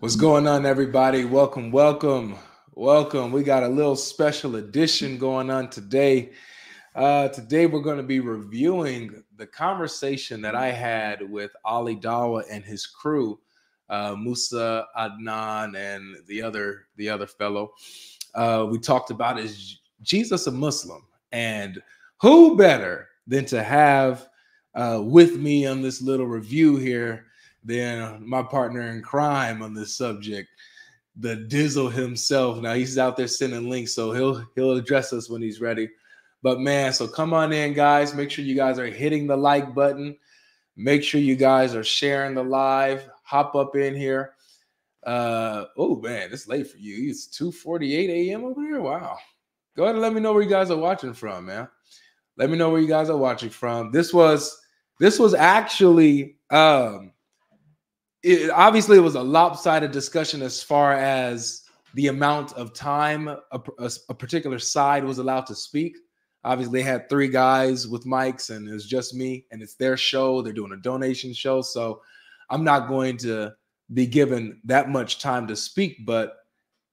What's going on, everybody? Welcome, welcome, welcome. We got a little special edition going on today. Uh, today, we're going to be reviewing the conversation that I had with Ali Dawah and his crew, uh, Musa Adnan and the other the other fellow. Uh, we talked about is Jesus a Muslim, and who better than to have uh, with me on this little review here than my partner in crime on this subject, the Dizzle himself. Now he's out there sending links, so he'll he'll address us when he's ready. But man, so come on in, guys. Make sure you guys are hitting the like button. Make sure you guys are sharing the live. Hop up in here. Uh oh man, it's late for you. It's 2:48 a.m. over here. Wow. Go ahead and let me know where you guys are watching from, man. Let me know where you guys are watching from. This was this was actually um it, obviously it was a lopsided discussion as far as the amount of time a, a, a, particular side was allowed to speak. Obviously, they had three guys with mics, and it was just me, and it's their show. They're doing a donation show, so I'm not going to be given that much time to speak. But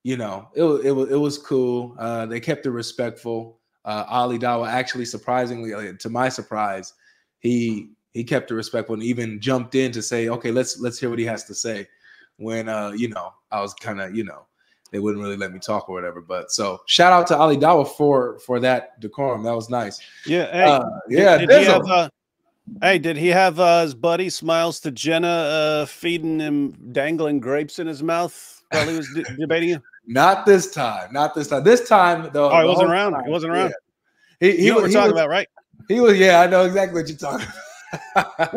you know, it it was it was cool. Uh, they kept it respectful. Uh, Ali Dawah actually, surprisingly, to my surprise, he he kept it respectful and even jumped in to say, okay, let's let's hear what he has to say. When uh, you know, I was kind of, you know, they wouldn't really let me talk or whatever. But so shout out to Ali Dawah for for that decorum. That was nice. Yeah, hey, uh, yeah. Did, did he have, uh, hey, did he have uh, his buddy Smiles to Jannah uh, feeding him dangling grapes in his mouth while he was de- debating you? Not this time. Not this time. This time though. Oh, he wasn't around. Time, he wasn't around. Yeah. He, he, you know what we're talking was, about, right? He was. Yeah, I know exactly what you're talking. about.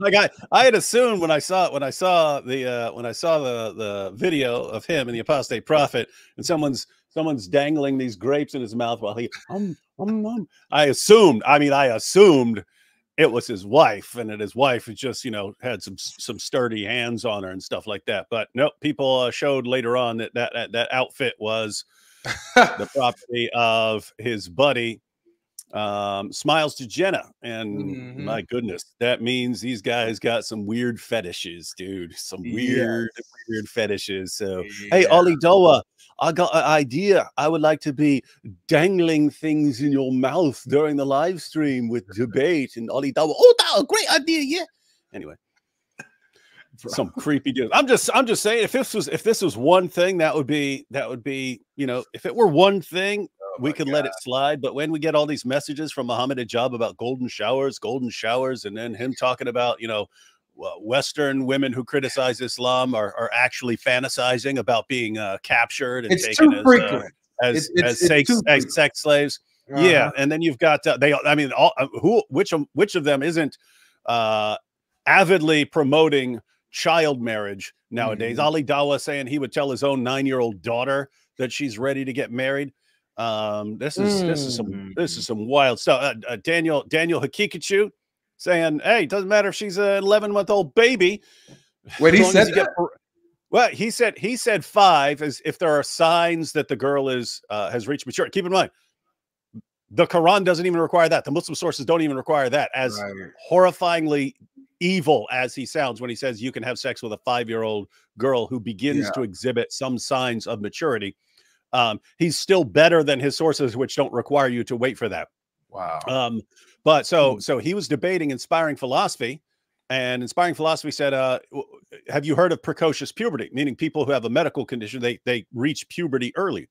like I, I had assumed when I saw when I saw the uh, when I saw the the video of him and the apostate prophet, and someone's someone's dangling these grapes in his mouth while he um, um, um. I assumed. I mean, I assumed it was his wife, and that his wife just you know had some some sturdy hands on her and stuff like that. But nope, people uh, showed later on that that that, that outfit was the property of his buddy um, smiles to Jannah. And mm-hmm. my goodness, that means these guys got some weird fetishes, dude. Some weird, yes. weird fetishes. So, yeah. hey, Ali Dawah, I got an idea. I would like to be dangling things in your mouth during the live stream with debate. And Ali Dawah, oh, that a great idea. Yeah. Anyway. Some creepy dude. I'm just I'm just saying if this was if this was one thing that would be that would be you know if it were one thing we could God. let it slide. But when we get all these messages from Muhammad Hijab about golden showers, golden showers, and then him talking about, you know, Western women who criticize Islam are, are actually fantasizing about being uh, captured and it's taken as, uh, as, it's, it's, as, sex, as sex slaves. Uh-huh. Yeah, and then you've got uh, they. I mean, all uh, who which of which of them isn't uh, avidly promoting child marriage nowadays? Mm-hmm. Ali Dawah saying he would tell his own nine year old daughter that she's ready to get married. Um, this is mm. this is some this is mm. some wild stuff. Uh, uh, Daniel Daniel Haqiqatjou saying, "Hey, it doesn't matter if she's an 11 month old baby." Wait, he said that? well, he said he said five is if there are signs that the girl is uh, has reached maturity. Keep in mind, the Quran doesn't even require that. The Muslim sources don't even require that. As right. horrifyingly evil as he sounds when he says you can have sex with a five year old girl who begins yeah. to exhibit some signs of maturity um, he's still better than his sources, which don't require you to wait for that. Wow. Um, but so hmm. so he was debating inspiring philosophy, and inspiring philosophy said, uh, "Have you heard of precocious puberty? Meaning people who have a medical condition they they reach puberty early."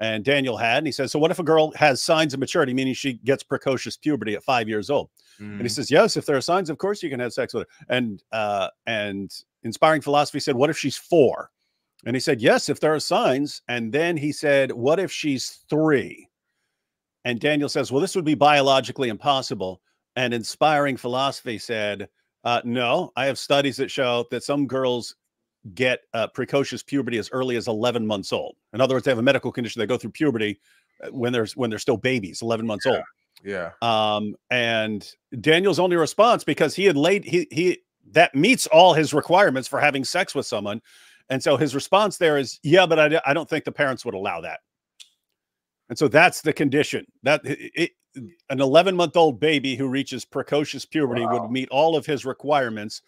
And Daniel had, and he says, "So what if a girl has signs of maturity, meaning she gets precocious puberty at five years old?" Mm. And he hmm. says, "Yes, if there are signs, of course you can have sex with her." And uh, and inspiring philosophy said, "What if she's four? And he said, Yes, if there are signs. And then he said, What if she's three? And Daniel says, Well, this would be biologically impossible. And inspiring philosophy said, uh, No, I have studies that show that some girls get uh, precocious puberty as early as 11 months old. In other words, they have a medical condition. They go through puberty uh, when there's when they're still babies, 11 months yeah. old. Yeah. Um, and Daniel's only response because he had laid he he that meets all his requirements for having sex with someone and so his response there is, yeah, but I, I don't think the parents would allow that. And so that's the condition that it, an 11 month old baby who reaches precocious puberty wow. would meet all of his requirements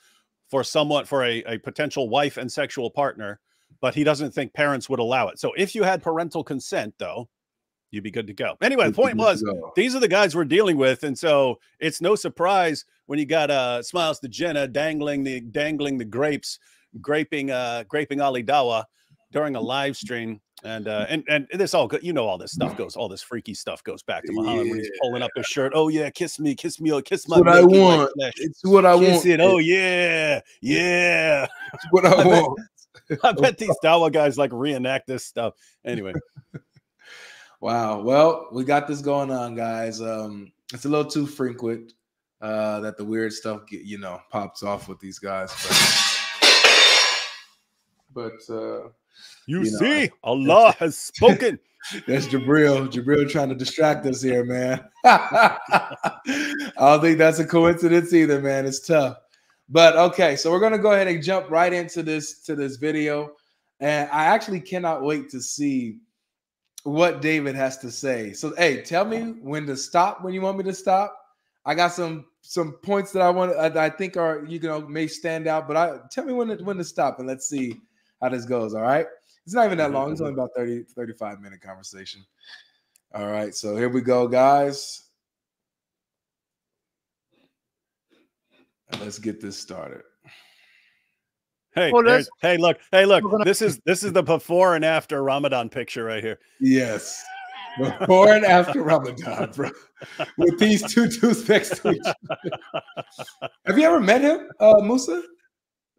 for somewhat for a, a potential wife and sexual partner, but he doesn't think parents would allow it. So if you had parental consent, though, you'd be good to go. Anyway, the point was these are the guys we're dealing with, and so it's no surprise when you got uh Smiles to Jannah dangling the dangling the grapes, graping uh graping Ali Dawah during a live stream. And uh and and this all good, you know all this stuff goes, all this freaky stuff goes back to Muhammad yeah. when he's pulling up his shirt. Oh yeah, kiss me, kiss me, oh kiss my. what I want. It's what I kiss want. It. Oh yeah, yeah. It's what I, I want. Bet, I bet these Dawa guys like reenact this stuff. Anyway. wow. Well, we got this going on, guys. Um, it's a little too frequent uh that the weird stuff get, you know pops off with these guys. But, but uh you, you see, know. Allah has spoken. That's Jabril. Jabril trying to distract us here, man. I don't think that's a coincidence either, man. It's tough. But okay, so we're gonna go ahead and jump right into this to this video. And I actually cannot wait to see what David has to say. So hey, tell me when to stop when you want me to stop. I got some some points that I want I, I think are you know may stand out, but I tell me when to, when to stop and let's see how this goes. All right. It's not even that long. It's only about 30, 35 minute conversation. All right. So here we go, guys. Let's get this started. Hey, well, hey, look, hey, look. This is this is the before and after Ramadan picture right here. Yes. Before and after Ramadan, bro. With these two toothpicks to each other. Have you ever met him, uh, Musa?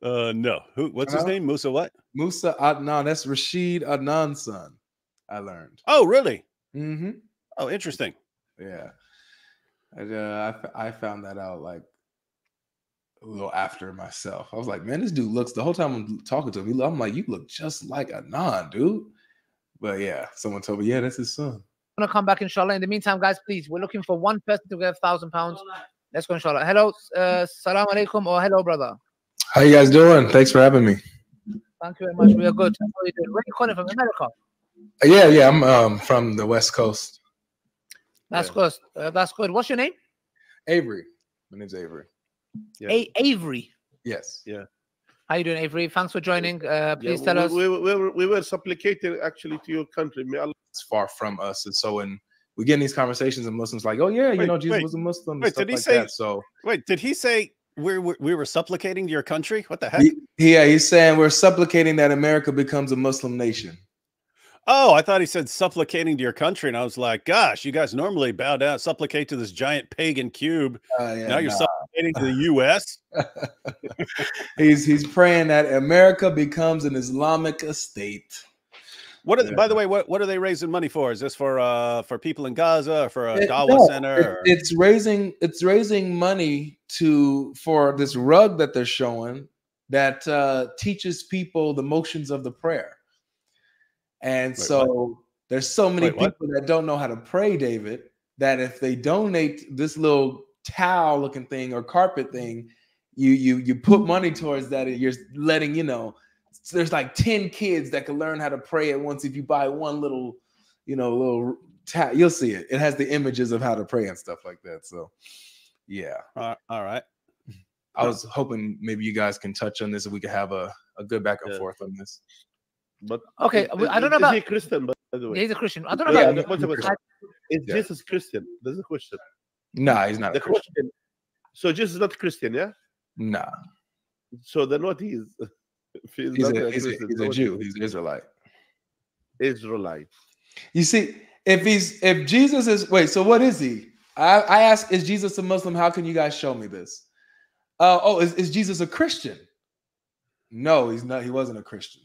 Uh, no. Who? What's his name? Musa what? Musa Adnan. That's Rashid Adnan's son. I learned. Oh, really? Mm-hmm. Oh, interesting. Yeah. I, uh, I, I found that out like a little after myself. I was like, man, this dude looks the whole time I'm talking to him. I'm like, you look just like Adnan, dude. But yeah, someone told me, yeah, that's his son. I'm gonna come back inshallah. In the meantime, guys, please, we're looking for one person to get a thousand pounds. Let's go inshallah. Hello, uh, salam alaikum, or hello, brother. How you guys doing? Thanks for having me. Thank you very much. We are good. How are you doing? Where are you calling from? America? Yeah, yeah. I'm um, from the West Coast. That's yeah. good. Uh, that's good. What's your name? Avery. My name's Avery. Yeah. A- Avery. Yes. Yeah. How you doing, Avery? Thanks for joining. Uh, please yeah, tell we, us. We, we, we, we were supplicating actually to your country. May Allah. It's far from us, and so when we get in these conversations, and Muslims like, oh yeah, you wait, know, Jesus wait, was a Muslim. Wait, did he like say? That, so wait, did he say we were, we were supplicating to your country? What the heck? yeah, he's saying we're supplicating that America becomes a Muslim nation. Oh, I thought he said supplicating to your country, and I was like, "Gosh, you guys normally bow down, supplicate to this giant pagan cube. Uh, yeah, now you're nah. supplicating to the U.S." he's he's praying that America becomes an Islamic state. What are, yeah. by the way, what, what are they raising money for? Is this for uh for people in Gaza or for a it, Dawah no, center? It, it's raising it's raising money to for this rug that they're showing that uh teaches people the motions of the prayer. And Wait, so what? there's so many Wait, people what? that don't know how to pray, David, that if they donate this little towel looking thing or carpet thing, you you you put money towards that and you're letting you know so there's like 10 kids that can learn how to pray at once if you buy one little, you know, little ta- you'll see it. It has the images of how to pray and stuff like that. So yeah. all right. I was hoping maybe you guys can touch on this and we could have a, a good back and yeah. forth on this. But okay, is, I don't know about he Christian, by the way. He's a Christian. I don't know yeah, about is yeah. Jesus Christian? There's a question. Nah, he's not. The question. So Jesus is not Christian, yeah? Nah. So then what he is? he's, he's, a, he's, a, he's a Jew. He's an Israelite. Israelite. You see, if he's if Jesus is wait, so what is he? I, I ask, is Jesus a Muslim? How can you guys show me this? Uh, oh, is, is Jesus a Christian? No, he's not. He wasn't a Christian.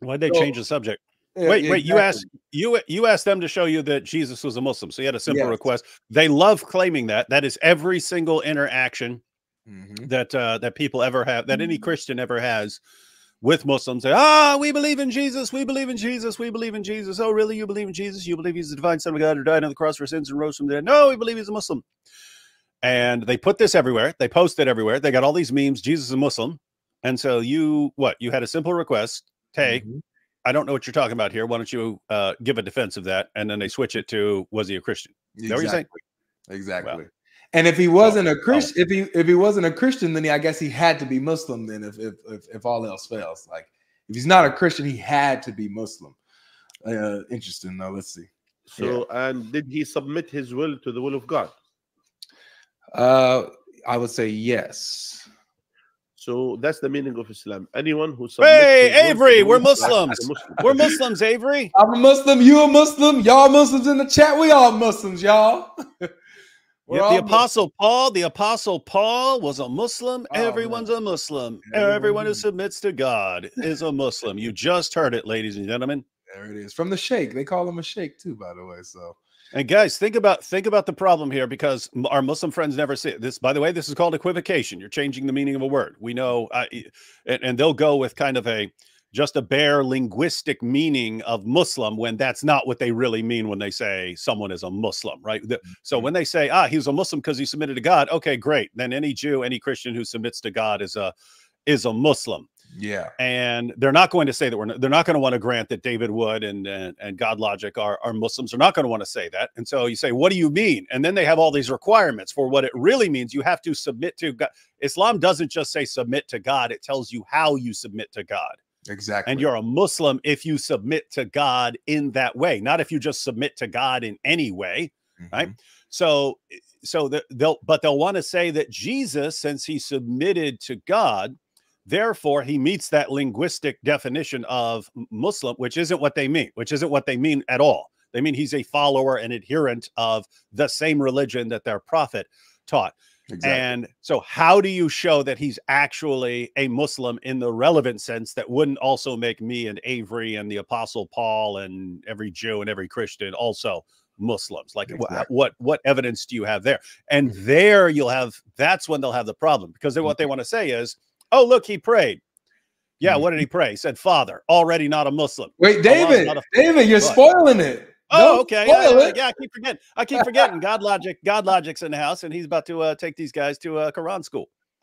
Why'd they so, change the subject? Yeah, wait, yeah, wait. Exactly. You asked you you asked them to show you that Jesus was a Muslim. So you had a simple yes. request. They love claiming that. That is every single interaction mm-hmm. that uh, that people ever have, that any mm-hmm. Christian ever has with Muslims say, ah, we believe in Jesus, we believe in Jesus, we believe in Jesus. Oh, really? You believe in Jesus? You believe he's the divine son of God who died on the cross for sins and rose from the dead? No, we believe he's a Muslim. And they put this everywhere. They post it everywhere. They got all these memes. Jesus is a Muslim. And so you, what? You had a simple request. Hey, mm-hmm. I don't know what you're talking about here. Why don't you uh, give a defense of that? And then they switch it to, was he a Christian? Is exactly. Exactly. And if he wasn't a Christian, if he if he wasn't a Christian, then he, I guess he had to be Muslim. Then if if if, if all else fails, like if he's not a Christian, he had to be Muslim. Uh, interesting. Now let's see. So, and did he submit his will to the will of God? Uh, I would say yes. So that's the meaning of Islam. Anyone who submits Hey, his will to Avery, we're will of God Muslims. Muslim. We're Muslims, Avery. I'm a Muslim. You a Muslim. Y'all Muslims in the chat. We all Muslims, y'all. All the apostle Paul, the apostle Paul was a Muslim. Oh, Everyone's a Muslim. Everyone Everyone who is. submits to God is a Muslim. You just heard it, ladies and gentlemen. There it is. From the Sheikh. They call him a Sheikh too, by the way. So And guys, think about think about the problem here because our Muslim friends never say this. By the way, this is called equivocation. You're changing the meaning of a word. We know, uh, and, and they'll go with kind of a just a bare linguistic meaning of Muslim when that's not what they really mean when they say someone is a Muslim, right? So Mhm. when they say, ah, he was a Muslim because he submitted to God, okay, great. Then any Jew, any Christian who submits to God is a is a Muslim yeah. and they're not going to say that we're not, they're not going to want to grant that David Wood and and, and God Logic are, are Muslims. They're not going to want to say that. And so you say, what do you mean? And then they have all these requirements for what it really means. You have to submit to God. Islam doesn't just say submit to God; it tells you how you submit to God. Exactly. And you're a Muslim if you submit to God in that way, not if you just submit to God in any way. right? Mhm. So, so they'll, but they'll want to say that Jesus, since he submitted to God, therefore he meets that linguistic definition of Muslim, which isn't what they mean, which isn't what they mean at all. They mean he's a follower and adherent of the same religion that their prophet taught. Exactly. And so, how do you show that he's actually a Muslim in the relevant sense that wouldn't also make me and Avery and the Apostle Paul and every Jew and every Christian also Muslims? Like, Exactly. what what evidence do you have there? And there you'll have that's when they'll have the problem because then what they want to say is, oh look, he prayed. Yeah, Mhm. what did he pray? He said, Father, already not a Muslim. Wait, David, a- David, you're spoiling it. Oh, Don't okay. Yeah, yeah, yeah, I keep forgetting. I keep forgetting. God Logic, God Logic's in the house, and he's about to uh, take these guys to uh, Quran school.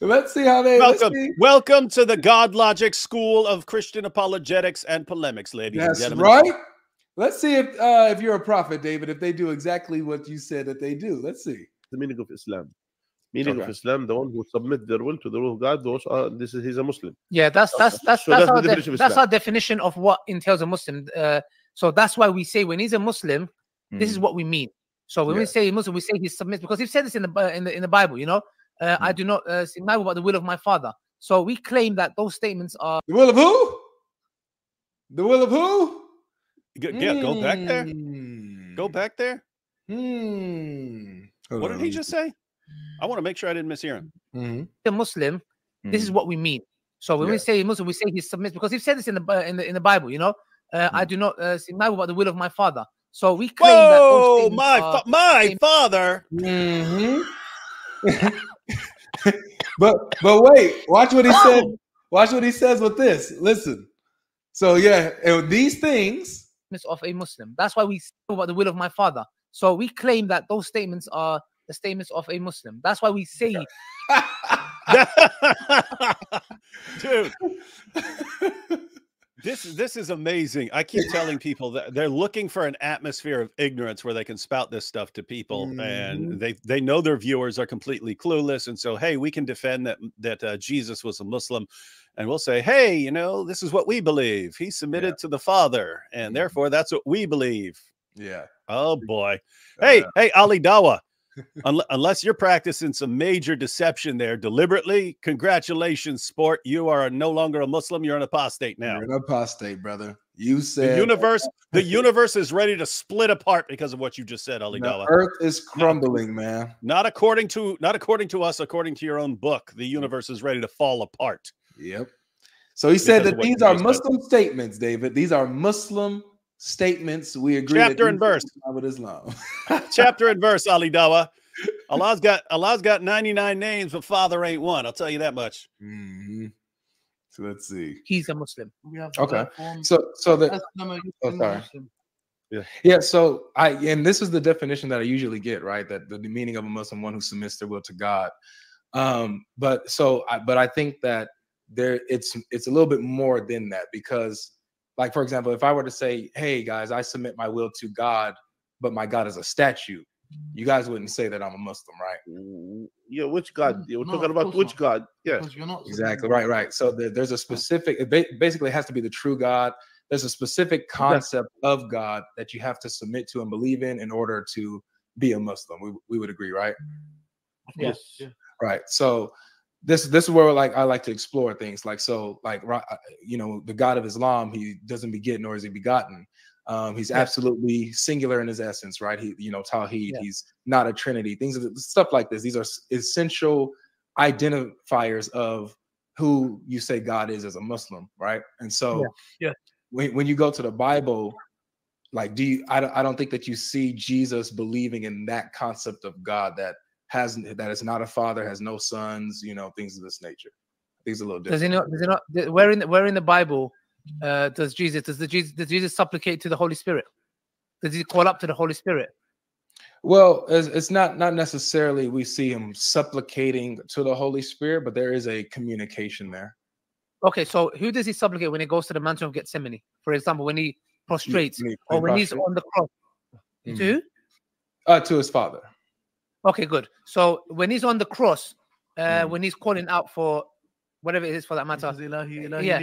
let's see how they. Welcome, welcome to the God Logic School of Christian Apologetics and Polemics, ladies That's and gentlemen. right. Let's see if uh, if you're a prophet, David. If they do exactly what you said that they do. Let's see. The meaning of Islam. Meaning Okay. of Islam, the one who submit their will to the will of God, those are this is he's a Muslim. Yeah, that's that's that's So that's, that's our the definition of that's our definition of what entails a Muslim. Uh, so that's why we say when he's a Muslim, this is what we mean. So when we say Muslim, we say he submits because he said this in the Bi- in the in the Bible. You know, uh, I do not uh, sing my will but the will of my Father. So we claim that those statements are The will of who? The will of who? Go, yeah, go back there. Hmm. Go back there. Hmm. What on, did he just say? I want to make sure I didn't mishear him. Mhm. a Muslim. This is Mhm. what we mean. So when Yeah. we say Muslim, we say he submits because he said this in the Bi- in the in the Bible. You know, uh, I do not uh, sing my will but the will of my Father. So we claim that those Whoa, my fa- my same- father. Mhm. but but wait, watch what he said. Watch what he says with this. Listen. So yeah, and these things. statements of a Muslim. That's why we say about the will of my father. So we claim that those statements are the statements of a Muslim. That's why we say Dude, this this is amazing. I keep telling people that they're looking for an atmosphere of ignorance where they can spout this stuff to people, Mhm. and they they know their viewers are completely clueless, and so hey, we can defend that that uh, Jesus was a Muslim, and we'll say, hey, you know, this is what we believe. He submitted to the Father, and therefore that's what we believe. yeah. Oh boy. Hey, Uh, hey, Ali Dawah. Unle- unless you're practicing some major deception there deliberately, congratulations, sport. You are no longer a Muslim. You're an apostate now. You're an apostate, brother. You The said universe, the universe is ready to split apart because of what you just said, Ali the Dawa. earth is crumbling, man. Not according to not according to us, according to your own book. The universe is ready to fall apart. Yep. So he said Because of that these are said. Muslim statements, David. These are Muslim statements. We agree. Chapter and verse. with Islam. Chapter and verse, Ali Dawah. Allah's got Allah's got 99 names, but Father ain't one. I'll tell you that much. Mhm. So let's see. he's a Muslim. Okay. So so the Oh, sorry. Yeah, so I and this is the definition that I usually get, right? That the, the meaning of a Muslim one who submits their will to God. Um, but so I but I think that there it's it's a little bit more than that because like for example, if I were to say, Hey guys, I submit my will to God, but my God is a statue, you guys wouldn't say that I'm a Muslim, right? Yeah, which God? We're No, talking about which not. God? Yeah. You're not Exactly. Right. Right. So there- there's a specific. It ba- basically has to be the true God. There's a specific concept of God that you have to submit to and believe in in order to be a Muslim. We we would agree, right? Yes. Yeah. Right. So this this is where like I like to explore things. Like so, like uh, you know, the God of Islam, he doesn't beget nor is he begotten. Um, he's Yeah. absolutely singular in his essence, right? He, you know, Tawheed. Yeah. He's not a Trinity. Things of stuff like this. These are essential identifiers of who you say God is as a Muslim, right? And so, Yeah. Yeah. when when you go to the Bible, like, do you? I don't, I don't think that you see Jesus believing in that concept of God that has that is not a father, has no sons, you know, things of this nature. Things a little Does different. he not? Does he not? Where in the, where in the Bible uh, does Jesus does the Jesus does Jesus supplicate to the Holy Spirit? Does he call up to the Holy Spirit? Well, it's, not not necessarily we see him supplicating to the Holy Spirit, but there is a communication there. Okay, so who does he supplicate when he goes to the mountain of Gethsemane? For example, when he prostrates he- or when he's on the cross. Mhm. To who? uh, to his father. Okay, good. So when he's on the cross, uh, mm. when he's calling out for whatever it is for that matter. yeah.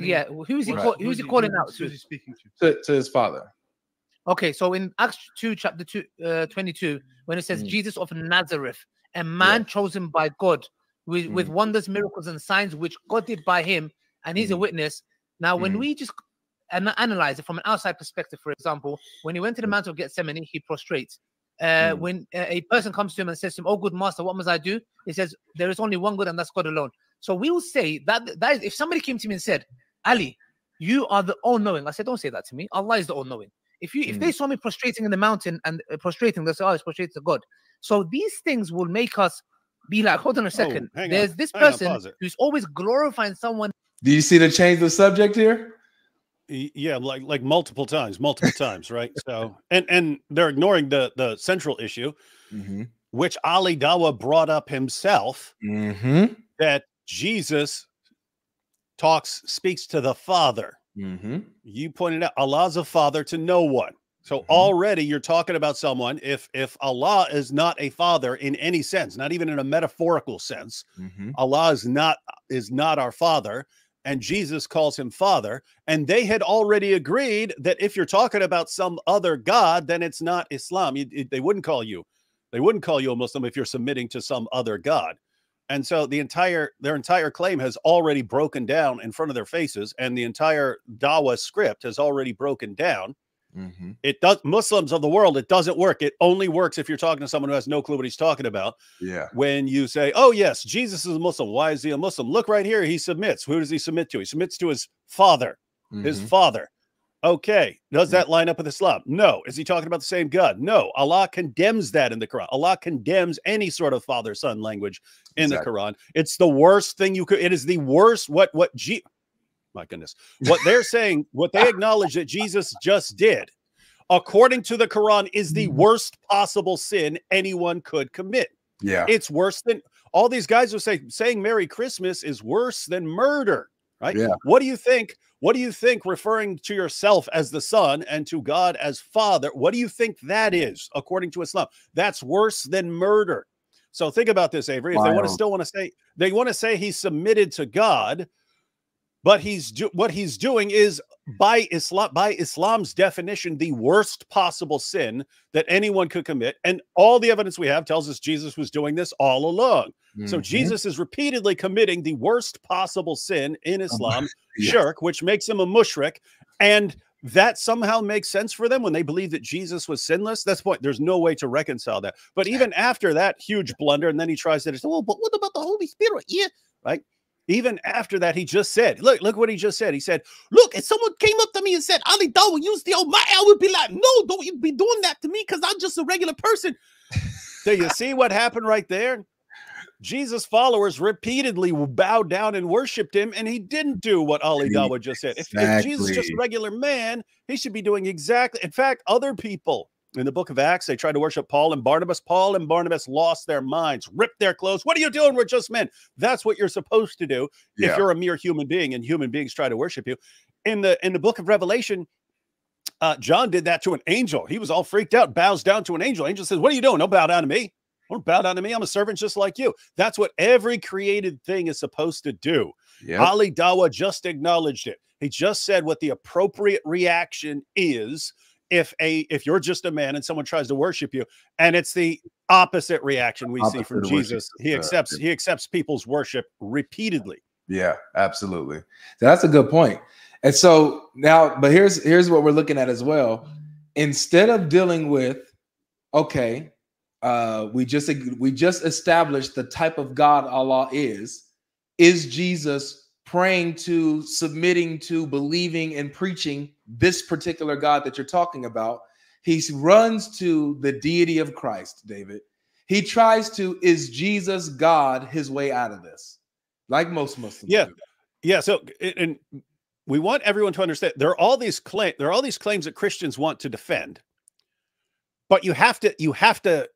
yeah. Who's he, right. call, who's he calling out to? Who's speaking to? to? To his father. Okay, so in Acts 2, chapter 2, uh, 22, when it says mm. Jesus of Nazareth, a man yeah. chosen by God with, mm. with hmm. wonders, miracles, and signs which God did by him, and he's a hmm. witness. Now, when hmm. we just and analyze it from an outside perspective, for example, when he went to the Mount of Gethsemane, he prostrates. Uh, Mm. When a person comes to him and says to him, Oh, good master, what must I do? He says, There is only one good, and that's God alone. So we will say that that is if somebody came to me and said, Ali, you are the all knowing. I said, Don't say that to me. Allah is the all knowing. If you if Mm. they saw me prostrating in the mountain and uh, prostrating, they'll say, Oh, it's prostrating to God. So these things will make us be like, hold on a second. hang on, There's this on, person pause who's always glorifying someone Do you see the change of subject here? Yeah like like multiple times multiple times right so and and they're ignoring the the central issue Mm-hmm. which ali dawah brought up himself Mm-hmm. that jesus talks speaks to the father Mm-hmm. you pointed out allah's a father to no one so Mhm. already you're talking about someone if if allah is not a father in any sense not even in a metaphorical sense Mm-hmm. Allah is not is not our father and Jesus calls him father and they had already agreed that if you're talking about some other god then it's not Islam. You- it- they wouldn't call you they wouldn't call you a Muslim if you're submitting to some other god. And so the entire their entire claim has already broken down in front of their faces and the entire Dawa script has already broken down Mm-hmm. it does Muslims of the world it doesn't work it only works if you're talking to someone who has no clue what he's talking about Yeah. when you say, "Oh yes, Jesus is a Muslim. Why is he a Muslim?" Look right here. He submits. Who does he submit to? He submits to his father. His Mhm. father. Okay. Does that line up with Islam? No. Is he talking about the same God? No. Allah condemns that in the Quran. Allah condemns any sort of father-son language in Exactly. the Quran. It's the worst thing you could. It is the worst. What? What? G. My goodness. What they're saying. What they acknowledge that Jesus just did. According to the Quran, is the mm-hmm. worst possible sin anyone could commit Yeah. it's worse than all these guys will say saying Merry Christmas is worse than murder, right? Yeah. What do you think? What do you think referring to yourself as the son and to God as father? What do you think that is according to Islam? That's worse than murder. So think about this, Avery. If they want to still want to say they want to say he submitted to God, but he's do, what he's doing is by Islam by Islam's definition the worst possible sin that anyone could commit and all the evidence we have tells us Jesus was doing this all along. So Mhm. Jesus is repeatedly committing the worst possible sin in Islam, yes. shirk, which makes him a mushrik and that somehow makes sense for them when they believe that Jesus was sinless. That's the point. There's no way to reconcile that. But even after that huge blunder, and then he tries to say, "Well, but what about the Holy Spirit?" Yeah, right. Even after that, he just said, "Look, look what he just said." He said, "Look, if someone came up to me and said Ali Dawah use the Almighty, I would be like, no, don't you be doing that to me because I'm just a regular person." Do you see what happened right there? Jesus' followers repeatedly bowed down and worshipped him, and he didn't do what Ali Dawah just said. If, if Jesus is just a regular man, he should be doing exactly. In fact, other people in the book of Acts, they tried to worship Paul and Barnabas. Paul and Barnabas lost their minds, ripped their clothes. What are you doing? We're just men. That's what you're supposed to do Yeah. if you're a mere human being and human beings try to worship you. In the in the book of Revelation, Uh, John did that to an angel. He was all freaked out, bows down to an angel. Angel says, What are you doing? Don't bow down to me. Don't bow down to me. I'm a servant just like you. That's what every created thing is supposed to do. Yep. Ali Dawah just acknowledged it. He just said what the appropriate reaction is if a if you're just a man and someone tries to worship you, and it's the opposite reaction we see from of worship, Jesus. He accepts he accepts people's worship repeatedly. Yeah, absolutely. So that's a good point. And so now, but here's here's what we're looking at as well. Instead of dealing with, okay, uh, we just we just established the type of God Allah is. Is Jesus praying to, submitting to, believing, and preaching this particular God that you're talking about? He runs to the deity of Christ, David. He tries to, is Jesus God his way out of this? Like most Muslims. Yeah. do. Yeah. So, and we want everyone to understand there are all these claim there are all these claims that Christians want to defend, but you have to you have to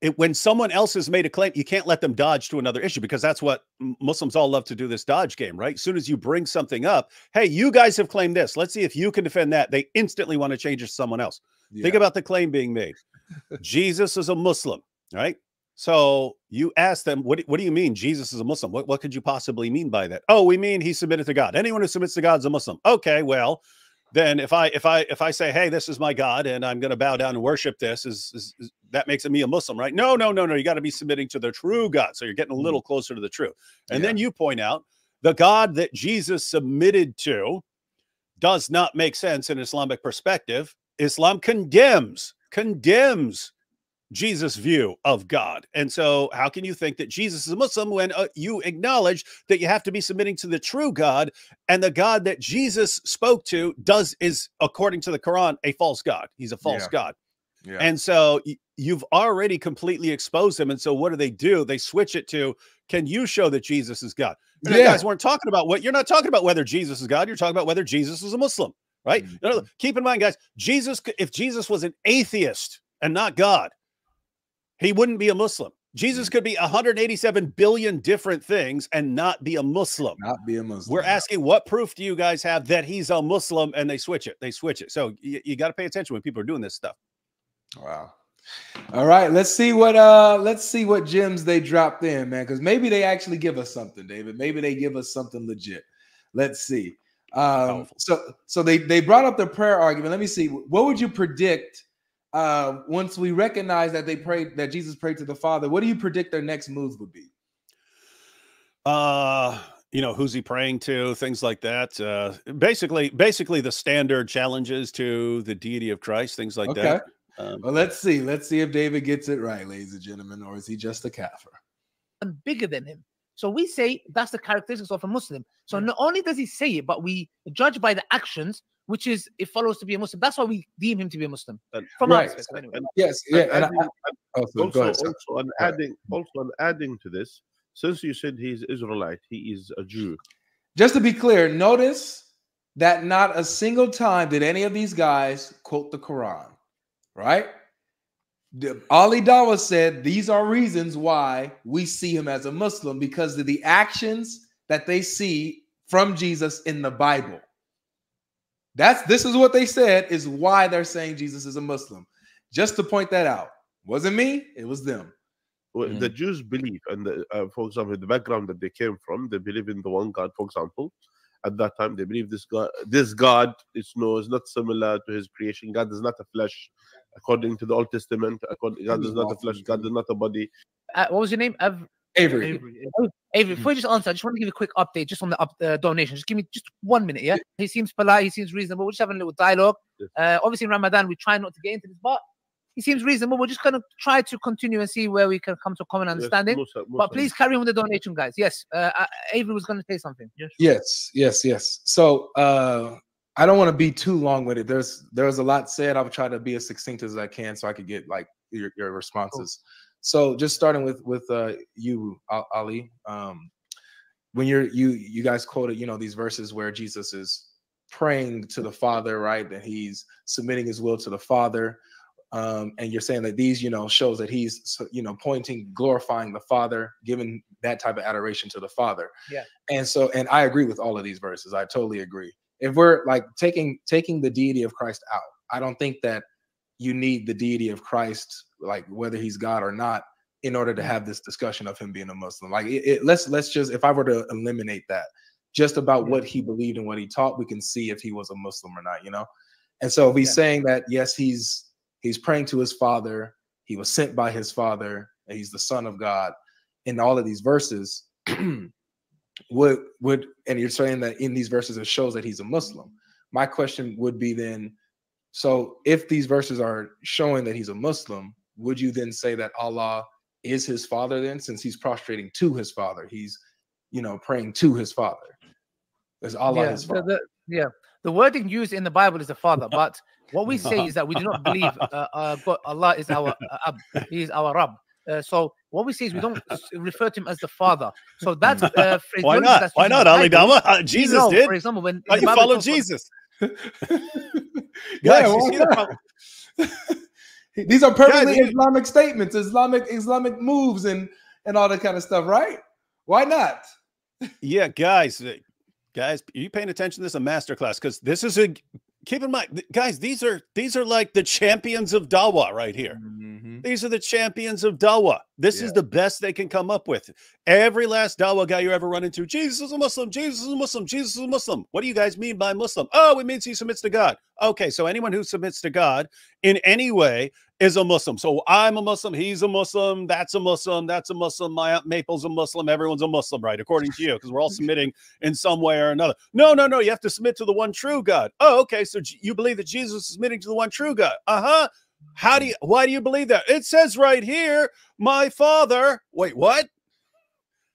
it, when someone else has made a claim, you can't let them dodge to another issue because that's what Muslims all love to do this dodge game, right? As soon as you bring something up, hey, you guys have claimed this. Let's see if you can defend that. They instantly want to change it to someone else. Think about the claim being made. Jesus is a Muslim, right? So you ask them, what, do- what do you mean Jesus is a Muslim? What, what could you possibly mean by that? Oh, we mean he submitted to God. Anyone who submits to God is a Muslim. Okay, well, then if I if I if I say, hey, this is my God and I'm going to bow down and worship this, is, is, is that makes me a Muslim, right? No, no, no, no. You got to be submitting to the true God. So you're getting a mm-hmm. little closer to the truth. And Yeah. then you point out the God that Jesus submitted to does not make sense in Islamic perspective. Islam condemns, condemns Jesus' view of God. And so, how can you think that Jesus is a Muslim when uh, you acknowledge that you have to be submitting to the true God and the God that Jesus spoke to does is, according to the Quran, a false God? He's a false Yeah. God. Yeah. And so you've already completely exposed him. And so what do they do? They switch it to, can you show that Jesus is God? And you guys weren't talking about what you're not talking about whether Jesus is God. You're talking about whether Jesus is a Muslim, right? No, no, keep in mind, guys, Jesus, if Jesus was an atheist and not God, he wouldn't be a Muslim. Jesus Mm. could be 187 billion different things and not be a Muslim. not be a Muslim. We're asking what proof do you guys have that he's a Muslim and they switch it. They switch it. So you, you got to pay attention when people are doing this stuff. Wow. All right, let's see what uh let's see what gems they dropped in, man. Because maybe they actually give us something, David. Maybe they give us something legit. Let's see. Um, so so they they brought up the prayer argument. Let me see. What would you predict uh once we recognize that they prayed that Jesus prayed to the Father? What do you predict their next moves would be? uh you know who's he praying to things like that uh basically basically the standard challenges to the deity of christ things like Okay. that um, Well, let's see. Let's see if David gets it right, ladies and gentlemen, or is he just a kafir? and bigger than him. So we say that's the characteristics of a Muslim. So not only does he say it, but we judge by the actions, which is it follows to be a Muslim. That's why we deem him to be a Muslim. And- From our perspective, anyway. And- Yes, yeah. And adding- oh, so also, ahead, also, and Go ahead. adding, also, and adding to this, since you said he's Israelite, he is a Jew. Just to be clear, notice that not a single time did any of these guys quote the Quran, right? The- Ali Dawah said these are reasons why we see him as a Muslim because of the actions that they see from Jesus in the Bible. That's this is what they said is why they're saying Jesus is a Muslim. Just to point that out. Wasn't me, it was them. Well, Mm. The Jews believe, and the, uh, for example, the background that they came from, they believe in the one God. For example, at that time, they believe this God, this God is no, is not similar to His creation. God is not a flesh, according to the Old Testament. According, God is not a flesh. God is not a body. Uh, what was your name? Av- Avery. Avery. Avery, before you just answer, I just want to give you a quick update just on the up, uh, donation. Just give me just one minute, yeah? He seems polite, he seems reasonable. We're just having a little dialogue. Yes. Uh, obviously, in Ramadan, we try not to get into this, but he seems reasonable. We're just going to try to continue and see where we can come to a common Yes, understanding. Musa- But please carry on with the donation, guys. Yes, uh, uh, Avery was going to say something. Yes. Yes, yes, yes. So uh I don't want to be too long with it. There's there's a lot said. I'll try to be as succinct as I can so I could get like your, your responses. So just starting with with uh you Ali um when you're you you guys quoted you know these verses where Jesus is praying to the Father right that he's submitting his will to the Father um and you're saying that these you know shows that he's you know pointing glorifying the Father giving that type of adoration to the Father. Yeah. and so and i agree with all of these verses. I totally agree. If we're like taking taking the deity of christ out I don't think that you need the deity of Christ, like whether he's God or not, in order to have this discussion of him being a Muslim. Like, it, it, let's let's just if I were to eliminate that, just about what he believed and what he taught, we can see if he was a Muslim or not. You know, and so if he's Yeah. saying that yes, he's he's praying to his father, he was sent by his father, and he's the son of God. In all of these verses, would would and you're saying that in these verses it shows that he's a Muslim. My question would be then, so if these verses are showing that he's a Muslim, would you then say that Allah is his father then, since he's prostrating to his father, he's you know praying to his father? Is Allah yeah, his the, father? the, yeah. The wording used in the Bible is the father, but what we say is that we do not believe uh, uh, God, Allah is our uh, Ab, He is our Rabb. Uh, so what we say is we don't refer to him as the father. So that's uh, Why not? Why not, the Ali. Dama? Uh, Jesus know, did. For example, when you follow Jesus? yeah, Guys, you see the problem? These are perfectly Islamic statements, Islamic Islamic moves, and and all that kind of stuff, right? Why not? Yeah, guys, uh, guys, are you paying attention? This is a masterclass because this is a. Keep in mind, guys, these are these are like the champions of Dawa right here. Mm-hmm. These are the champions of Dawa. This is the best they can come up with. Every last Dawa guy you ever run into, Jesus is a Muslim, Jesus is a Muslim, Jesus is a Muslim. What do you guys mean by Muslim? Oh, it means he submits to God. Okay, so anyone who submits to God in any way is a Muslim. So I'm a Muslim, he's a Muslim, that's a Muslim, that's a Muslim, my Aunt Maple's a Muslim, everyone's a Muslim, right? According to you, because we're all submitting in some way or another. No, no, no, you have to submit to the one true God. Oh, okay, so you believe that Jesus is submitting to the one true God. Uh-huh. How do you why do you believe that? It says right here, my father. Wait, what?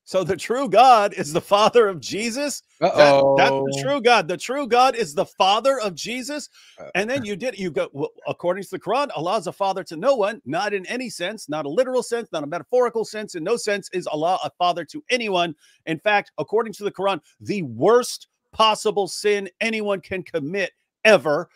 So the true God is the father of Jesus? That- that's the true God. The true God is the father of Jesus. Uh, And then you did, you go, well, according to the Quran, Allah is a father to no one, not in any sense, not a literal sense, not a metaphorical sense. In no sense is Allah a father to anyone. In fact, according to the Quran, the worst possible sin anyone can commit ever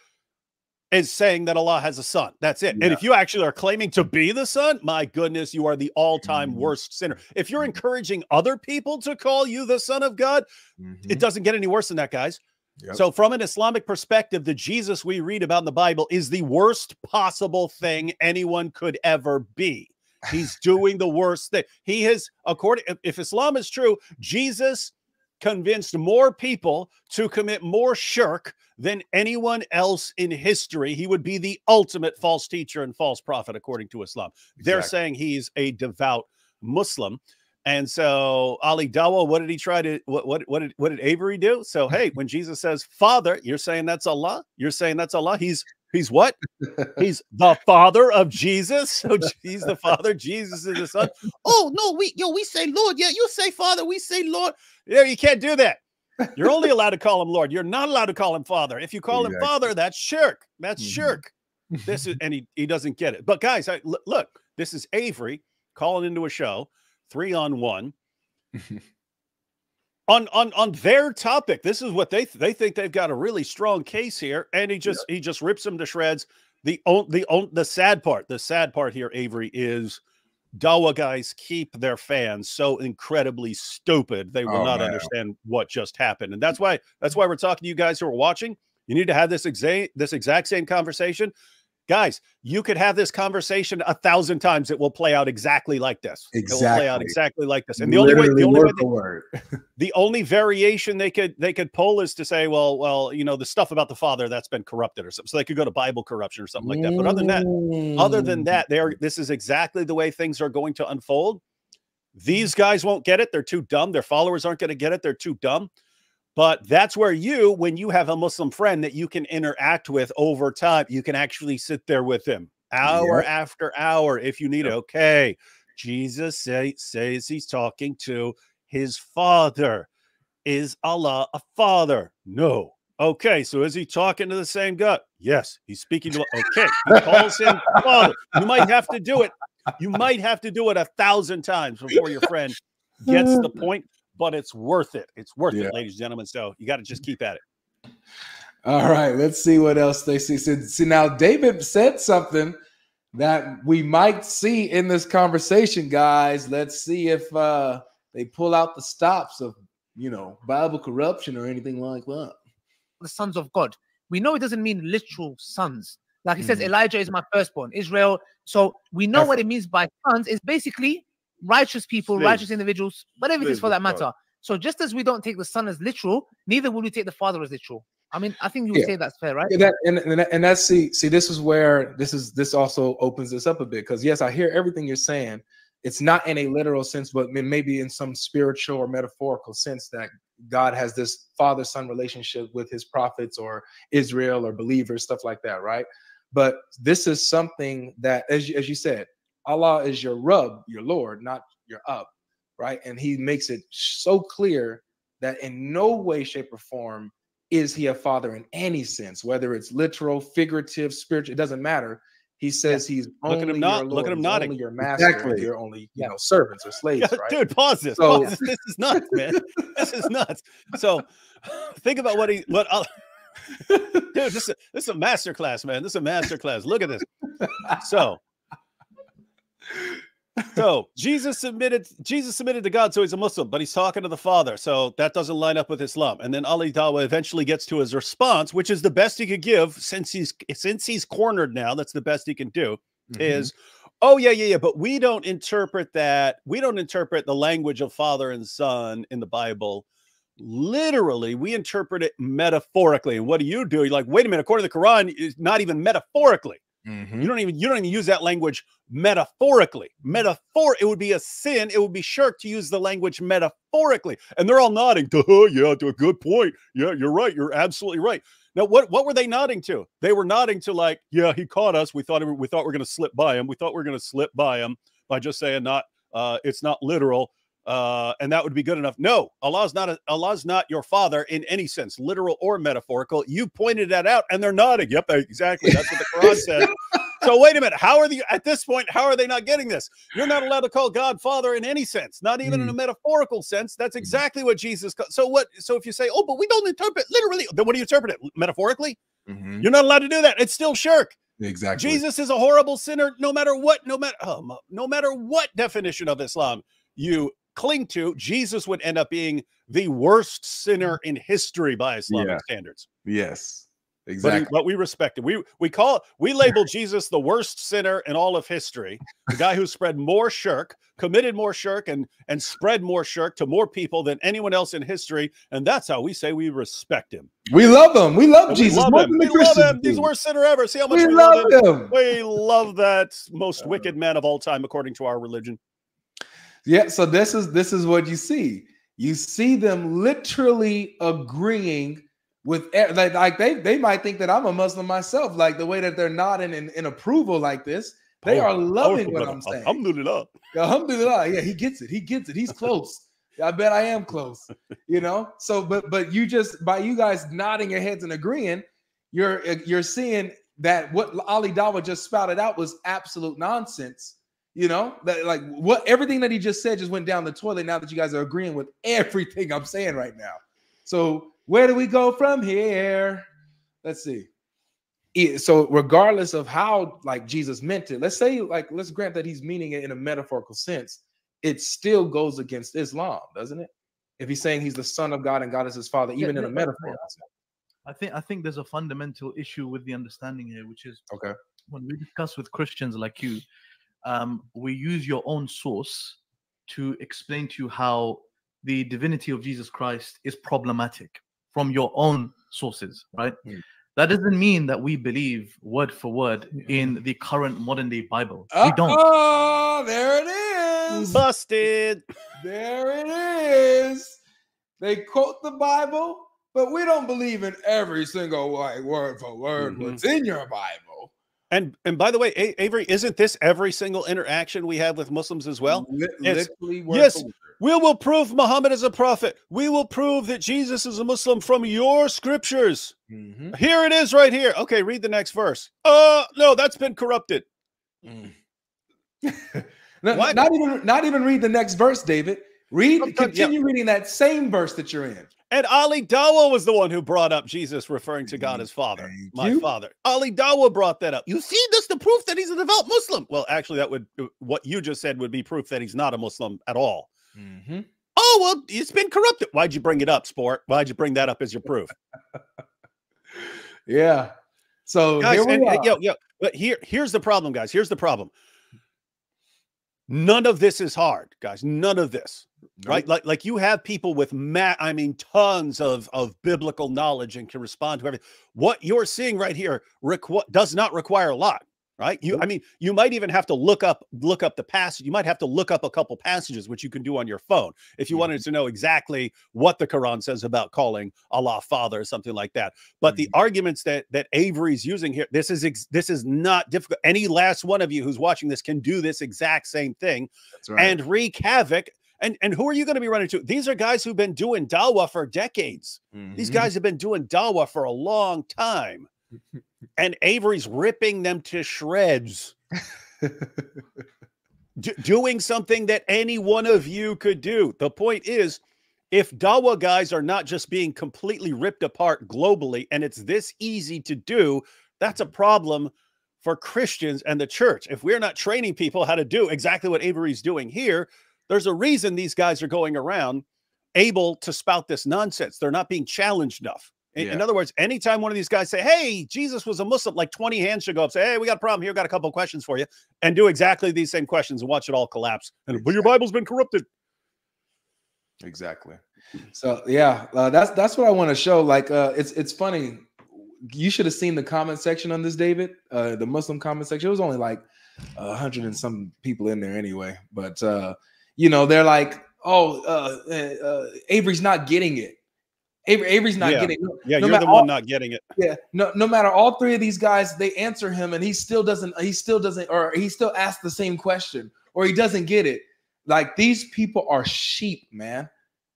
is saying that Allah has a son. That's it. And if you actually are claiming to be the son, my goodness, you are the all-time Mhm. worst sinner. If you're encouraging other people to call you the son of God, Mhm. it doesn't get any worse than that, guys. Yep. So, from an Islamic perspective, the Jesus we read about in the Bible is the worst possible thing anyone could ever be. He's doing the worst thing. He has, according if Islam is true, Jesus convinced more people to commit more shirk than anyone else in history. He would be the ultimate false teacher and false prophet, according to Islam. They're saying he's a devout Muslim. And so Ali Dawah, what did he try to what what what did what did Avery do? So hey, when Jesus says Father, you're saying that's Allah. You're saying that's Allah. He's he's what? He's the father of Jesus. So he's the father. Jesus is the son. Oh no, we yo we say Lord. Yeah, you say Father. We say Lord. Yeah, you can't do that. You're only allowed to call him Lord. You're not allowed to call him Father. If you call him Father, that's shirk. That's Mhm. shirk. This is and he he doesn't get it. But guys, I, look, look, this is Avery calling into a show, three on one. on on on their topic, this is what they th- they think they've got a really strong case here, and he just he just rips them to shreds. The on, the on, the sad part, the sad part here, Avery, is Dawa guys keep their fans so incredibly stupid they will Oh, not man. understand what just happened, and that's why that's why we're talking to you guys who are watching. You need to have this exact this exact same conversation. Guys, you could have this conversation a thousand times. It will play out exactly like this. It will play out Exactly. exactly like this. And the only way, the only way, they- the only variation they could they could pull is to say, well, well, you know, the stuff about the father that's been corrupted or something. So they could go to Bible corruption or something like that. But other than that, other than Mm. that, they are this is exactly the way things are going to unfold. These guys won't get it. They're too dumb. Their followers aren't going to get it. They're too dumb. But that's where you, when you have a Muslim friend that you can interact with over time, you can actually sit there with him hour after hour if you need it. Okay. Jesus say, says he's talking to his father. Is Allah a father? No. Okay, so is he talking to the same God? Yes, he's speaking to. Okay, he calls him father. You might have to do it. You might have to do it a thousand times before your friend gets the point, but it's worth it. It's worth Yeah. it, ladies and gentlemen. So you got to just keep at it. All right, let's see what else they see. So, see now, David said something that we might see in this conversation, guys. Let's see if uh they pull out the stops of you know Bible corruption or anything like that. the sons of God. We know it doesn't mean literal sons. Like he says, Mhm. Elijah is my firstborn, Israel. So we know That's- what it means by sons is basically righteous people, Slaves. righteous individuals, whatever it is for that of God. matter. So just as we don't take the son as literal, neither will we take the father as literal. I mean, I think you would Yeah. say that's fair, right? Yeah, that, and, and and that's see see this is where this is this also opens this up a bit because yes, I hear everything you're saying. It's not in a literal sense, but maybe in some spiritual or metaphorical sense that God has this father son relationship with his prophets or Israel or believers, stuff like that, right? But this is something that, as you, as you said, Allah is your Rabb, your Lord, not your Ab, right? And He makes it so clear that in no way, shape, or form is He a father in any sense, whether it's literal, figurative, spiritual, it doesn't matter. He says He's Look at only him not- your look Lord, at him he's nodding. only your master, Exactly. and you're only you know servants or slaves, Yeah, right? Dude, pause this. So- pause this. This is nuts, man. this is nuts. So think about what he what I'll, dude, this is this is a master class, man. This is a master class. Look at this. So so Jesus submitted Jesus submitted to God, so he's a Muslim, but he's talking to the Father. So that doesn't line up with Islam. And then Ali Dawah eventually gets to his response, which is the best he could give since he's since he's cornered now. That's the best he can do Mhm. is oh yeah yeah yeah but we don't interpret that we don't interpret the language of father and son in the bible literally we interpret it metaphorically and what do you do you're like wait a minute according to the quran it's not even metaphorically Mhm. you don't even you don't even use that language metaphorically. Metaphor it would be a sin. It would be shirk to use the language metaphorically. And they're all nodding. Duh, yeah to a good point. Yeah you're right. You're absolutely right. Now what what were they nodding to? They were nodding to like yeah he caught us. We thought we thought we are going to slip by him. We thought we are going to slip by him by just saying not uh it's not literal uh and that would be good enough no allah's not a, allah's not your father in any sense literal or metaphorical you pointed that out and they're nodding yep exactly that's what the quran said so wait a minute. How are the at this point? How are they not getting this? You're not allowed to call God Father in any sense, not even in a metaphorical sense. That's exactly what Jesus. So what? So if you say, "Oh, but we don't interpret literally," then what do you interpret it metaphorically? Mhm. You're not allowed to do that. It's still shirk. Exactly. Jesus is a horrible sinner, no matter what. No matter oh, no matter what definition of Islam you cling to, Jesus would end up being the worst sinner in history by Islamic Yeah. standards. Yes. But, he- Exactly. but we respect it. We we call we label Jesus the worst sinner in all of history, the guy who spread more shirk, committed more shirk, and and spread more shirk to more people than anyone else in history. And that's how we say we respect him. We love him. We love And we Jesus love more him. We the love him. He's the worst sinner ever. See how much We we, love love him. him. We love that most uh, wicked man of all time, according to our religion. Yeah, so this is this is what you see. You see them literally agreeing with like, like they they might think that I'm a Muslim myself, like the way that they're nodding in, in approval like this. They are loving what I'm saying. Alhamdulillah. Alhamdulillah. Yeah, he gets it. He gets it. He's close. I bet I am close. You know. So, but but you just by you guys nodding your heads and agreeing, you're you're seeing that what Ali Dawah just spouted out was absolute nonsense. You know that like what everything that he just said just went down the toilet. Now that you guys are agreeing with everything I'm saying right now. So where do we go from here? Let's see. So regardless of how like Jesus meant it, let's say like let's grant that he's meaning it in a metaphorical sense, it still goes against Islam, doesn't it? If he's saying he's the son of God and God is his father, Yeah, even in a metaphor. I think I think there's a fundamental issue with the understanding here, which is Okay. when we discuss with Christians like you, um, we use your own source to explain to you how the divinity of Jesus Christ is problematic from your own sources, right? Hmm. That doesn't mean that we believe word for word in the current modern day Bible. we don't. Oh, there it is. Busted. There it is. They quote the Bible, but we don't believe in every single like word for word Mhm. what's in your Bible. And and by the way, A- Avery, isn't this every single interaction we have with Muslims as well? It's- yes. We will prove Muhammad is a prophet. We will prove that Jesus is a Muslim from your scriptures. Mhm. Here it is right here. Okay, read the next verse. Uh no, that's been corrupted. Mm. No, What? Not even not even read the next verse, David. Read, Okay, yeah. continue reading that same verse that you're in. And Ali Dawah was the one who brought up Jesus referring to God Mm, as Father, thank my you. Father. Ali Dawah brought that up. You see, this the proof that he's a devout Muslim. Well, actually, that would what you just said would be proof that he's not a Muslim at all. Mhm. Oh well, it's been corrupted. Why'd you bring it up, sport? Why'd you bring that up as your proof? Yeah. So guys, here we and, and, yo, yo, but here, here's the problem, guys. Here's the problem. None of this is hard, guys. None of this, right? Like, like you have people with ma- I mean, tons of of biblical knowledge and can respond to everything. What you're seeing right here requ- does not require a lot, right? You, I mean, you might even have to look up look up the passage. You might have to look up a couple passages, which you can do on your phone if you Mhm. wanted to know exactly what the Quran says about calling Allah Father or something like that. But the Mm-hmm. arguments that that Avery's using here, this is ex- this is not difficult. Any last one of you who's watching this can do this exact same thing right. and wreak havoc. And and who are you going to be running to? These are guys who've been doing dawah for decades. These Mhm. guys have been doing dawah for a long time. And Avery's ripping them to shreds, d- doing something that any one of you could do. The point is, if dawah guys are not just being completely ripped apart globally, and it's this easy to do, that's a problem for Christians and the church. If we're not training people how to do exactly what Avery's doing here, there's a reason these guys are going around able to spout this nonsense. They're not being challenged enough. In, in other words, anytime one of these guys say, Hey, Jesus was a Muslim, like 20 hands should go up, say, Hey, we got a problem here, got a couple of questions for you, and do exactly these same questions and watch it all collapse. And but your Bible's been corrupted. Exactly. So yeah, uh, that's that's what I want to show. Like, uh, it's it's funny. You should have seen the comment section on this, David. Uh, the Muslim comment section. It was only like a hundred and some people in there anyway. But uh, you know, they're like, "Oh, uh, uh, uh, Avery's not getting it. Avery, Avery's not Yeah. getting it." Yeah, No you're matter the all- one not getting it. Yeah, no, no matter all three of these guys, they answer him and he still doesn't, he still doesn't, or he still asks the same question, or he doesn't get it. Like these people are sheep, man.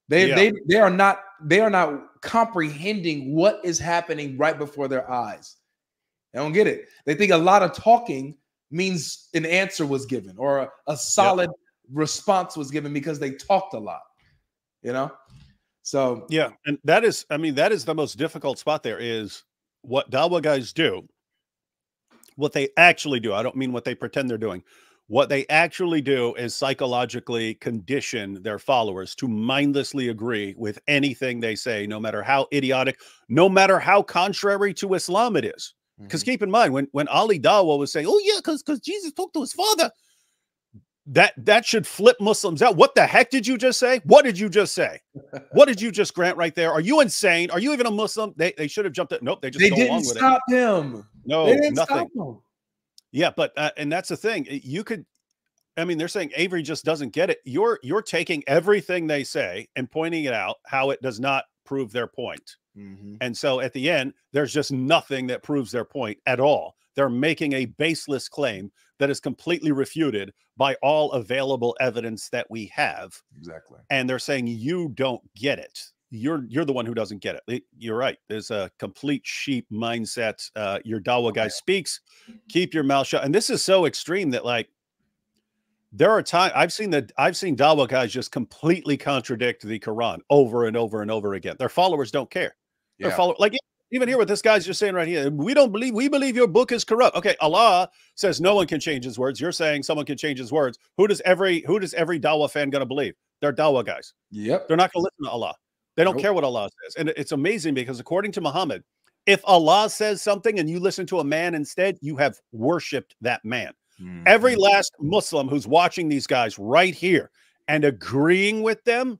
They Yeah. they they are not they are not comprehending what is happening right before their eyes. They don't get it. They think a lot of talking means an answer was given or a, a solid response was given because they talked a lot. You know? So Yeah, and that is, I mean, that is the most difficult spot. There is what Dawa guys do, what they actually do. I don't mean what they pretend they're doing. What they actually do is psychologically condition their followers to mindlessly agree with anything they say, no matter how idiotic, no matter how contrary to Islam it is. Because mm-hmm. keep in mind, when when Ali Dawah was saying, "Oh yeah, because because Jesus talked to his father," that that should flip Muslims out. What the heck did you just say? What did you just say? What did you just grant right there? Are you insane? Are you even a Muslim? They they should have jumped it. Nope, they just they go didn't along with stop him. No, they didn't nothing. stop him. Yeah, but uh, and that's the thing. You could, I mean, they're saying Avery just doesn't get it. You're you're taking everything they say and pointing it out how it does not prove their point. Mhm. And so at the end, there's just nothing that proves their point at all. They're making a baseless claim that is completely refuted by all available evidence that we have. Exactly. And they're saying you don't get it. You're you're the one who doesn't get it. You're right. There's a complete sheep mindset. Uh, your Dawa guy speaks, keep your mouth shut. And this is so extreme that like there are times I've seen that I've seen Dawa guys just completely contradict the Quran over and over and over again. Their followers don't care. Their Yeah. follow like even here what this guy's just saying right here. We don't believe we believe your book is corrupt. Okay, Allah says no one can change his words. You're saying someone can change his words. Who does every who does every Dawa fan gonna believe? They're Dawa guys. Yep. They're not to listen to Allah. They don't Nope. care what Allah says. And it's amazing because according to Muhammad, if Allah says something and you listen to a man instead, you have worshiped that man. Every Mhm. last Muslim who's watching these guys right here and agreeing with them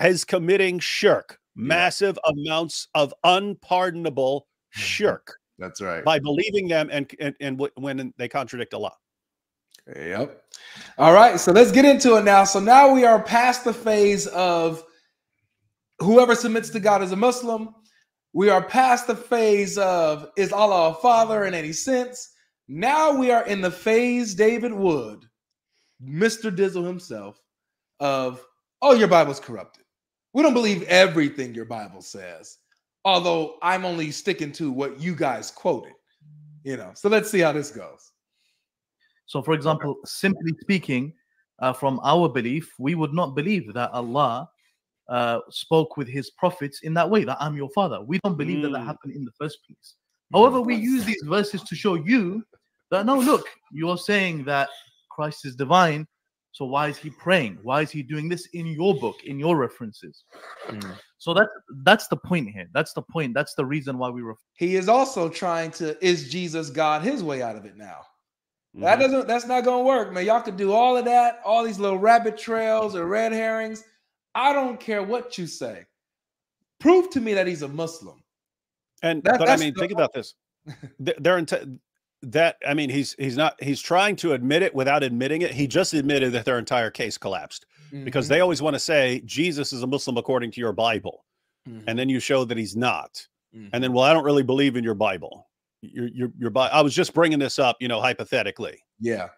is committing shirk, massive amounts of unpardonable shirk That's right. by believing them and, and, and wh- when they contradict Allah. Yep. All right. So let's get into it now. So now we are past the phase of whoever submits to God is a Muslim. We are past the phase of is Allah a father in any sense. Now we are in the phase, David Wood, Mr. Dizzle himself, of oh, your Bible's corrupted. We don't believe everything your Bible says, although I'm only sticking to what you guys quoted. You know, so let's see how this goes. So, for example, simply speaking, uh, from our belief, we would not believe that Allah uh, spoke with His prophets in that way. That I'm your father. We don't believe that that Mm. happened in the first place. However, we use these verses to show you that no, look, you're saying that Christ is divine, So why is he praying? Why is he doing this in your book, in your references? Mm. So that's that's the point here. That's the point. That's the reason why we ref- He is also trying to is Jesus God his way out of it now. That Mhm. doesn't that's not gonna work, man. Y'all could do all of that, all these little rabbit trails or red herrings. I don't care what you say. Prove to me that he's a Muslim. And That- but I mean, the- think about this. Th- They're enti- that I mean, he's he's not he's trying to admit it without admitting it. He just admitted that their entire case collapsed because Mm-hmm. they always want to say Jesus is a Muslim according to your Bible, Mhm. and then you show that he's not, Mhm. and then well, I don't really believe in your Bible. Your your your Bi- I was just bringing this up, you know, hypothetically, yeah.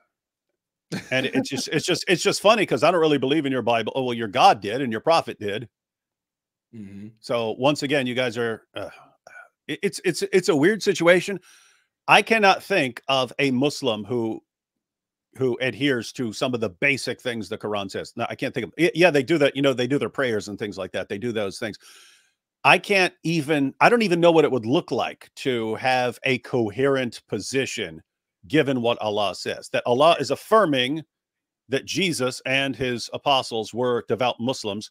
and it's just it's just it's just funny because I don't really believe in your Bible. Oh well, your God did and your prophet did. Mhm. So once again, you guys are uh, it's it's it's a weird situation. I cannot think of a Muslim who who adheres to some of the basic things the Quran says. No, I can't think of. Yeah, they do that. You know, they do their prayers and things like that. They do those things. I can't even. I don't even know what it would look like to have a coherent position, given what Allah says. That Allah is affirming that Jesus and his apostles were devout Muslims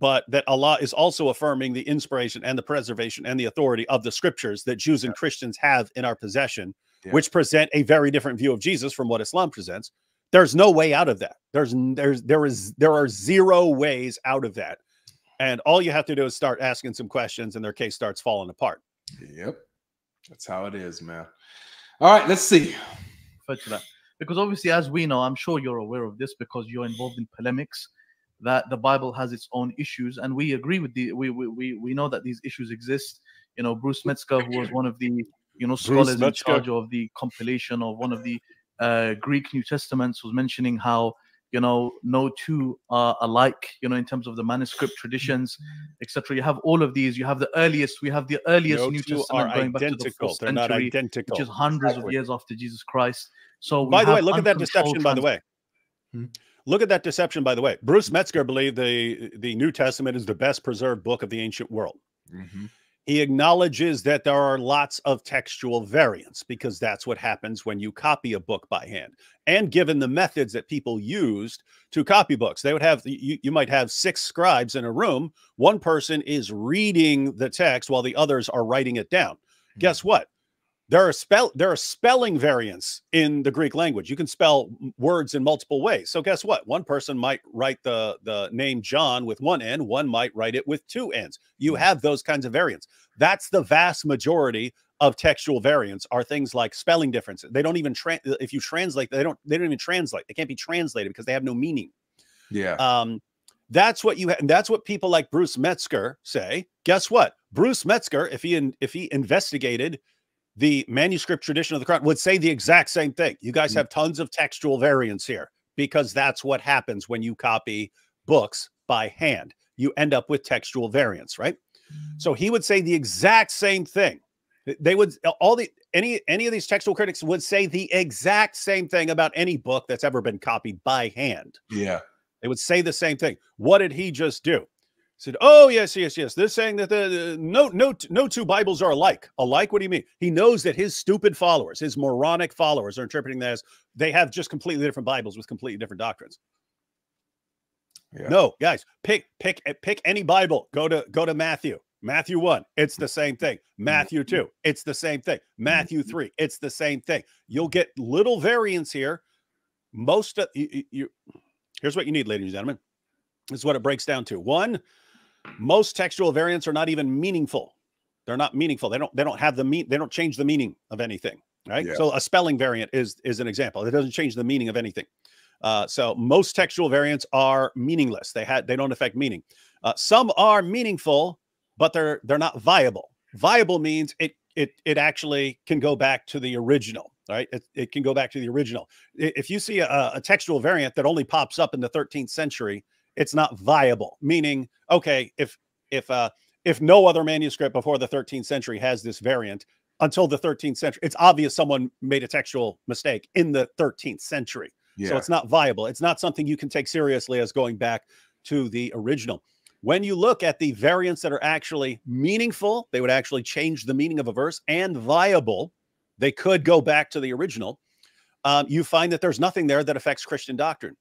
but that Allah is also affirming the inspiration and the preservation and the authority of the scriptures that Jews and Christians have in our possession, Yeah. which present a very different view of Jesus from what Islam presents. There's no way out of that. There's there's there is there are zero ways out of that. And all you have to do is start asking some questions and their case starts falling apart. Yep. That's how it is, man. All right, let's see. refer to that because obviously, as we know, I'm sure you're aware of this because you're involved in polemics. That the Bible has its own issues, and we agree with the we we we, we know that these issues exist. You know, Bruce Metzger, who was one of the you know scholars in charge of the compilation of one of the uh, Greek New Testaments, was mentioning how you know no two are alike. You know, in terms of the manuscript traditions, etc. You have all of these. You have the earliest. We have the earliest No New Testament are going back to the identical. fourth They're not century identical. which is hundreds Exactly. of years after Jesus Christ. So we by the way, look at that deception, by the way. Hmm. Look at that deception, by the way. Bruce Metzger believed the the New Testament is the best preserved book of the ancient world. Mhm. He acknowledges that there are lots of textual variants because that's what happens when you copy a book by hand. And given the methods that people used to copy books, they would have you, you might have six scribes in a room. One person is reading the text while the others are writing it down. Guess what? There are spell there are spelling variants in the Greek language. You can spell words in multiple ways. So guess what? One person might write the the name John with one N, one might write it with two N's. You have those kinds of variants. That's the vast majority of textual variants are things like spelling differences. They don't even tra- if you translate, they don't they don't even translate. They can't be translated because they have no meaning. Yeah. Um, that's what you ha- and that's what people like Bruce Metzger say. Guess what? Bruce Metzger, if he in, if he investigated the manuscript tradition of the Quran, would say the exact same thing. You guys Mm. have tons of textual variants here because that's what happens when you copy books by hand. You end up with textual variants, right? So he would say the exact same thing. They would all the any any of these textual critics would say the exact same thing about any book that's ever been copied by hand. yeah. They would say the same thing. What did he just do? Said, "Oh yes, yes, yes." They're saying that the, the no, no, no two Bibles are alike. Alike? What do you mean? He knows that his stupid followers, his moronic followers, are interpreting that as they have just completely different Bibles with completely different doctrines. Yeah. No, guys, pick, pick, eh, pick any Bible. Go to go to Matthew. Matthew one, it's the same thing. Matthew two, it's the same thing. Matthew three, it's the same thing. You'll get little variants here. Most of you, you- you here's what you need, ladies and gentlemen. This is what it breaks down to. One, most textual variants are not even meaningful. They're not meaningful. They don't they don't have the mean they don't change the meaning of anything. Right. Yeah. So a spelling variant is is an example. It doesn't change the meaning of anything. Uh, so most textual variants are meaningless. They had they don't affect meaning. Uh, some are meaningful, but they're they're not viable. Viable means it it it actually can go back to the original. Right. It, it can go back to the original. If you see a, a textual variant that only pops up in the 13th century, it's not viable. Meaning, okay, if if uh if no other manuscript before the 13th century has this variant until the 13th century, it's obvious someone made a textual mistake in the 13th century. Yeah. So it's not viable. It's not something you can take seriously as going back to the original. When you look at the variants that are actually meaningful, they would actually change the meaning of a verse and viable. They could go back to the original. Um, you find that there's nothing there that affects Christian doctrine.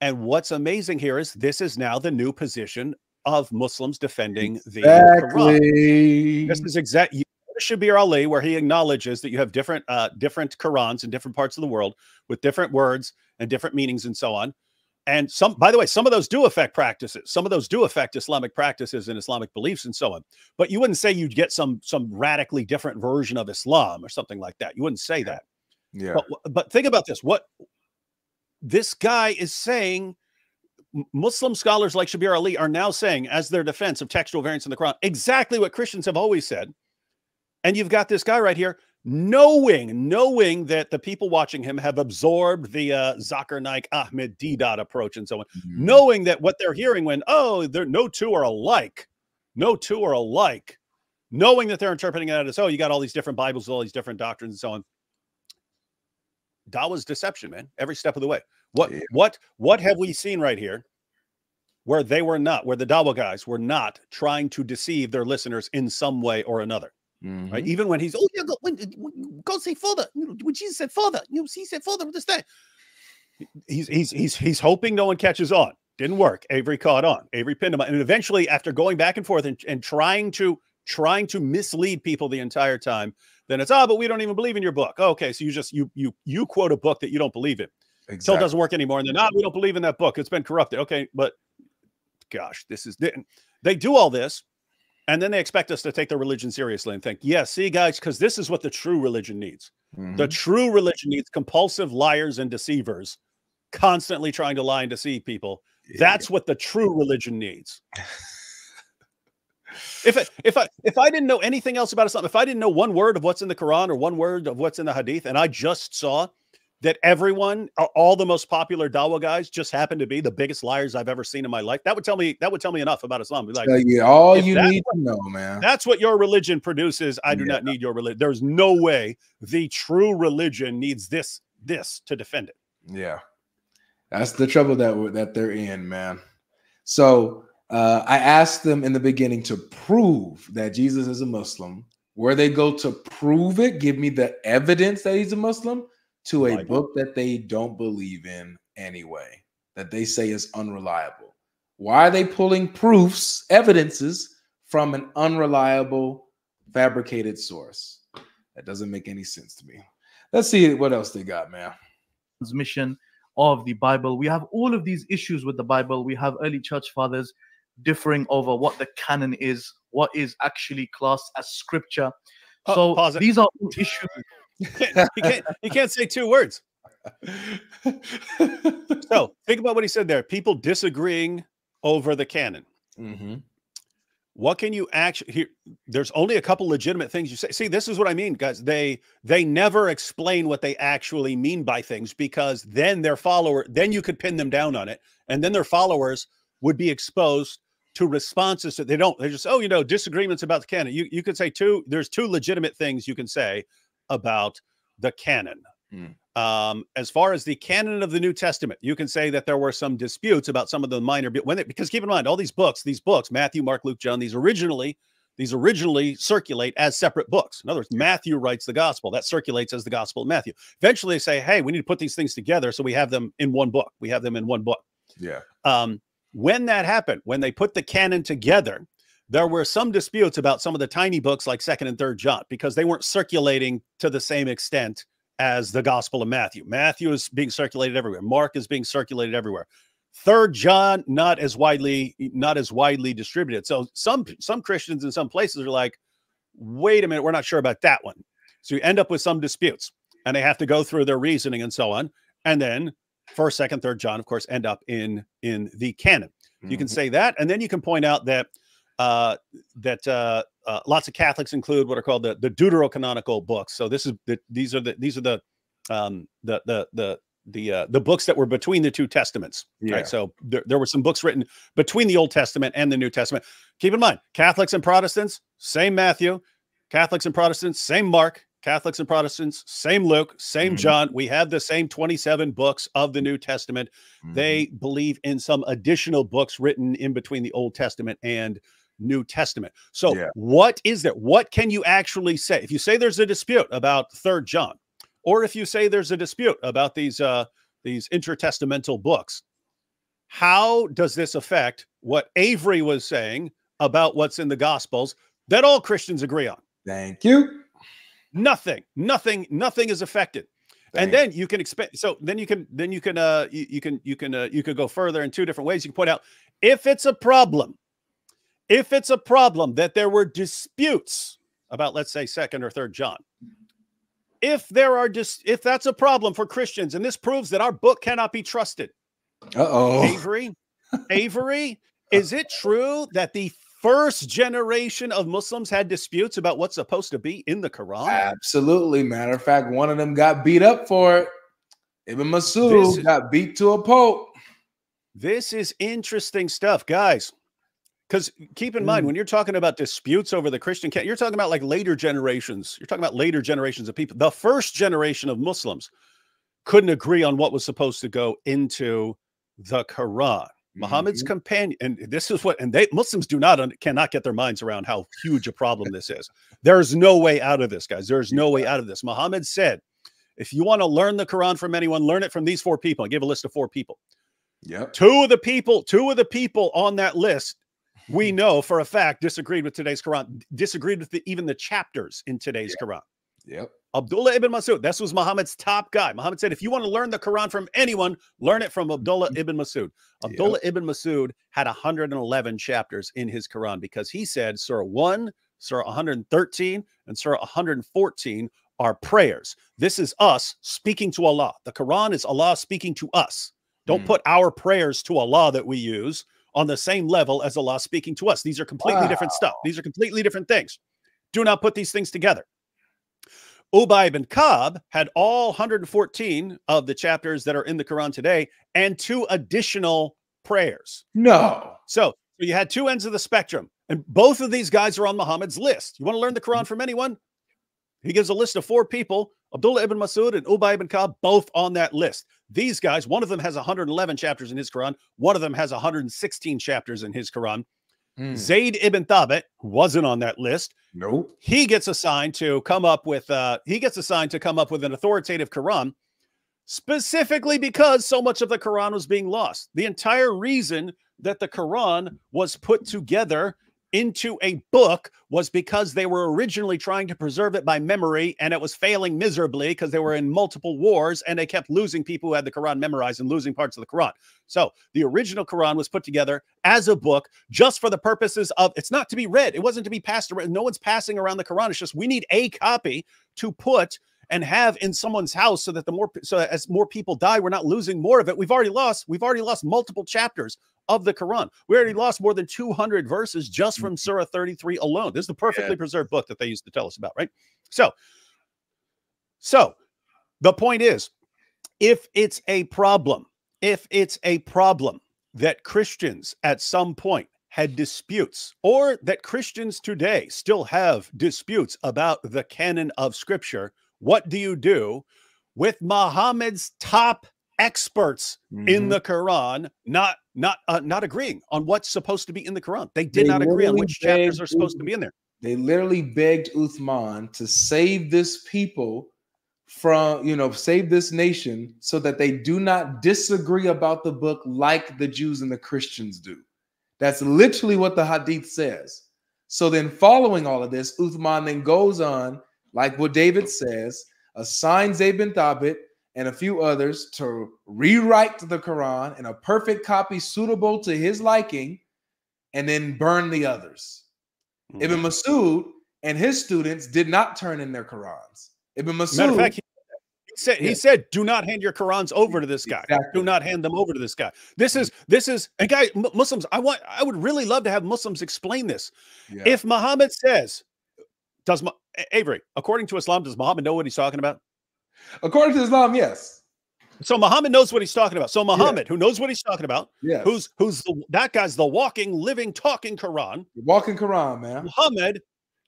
And what's amazing here is this is now the new position of Muslims defending the Quran. This is exact. you- Shabir Ali, where he acknowledges that you have different uh, different Qurans in different parts of the world with different words and different meanings and so on. And some, by the way, some of those do affect practices. Some of those do affect Islamic practices and Islamic beliefs and so on. But you wouldn't say you'd get some some radically different version of Islam or something like that. You wouldn't say that. yeah. But but think about this: what this guy is saying. Muslim scholars like Shabir Ali are now saying, as their defense of textual variants in the Quran, exactly what Christians have always said. And you've got this guy right here, knowing, knowing that the people watching him have absorbed the uh, Zakir Naik Ahmed Deedat approach and so on, Mhm. knowing that what they're hearing when, oh, there no two are alike, no two are alike, knowing that they're interpreting it as, oh, you got all these different Bibles all these different doctrines and so on. Dawah's deception, man, every step of the way. What Yeah. what what have we seen right here where they were not, where the Dawa guys were not trying to deceive their listeners in some way or another? Right. Mhm. Even when he's, oh, yeah, go, when, when- go say father. You know, when Jesus said father, you know, he said father with this thing. He's he's he's he's hoping no one catches on. Didn't work. Avery caught on. Avery pinned him. on. And eventually, after going back and forth and, and trying to trying to mislead people the entire time, then it's oh, but we don't even believe in your book. okay, so you just you you you quote a book that you don't believe in. Still Exactly. doesn't work anymore. And then no, we don't believe in that book. It's been corrupted. Okay, but gosh, this is they do all this, and then they expect us to take their religion seriously and think, yeah, see, guys, because this is what the true religion needs. The Mhm. true religion needs compulsive liars and deceivers, constantly trying to lie and deceive people. That's what the true religion needs. If I, if I if I didn't know anything else about Islam, if I didn't know one word of what's in the Quran or one word of what's in the Hadith, and I just saw that everyone, all the most popular Dawa guys, just happen to be the biggest liars I've ever seen in my life, that would tell me that would tell me enough about Islam. Be like, you all you need to know, man. that's what your religion produces. I do Yeah. not need your religion. There's no way the true religion needs this this to defend it. Yeah, that's the trouble that we're- that they're in, man. So uh, I asked them in the beginning to prove that Jesus is a Muslim. Where they go to prove it, give me the evidence that he's a Muslim to a Bible. book that they don't believe in anyway, that they say is unreliable. Why are they pulling proofs, evidences from an unreliable, fabricated source? That doesn't make any sense to me. Let's see what else they got, man. transmission of the Bible. We have all of these issues with the Bible. We have early church fathers differing over what the canon is, what is actually classed as scripture. Oh, So pause these are all issues. you can't you can't say two words. So think about what he said there. People disagreeing over the canon. Mhm. What can you actually here? There's only a couple legitimate things you say. See, this is what I mean, guys. They they never explain what they actually mean by things because then their follower, then you could pin them down on it, and then their followers would be exposed to responses that they don't. They just, oh, you know, disagreements about the canon. You you could say two. There's two legitimate things you can say about the canon. Hmm. Um, as far as the canon of the New Testament, you can say that there were some disputes about some of the minor when they, because keep in mind all these books, these books, Matthew, Mark, Luke, John, these originally these originally circulate as separate books. In other words, Matthew writes the gospel that circulates as the gospel of Matthew. Eventually, they say, hey, we need to put these things together so we have them in one book. We have them in one book. Yeah. Um, when that happened, when they put the canon together, there were some disputes about some of the tiny books like Second and Third John because they weren't circulating to the same extent as the Gospel of Matthew. Matthew is being circulated everywhere. Mark is being circulated everywhere. Third John not as widely not as widely distributed. So some some Christians in some places are like, wait a minute, we're not sure about that one. So you end up with some disputes, and they have to go through their reasoning and so on, and then first, second, third John, of course, end up in in the canon. You can Mhm. say that, and then you can point out that uh, that uh, uh, lots of Catholics include what are called the the deuterocanonical books. So this is the these are the these are the um, the the the the uh, the books that were between the two testaments. Yeah. Right. So there, there were some books written between the Old Testament and the New Testament. Keep in mind, Catholics and Protestants, same Matthew. Catholics and Protestants, same Mark. Catholics and Protestants, same Luke, same Mhm. John. We have the same 27 books of the New Testament. Mhm. They believe in some additional books written in between the Old Testament and New Testament. So, Yeah. what is there? What can you actually say? If you say there's a dispute about Third John, or if you say there's a dispute about these uh, these intertestamental books, how does this affect what Avery was saying about what's in the Gospels that all Christians agree on? Thank you. Nothing, nothing, nothing is affected. And then you can expect. So then you can, then you can, uh, you, you can, you can, uh, you could go further in two different ways. You can point out if it's a problem, if it's a problem that there were disputes about, let's say, second or third John. If there are dis, if that's a problem for Christians, and this proves that our book cannot be trusted, Uh-oh. Avery, Avery, is it true that the first generation of Muslims had disputes about what's supposed to be in the Quran? Absolutely. Matter of fact, one of them got beat up for it. Ibn Masud This- got beat to a pope. This is interesting stuff, guys. Because keep in mind, Mm. when you're talking about disputes over the Christian, you're talking about like later generations. You're talking about later generations of people. The first generation of Muslims couldn't agree on what was supposed to go into the Quran. Muhammad's Mhm. companion, and this is what, and they Muslims do not cannot get their minds around how huge a problem this is. There's no way out of this, guys. There's no way out of this. Muhammad said, if you want to learn the Quran from anyone, learn it from these four people. I gave a list of four people. Yep. Two of the people, two of the people on that list, we know for a fact disagreed with today's Quran, disagreed with the, even the chapters in today's Quran. Yep. Abdullah ibn Masud, this was Muhammad's top guy. Muhammad said, if you want to learn the Quran from anyone, learn it from Abdullah ibn Masud. Abdullah ibn Masud had 111 chapters in his Quran because he said Surah 1, Surah 113, and Surah 114 are prayers. This is us speaking to Allah. The Quran is Allah speaking to us. Don't Mm. put our prayers to Allah that we use on the same level as Allah speaking to us. These are completely different stuff. These are completely different things. Do not put these things together. Ubay ibn Ka'b had all 114 of the chapters that are in the Quran today and two additional prayers. No. So you had two ends of the spectrum, and both of these guys are on Muhammad's list. You want to learn the Quran mm-hmm. from anyone? He gives a list of four people Abdullah ibn Masud and Ubay ibn Ka'b, both on that list. These guys, one of them has 111 chapters in his Quran, one of them has 116 chapters in his Quran. Mm. Zayd ibn Thabit, who wasn't on that list, Nope. he gets assigned to come up with uh he gets assigned to come up with an authoritative quran specifically because so much of the quran was being lost the entire reason that the quran was put together into a book was because they were originally trying to preserve it by memory and it was failing miserably because they were in multiple wars and they kept losing people who had the quran memorized and losing parts of the quran so the original quran was put together as a book just for the purposes of it's not to be read. It wasn't to be passed around. No one's passing around the Quran. It's just we need a copy to put and have in someone's house so that the more so as more people die, we're not losing more of it. We've already lost, we've already lost multiple chapters of the Quran. We already mm-hmm. lost more than 200 verses just from mm-hmm. Surah 33 alone. This is the perfectly preserved book that they used to tell us about, right? So, so the point is, if it's a problem, if it's a problem that Christians at some point had disputes, or that Christians today still have disputes about the canon of scripture, what do you do with Muhammad's top experts in Mhm. the Quran not not uh, not agreeing on what's supposed to be in the Quran? They did They not agree on which chapters are supposed to be in there. They literally begged Uthman to save this people from, you know, save this nation so that they do not disagree about the book like the Jews and the Christians do. That's literally what the hadith says. So then, following all of this, Uthman then goes on, like what David says, assigns bin Thabit and a few others to rewrite the Quran in a perfect copy suitable to his liking, and then burn the others. Mm. Ibn Masud and his students did not turn in their Qurans. Ibn Masud, Matter of fact, he he said, he said, "Do not hand your Qurans over to this guy. Exactly. Do not hand them over to this guy." This is this is and guy Mu- Muslims. I want I would really love to have Muslims explain this. Yeah. If Muhammad says, "Does Avery, according to Islam, does Muhammad know what he's talking about?" According to Islam, yes, So Muhammad knows what he's talking about. So Muhammad, who knows what he's talking about, yes. who's who's the, that guy's the walking, living, talking Quran. The walking Quran, man? Muhammad,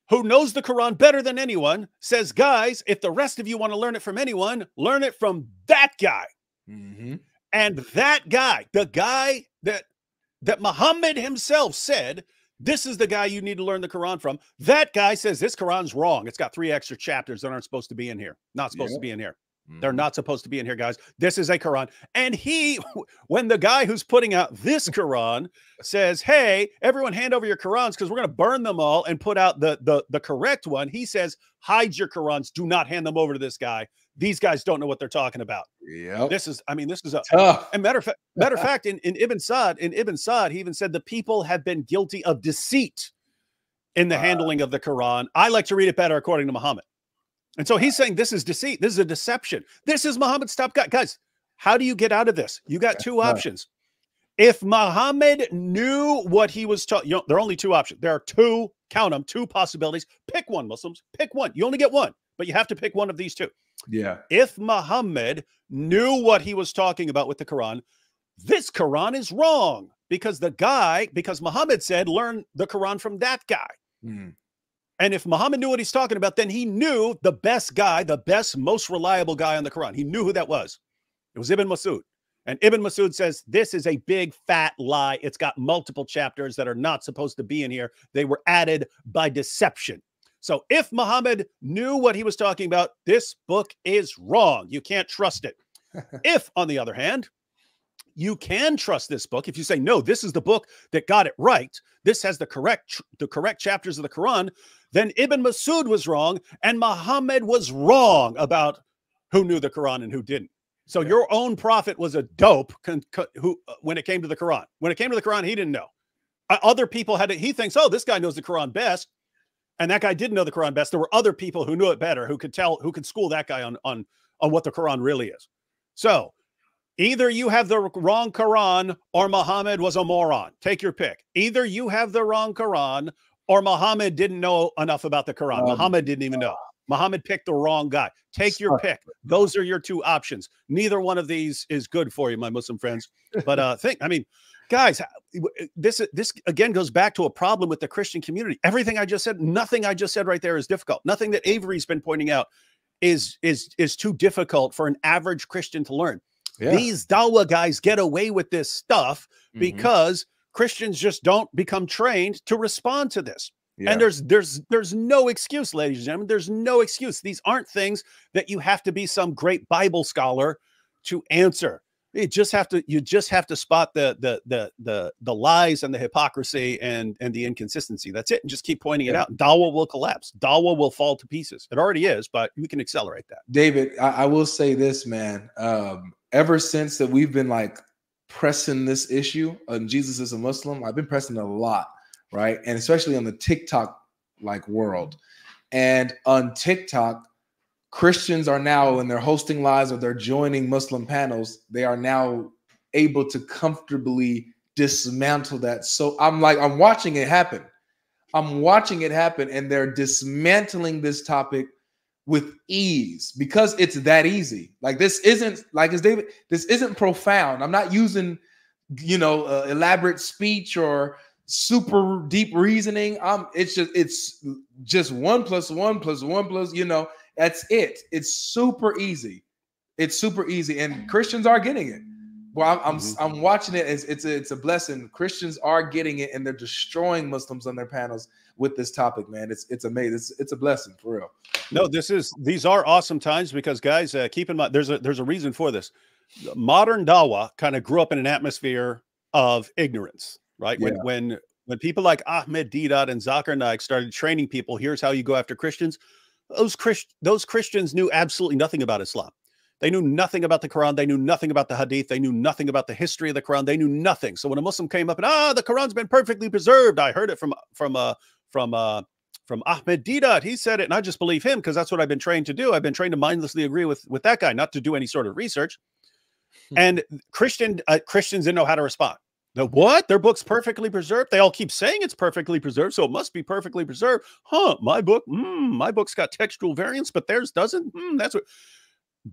who knows the Quran better than anyone, says, "Guys, if the rest of you want to learn it from anyone, learn it from that guy." Mm-hmm. And that guy, the guy that that Muhammad himself said, this is the guy you need to learn the Quran from. That guy says this Quran's wrong. It's got three extra chapters that aren't supposed to be in here. Not supposed Yeah. to be in here. They're Mhm. not supposed to be in here, guys. This is a Quran. And he, when the guy who's putting out this Quran says, Hey, everyone hand over your Qurans because we're going to burn them all and put out the, the, the correct one, he says, Hide your Qurans. Do not hand them over to this guy. These guys don't know what they're talking about. Yeah. This is, I mean, this is a, tough. and matter of fact, matter of fact, in, in Ibn Sa'd, in Ibn Sa'd, he even said the people have been guilty of deceit in the Wow. handling of the Quran. I like to read it better according to Muhammad. And so he's saying this is deceit. This is a deception. This is Muhammad's top guy. Guys, how do you get out of this? You got two right. options. If Muhammad knew what he was taught, you know, there are only two options. There are two, count them, two possibilities. Pick one, Muslims. Pick one. You only get one, but you have to pick one of these two Yeah. if Muhammad knew what he was talking about with the Quran, this Quran is wrong because the guy, because Muhammad said, learn the Quran from that guy. Mm. And if Muhammad knew what he's talking about, then he knew the best guy, the best, most reliable guy on the Quran. He knew who that was. It was Ibn Masud. And Ibn Masud says this is a big fat lie. It's got multiple chapters that are not supposed to be in here. They were added by deception. So if Muhammad knew what he was talking about, this book is wrong. You can't trust it. if, on the other hand, you can trust this book, if you say, no, this is the book that got it right, this has the correct the correct chapters of the Quran, then Ibn Masud was wrong and Muhammad was wrong about who knew the Quran and who didn't. So Yeah. your own prophet was a dope who uh, when it came to the Quran. When it came to the Quran, he didn't know. Uh, other people had to, he thinks, oh, this guy knows the Quran best. And that guy didn't know the Quran best. There were other people who knew it better, who could tell, who could school that guy on on on what the Quran really is. So either you have the wrong Quran or Muhammad was a moron. Take your pick. Either you have the wrong Quran or Muhammad didn't know enough about the Quran. Um, Muhammad didn't even know. Muhammad picked the wrong guy. Take your pick. Those are your two options. Neither one of these is good for you, my Muslim friends. But uh think, I mean, guys, uh, uh, this uh, this again goes back to a problem with the Christian community. Everything I just said, nothing I just said right there is difficult. Nothing that Avery's been pointing out is is is too difficult for an average Christian to learn. Yeah. These Dawa guys get away with this stuff Mhm. because Christians just don't become trained to respond to this. Yeah. And there's there's there's no excuse, ladies and gentlemen. There's no excuse. These aren't things that you have to be some great Bible scholar to answer. You just have to you just have to spot the the the the the lies and the hypocrisy and and the inconsistency. That's it. And just keep pointing it Yeah. out. Dawa will collapse. Dawa will fall to pieces. It already is, but we can accelerate that. David, I, I will say this, man. Um, ever since that we've been like pressing this issue on Jesus is a Muslim, I've been pressing it a lot, right? And especially on the TikTok like world. And on TikTok, Christians are now, when they're hosting lives or they're joining Muslim panels, they are now able to comfortably dismantle that. So I'm like, I'm watching it happen. I'm watching it happen, and they're dismantling this topic with ease because it's that easy. Like this isn't like as David, this isn't profound. I'm not using, you know, uh, elaborate speech or super deep reasoning. Um, it's just it's just one plus one plus one plus. You know, that's it. It's super easy. It's super easy, and Christians are getting it. Well, I'm I'm, Mhm. I'm watching it. It's it's a, it's a blessing. Christians are getting it, and they're destroying Muslims on their panels with this topic. Man, it's it's amazing. It's, it's a blessing for real. No, this is these are awesome times because guys, uh, keep in mind there's a there's a reason for this. Modern Dawa kind of grew up in an atmosphere of ignorance, right? When when when people like Ahmed Deedat and Zakir Naik started training people, here's how you go after Christians. Those Christ those Christians knew absolutely nothing about Islam. They knew nothing about the Quran. They knew nothing about the Hadith. They knew nothing about the history of the Quran. They knew nothing. So when a Muslim came up and ah, the Quran's been perfectly preserved, I heard it from from uh from uh from Ahmed Deedat. He said it, and I just believe him because that's what I've been trained to do. I've been trained to mindlessly agree with with that guy, not to do any sort of research. and Christian uh, Christians didn't know how to respond. The what? Their book's perfectly preserved. They all keep saying it's perfectly preserved, so it must be perfectly preserved. Huh? My book, mm, my book's got textual variants, but theirs doesn't. Hmm, that's what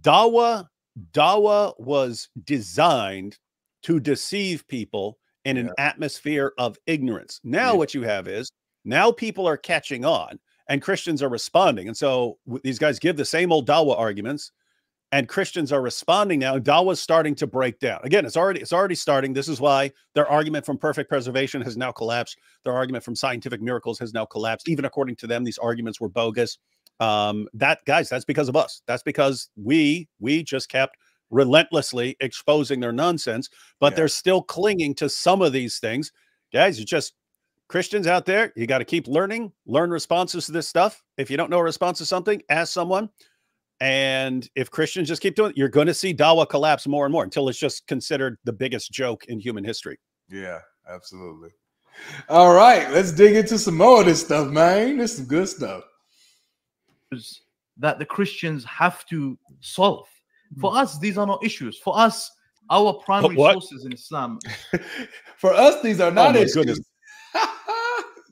Dawa Dawa was designed to deceive people in an atmosphere of ignorance. Now, Yeah. what you have is now people are catching on and Christians are responding. And so these guys give the same old Dawa arguments and Christians are responding now. And Dawa's starting to break down. Again, it's already it's already starting. This is why their argument from perfect preservation has now collapsed. Their argument from scientific miracles has now collapsed. Even according to them, these arguments were bogus. Um, that guys, that's because of us. That's because we we just kept relentlessly exposing their nonsense, but Yeah. they're still clinging to some of these things. Guys, you just Christians out there, you got to keep learning, learn responses to this stuff. If you don't know a response to something, ask someone. And if Christians just keep doing it, you're going to see Dawa collapse more and more until it's just considered the biggest joke in human history. Yeah, absolutely. All right, let's dig into some more of this stuff, man. This is good stuff. that the Christians have to solve. Hmm. For us, these are not issues. For us, our primary what? sources in Islam. For us, these are oh not my issues.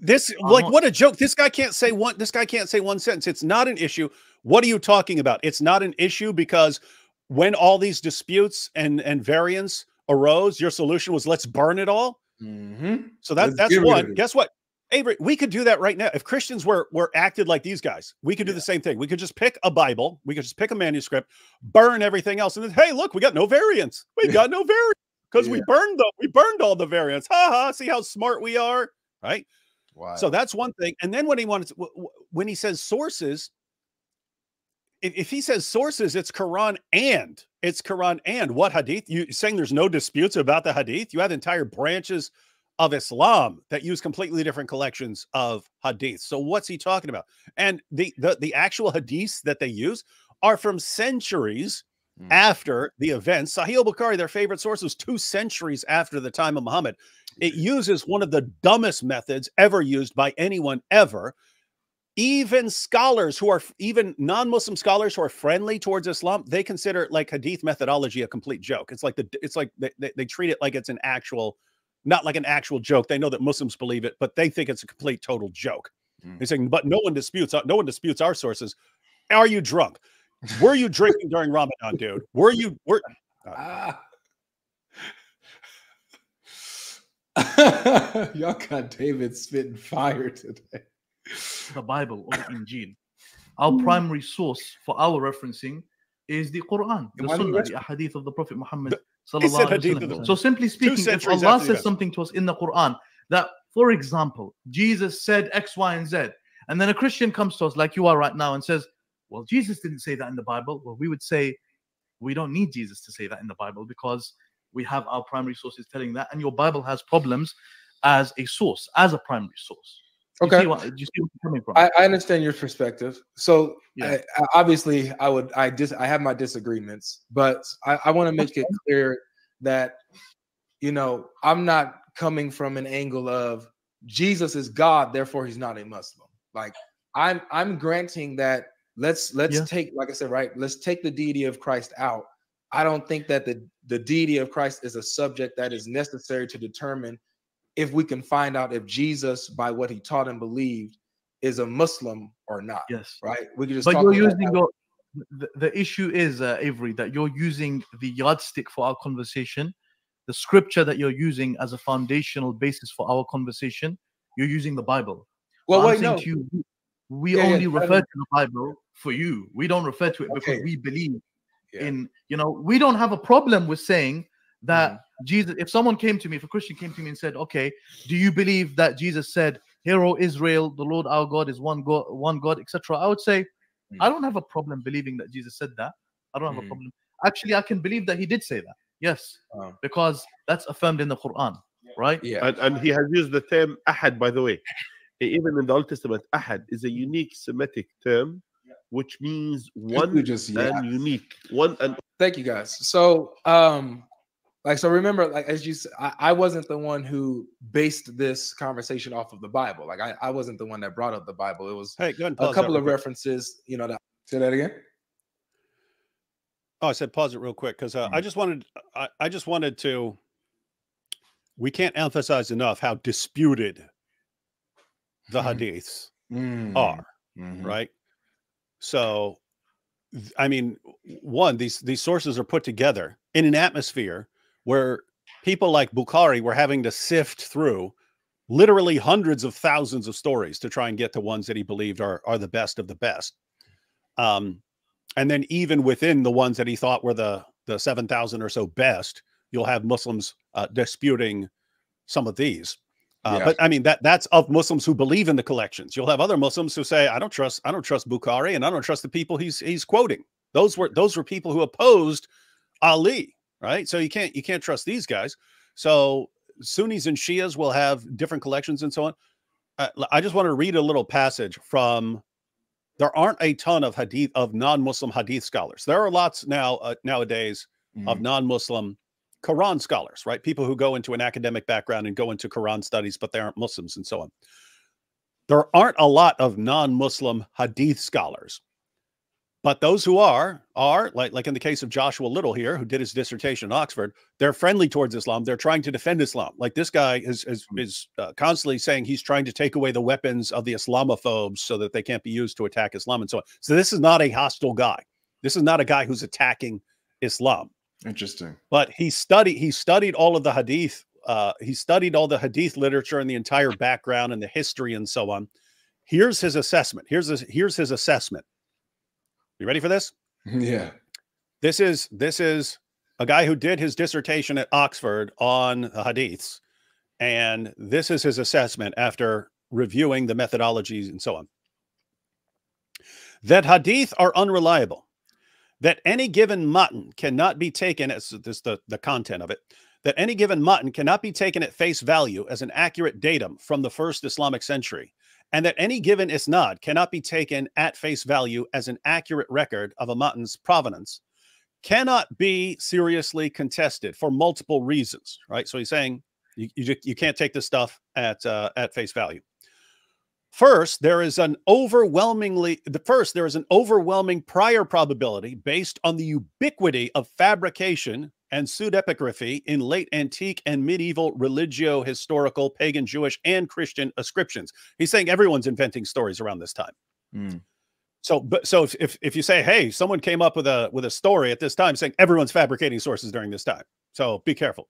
This like what a joke. This guy can't say one this guy can't say one sentence. It's not an issue. What are you talking about? It's not an issue because when all these disputes and and variants arose, your solution was let's burn it all. Mhm. So that Let's that's get rid of one. Guess what? Avery, we could do that right now. If Christians were were acted like these guys, we could do the same thing. We could just pick a Bible, we could just pick a manuscript, burn everything else, and then hey, look, we got no variants. We got no variants because we burned them. We burned all the variants. Ha ha! See how smart we are, right? Wow. So that's one thing. And then when he wanted, to, w- w- when he says sources, if, he says sources, it's Quran and it's Quran and what hadith? You saying there's no disputes about the hadith? You have entire branches of Islam that use completely different collections of hadith. So what's he talking about? And the the, the actual hadiths that they use are from centuries Mm. after the events. Sahih al-Bukhari, their favorite source, was two centuries after the time of Muhammad. It uses one of the dumbest methods ever used by anyone ever. Even scholars who are even non-Muslim scholars who are friendly towards Islam, they consider like hadith methodology a complete joke. It's like the it's like they, they, they treat it like it's an actual, not like an actual joke. They know that Muslims believe it, but they think it's a complete total joke. Mm. They're saying, but no one disputes no one disputes our sources. Are you drunk? Were you drinking during Ramadan, dude? Were you were Ah. Y'all got David spitting fire today. the Bible or Injil. Our hmm. primary source for our referencing is the Quran, the Sunnah, the Hadith of the Prophet Muhammad. He said hadith the- So simply speaking, if Allah says something to us in the Quran that, for example, Jesus said X, Y, and Z, and then a Christian comes to us like you are right now and says, "Well, Jesus didn't say that in the Bible." Well, we would say, we don't need Jesus to say that in the Bible because we have our primary sources telling that, and your Bible has problems as a source, as a primary source. You Okay. see what, you see where I'm coming from? I, I understand your perspective. So Yeah. I, I- obviously, I would I dis I have my disagreements, but I, I want to make it clear that you know I'm not coming from an angle of Jesus is God, therefore he's not a Muslim. Like I'm I'm granting that let's let's Yeah. take like I said right, let's take the deity of Christ out. I don't think that the the deity of Christ is a subject that is necessary to determine if we can find out if Jesus, by what he taught and believed, is a Muslim or not. yes. Right? We can just. but talk you're about using your the, the issue is uh, Avery that you're using the yardstick for our conversation, the scripture that you're using as a foundational basis for our conversation. You're using the Bible. Well, wait, no. you, we Yeah, yeah, only I refer to the Bible for you. We don't refer to it because we believe Yeah. in. You know, we don't have a problem with saying that Mhm. Jesus. If someone came to me, if a Christian came to me and said, "Okay, do you believe that Jesus said, Hear, O Israel, the Lord our God is one God, one God, etc." I would say, Mm. I don't have a problem believing that Jesus said that. I don't have Mm. a problem. Actually, I can believe that he did say that. Yes, Oh. because that's affirmed in the Quran, right? Yeah. And, and he has used the term ahad, by the way. Even in the Old Testament, ahad is a unique Semitic term, which means one just yeah. and unique. One and Thank you guys. So, um, like, so remember, like, as you, said, I wasn't the one who based this conversation off of the Bible. Like, I, I wasn't the one that brought up the Bible. It was hey, go ahead a couple of quick. references. You know, that say that again. Oh, I said pause it real quick because uh, I just wanted I, I just wanted to. We can't emphasize enough how disputed the Mhm. hadiths Mm, are, mhm. right? So, I mean, one these these sources are put together in an atmosphere where people like Bukhari were having to sift through literally hundreds of thousands of stories to try and get to ones that he believed are are the best of the best. Um, and then even within the ones that he thought were the the seven thousand or so best, you'll have Muslims uh, disputing some of these. Uh, Yeah. But I mean that that's of Muslims who believe in the collections. You'll have other Muslims who say, "I don't trust, I don't trust Bukhari, and I don't trust the people he's he's quoting." Those were those were people who opposed Ali, right? So you can't you can't trust these guys. So Sunnis and Shias will have different collections and so on. I, l- I just want to read a little passage from. There aren't a ton of hadith of non-Muslim hadith scholars. There are lots now uh, nowadays of Mhm. non-Muslim Quran scholars, right? People who go into an academic background and go into Quran studies, but they aren't Muslims and so on. There aren't a lot of non-Muslim hadith scholars. But those who are are like like in the case of Joshua Little here, who did his dissertation at Oxford. They're friendly towards Islam. They're trying to defend Islam. Like this guy is is, is uh, constantly saying he's trying to take away the weapons of the Islamophobes so that they can't be used to attack Islam and so on. So this is not a hostile guy. This is not a guy who's attacking Islam Interesting. but he studied he studied all of the hadith uh he studied all the hadith literature and the entire background and the history and so on. Here's his assessment. Here's his here's his assessment. You ready for this? Yeah. this is this is a guy who did his dissertation at oxford on the hadiths and this is his assessment after reviewing the methodologies and so on. That hadith are unreliable that any given matn cannot be taken as this the, the content of it that any given matn cannot be taken at face value as an accurate datum from the first islamic century and that any given isnad cannot be taken at face value as an accurate record of a matn's provenance cannot be seriously contested for multiple reasons right? So he's saying you, you, you can't take this stuff at uh, at face value First, there is an overwhelmingly the first there is an overwhelming prior probability based on the ubiquity of fabrication and pseudepigraphy in late antique and medieval religio historical pagan Jewish and Christian ascriptions. He's saying everyone's inventing stories around this time. Mm. So, but so if, if if you say, hey, someone came up with a with a story at this time saying everyone's fabricating sources during this time, so be careful.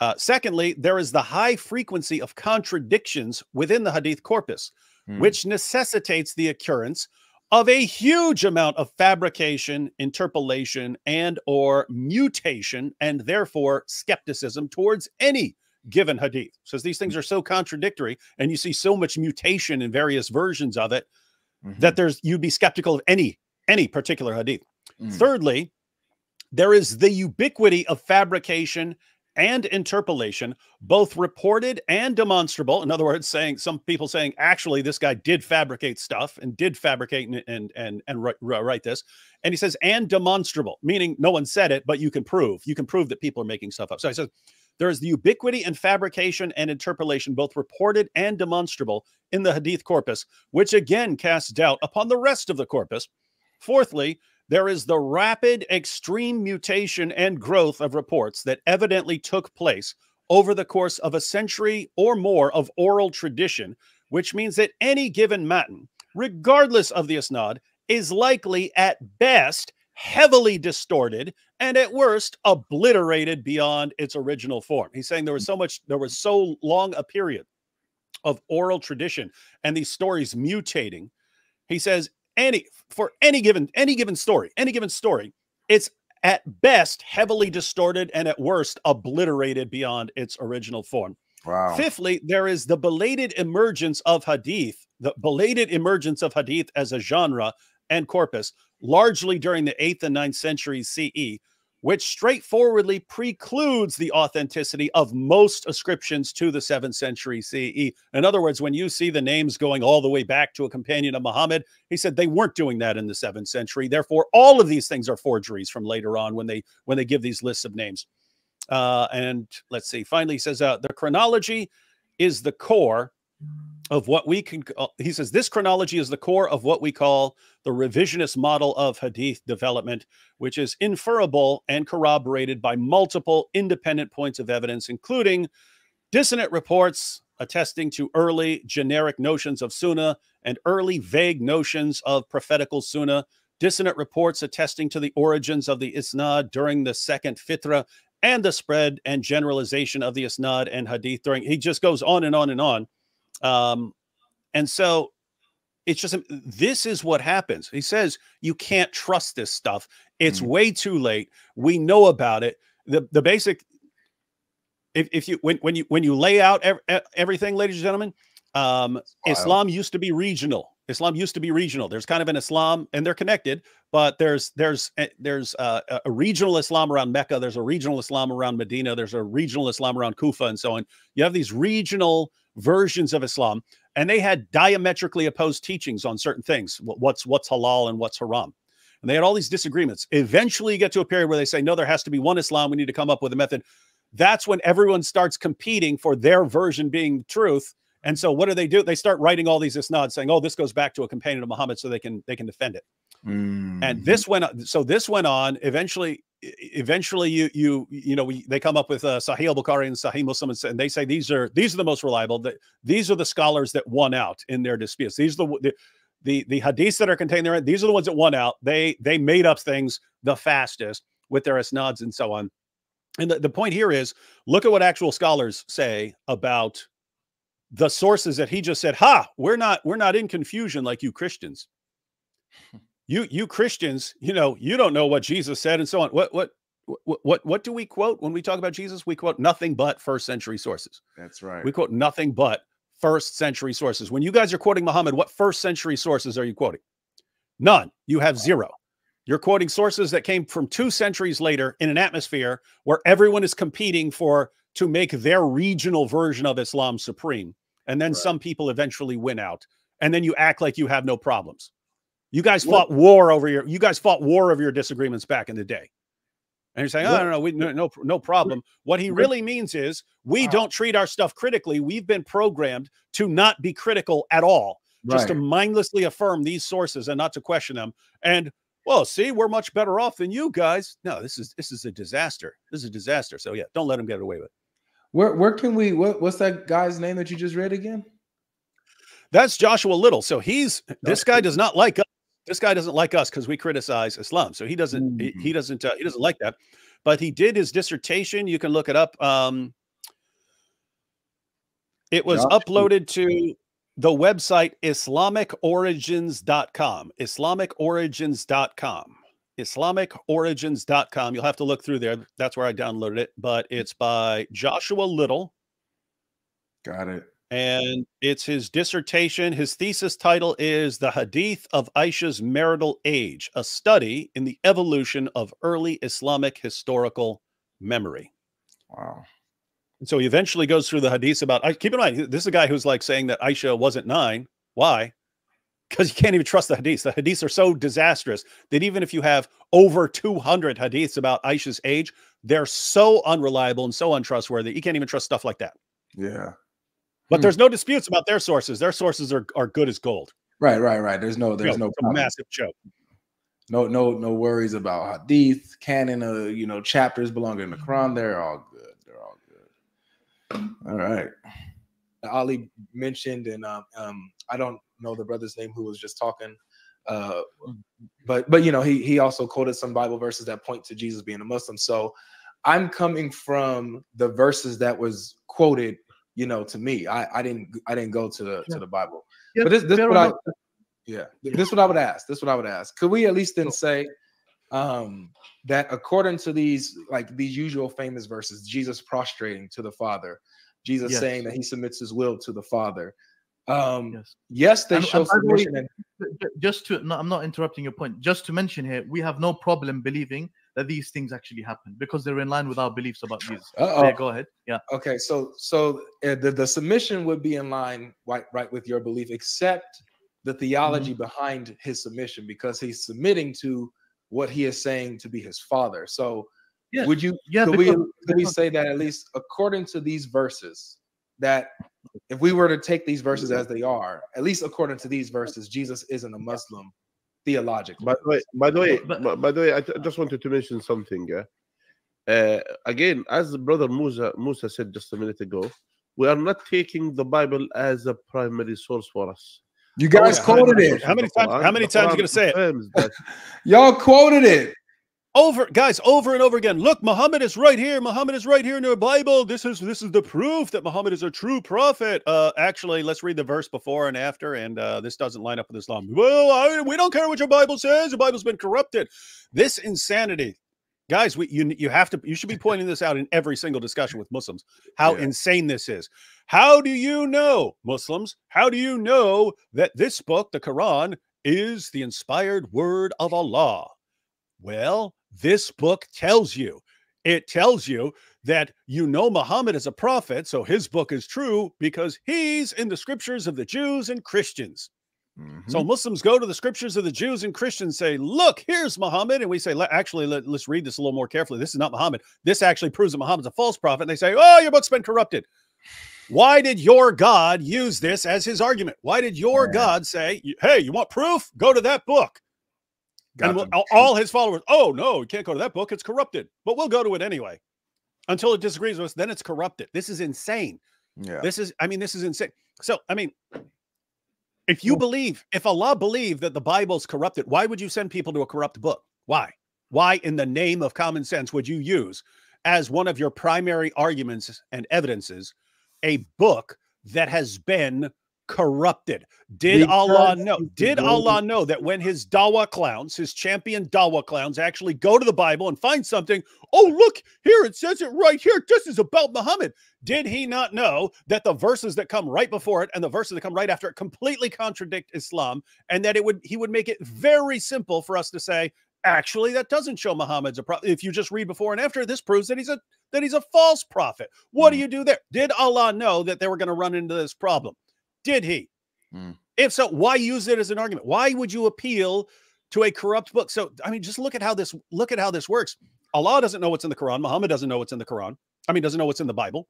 Uh, secondly, there is the high frequency of contradictions within the Hadith corpus, Mm. which necessitates the occurrence of a huge amount of fabrication, interpolation, and or mutation, and therefore skepticism towards any given Hadith. Says these things are so contradictory, and you see so much mutation in various versions of it Mhm. that there's you'd be skeptical of any any particular hadith. Mm. Thirdly, there is the ubiquity of fabrication and interpolation, both reported and demonstrable. In other words, saying some people saying actually this guy did fabricate stuff and did fabricate and and and, and write, write this, and he says and demonstrable, meaning no one said it, but you can prove you can prove that people are making stuff up. So he says there is the ubiquity and fabrication and interpolation, both reported and demonstrable, in the Hadith corpus, which again casts doubt upon the rest of the corpus. Fourthly, there is the rapid, extreme mutation and growth of reports that evidently took place over the course of a century or more of oral tradition, which means that any given matn, regardless of the isnad, is likely at best heavily distorted and at worst obliterated beyond its original form. He's saying there was so mm. much, there was so long a period of oral tradition and these stories mutating. He says any for any given any given story, any given story, it's at best heavily distorted and at worst obliterated beyond its original form. Wow. Fifthly, there is the belated emergence of hadith, the belated emergence of hadith as a genre and corpus, largely during the 8th and 9th centuries CE, which straightforwardly precludes the authenticity of most ascriptions to the 7th century CE. In other words, when you see the names going all the way back to a companion of Muhammad, he said they weren't doing that in the 7th century. Therefore, all of these things are forgeries from later on when they when they give these lists of names. Uh, and let's see. Finally, he says uh, the chronology is the core of what we can. Uh, he says this chronology is the core of what we call the revisionist model of hadith development, which is inferable and corroborated by multiple independent points of evidence, including dissonant reports attesting to early generic notions of sunnah and early vague notions of prophetical sunnah. Dissonant reports attesting to the origins of the isnad during the second fitna and the spread and generalization of the isnad and hadith during he just goes on and on and on um and so it's just this is what happens. He says you can't trust this stuff. It's Mm. way too late. We know about it. The the basic if, if you when when you when you lay out ev- everything, ladies and gentlemen, um. Islam used to be regional. Islam used to be regional. There's kind of an Islam, and they're connected, but there's there's there's uh, a a regional Islam around Mecca. There's a regional Islam around Medina. There's a regional Islam around Kufa, and so on. You have these regional versions of Islam, and they had diametrically opposed teachings on certain things. What's what's halal and what's haram, and they had all these disagreements. Eventually, you get to a period where they say, no, there has to be one Islam. We need to come up with a method. That's when everyone starts competing for their version being truth. And so, what do they do? They start writing all these isnads, saying, "Oh, this goes back to a companion of Muhammad, so they can they can defend it." Mm. and this went on so this went on eventually eventually you you you know we, they come up with uh, sahih al-bukhari and sahih muslim and, and they say these are these are the most reliable that these are the scholars that won out in their disputes these are the the the, the hadiths that are contained there these are the ones that won out they they made up things the fastest with their isnads and so on and the, the point here is look at what actual scholars say about the sources that he just said ha we're not we're not in confusion like you christians you you Christians, you know, you don't know what Jesus said and so on. What what what what what do we quote when we talk about Jesus? We quote nothing but first century sources. That's right. We quote nothing but first century sources. When you guys are quoting Muhammad, what first century sources are you quoting? None. You have zero. You're quoting sources that came from two centuries later in an atmosphere where everyone is competing for to make their regional version of Islam supreme. And then Right. some people eventually win out. And then you act like you have no problems. You guys What- fought war over your you guys fought war over your disagreements back in the day. And you're saying, oh, no, no, we, no, no, no problem. What he really means is we Wow. don't treat our stuff critically. We've been programmed to not be critical at all, just to mindlessly affirm these sources and not to question them. And well, see, we're much better off than you guys. No, this is this is a disaster. This is a disaster. So yeah, don't let him get away with it. Where where can we? What, what's that guy's name that you just read again? That's Joshua Little. So he's this guy does not like us. This guy doesn't like us because we criticize Islam. So he doesn't he, Mm. he doesn't uh, he doesn't like that. But he did his dissertation. You can look it up. Um, it was Joshua- uploaded to the website islamicorigins.com. Islamicorigins.com. Islamicorigins.com. You'll have to look through there. That's where I downloaded it. But mm. it's by Joshua Little Got it. and it's his dissertation. His thesis title is The Hadith of Aisha's Marital Age, a study in the evolution of early Islamic historical memory. Wow. And so he eventually goes through the hadiths about, I keep in mind, this is a guy who's like saying that Aisha wasn't nine. Why? Because you can't even trust the hadiths. The hadiths are so disastrous that even if you have over 200 hadiths about Aisha's age, they're so unreliable and so untrustworthy. You can't even trust stuff like that. Yeah. But Hmm. there's no disputes about their sources. Their sources are, are good as gold. Right. Right. Right. There's no. There's Joke. no. Problem. massive joke. No. No. No worries about hadith, canon. Uh, you know, chapters belonging to the Quran. They're all good. They're all good. All right. Ali mentioned, and um, um, I don't know the brother's name who was just talking. Uh, but but you know he he also quoted some Bible verses that point to Jesus being a Muslim. So I'm coming from the verses that was quoted, you know, to me. I I didn't I didn't go to the to the Bible. Yeah, but this this what I, yeah this what I would ask. This what I would ask. Could we at least then say um that according to these like these usual famous verses, Jesus prostrating to the Father, Jesus Yes. saying that he submits his will to the Father. Um Yes. yes, they And- show and by way, submission and Ju- ju- Just to, no, I'm not interrupting your point. Just to mention here, we have no problem believing that these things actually happen because they're in line with our beliefs about Jesus. uh-oh. Yeah, go ahead. Yeah. Okay, so so uh, the the submission would be in line right right with your belief, except the theology Mm-hmm. behind his submission, because he's submitting to what he is saying to be his father. So Yeah, would you Yeah. could we could we say that at least according to these verses, that if we were to take these verses as they are, at least according to these verses, Jesus isn't a Muslim theologically. By the way, by the way, But- by, by the way, I t- just wanted to mention something. Yeah. Uh, again, as brother Musa Musa said just a minute ago, we are not taking the Bible as a primary source for us. you guys yeah, quoted how- it. How many times- how many the times you gonna say it? Y'all quoted it. Over guys over and over again look muhammad is right here muhammad is right here in the bible this is this is the proof that muhammad is a true prophet uh actually let's read the verse before and after and uh this doesn't line up with islam well I, we don't care what your bible says the bible's been corrupted this insanity guys, we you you have to you should be pointing this out in every single discussion with Muslims. How Yeah. insane this is. How do you know, Muslims? How do you know that this book, the Quran, is the inspired word of Allah? Well, this book tells you. It tells you that you know Muhammad is a prophet, so his book is true because he's in the scriptures of the Jews and Christians. So Mm-hmm. Muslims go to the scriptures of the Jews and Christians, say, "Look, here's Muhammad," and we say, "Let- "Actually, let, us read this a little more carefully. This is not Muhammad. This actually proves that Muhammad's a false prophet." And they say, "Oh, your book's been corrupted." Why did your God use this as his argument? Why did your Yeah. God say, "Hey, you want proof? Go to that book"? And we'll- all his followers, "Oh no, you can't go to that book. It's corrupted." But we'll go to it anyway until it disagrees with us. Then it's corrupted. This is insane. yeah. This is, I mean, this is insane. So, I mean, if you believe, if Allah believed that the Bible's corrupted, why would you send people to a corrupt book? Why? Why, in the name of common sense, would you use as one of your primary arguments and evidences a book that has been corrupted? Did Allah know? Did Allah know that when his Dawa clowns, his champion Dawa clowns, actually go to the Bible and find something? Oh, look here, it says it right here. This is about Muhammad. Did he not know that the verses that come right before it and the verses that come right after it completely contradict Islam, and that it would he would make it very simple for us to say, actually, that doesn't show Muhammad's a prophet. If you just read before and after, this proves that he's a that he's a false prophet. What do Mm. you do there? Did Allah know that they were going to run into this problem? Did he? Mm. If so, why use it as an argument? Why would you appeal to a corrupt book? So, I mean, just look at how this look at how this works. Allah doesn't know what's in the Quran. Muhammad doesn't know what's in the Quran. I mean, doesn't know what's in the Bible.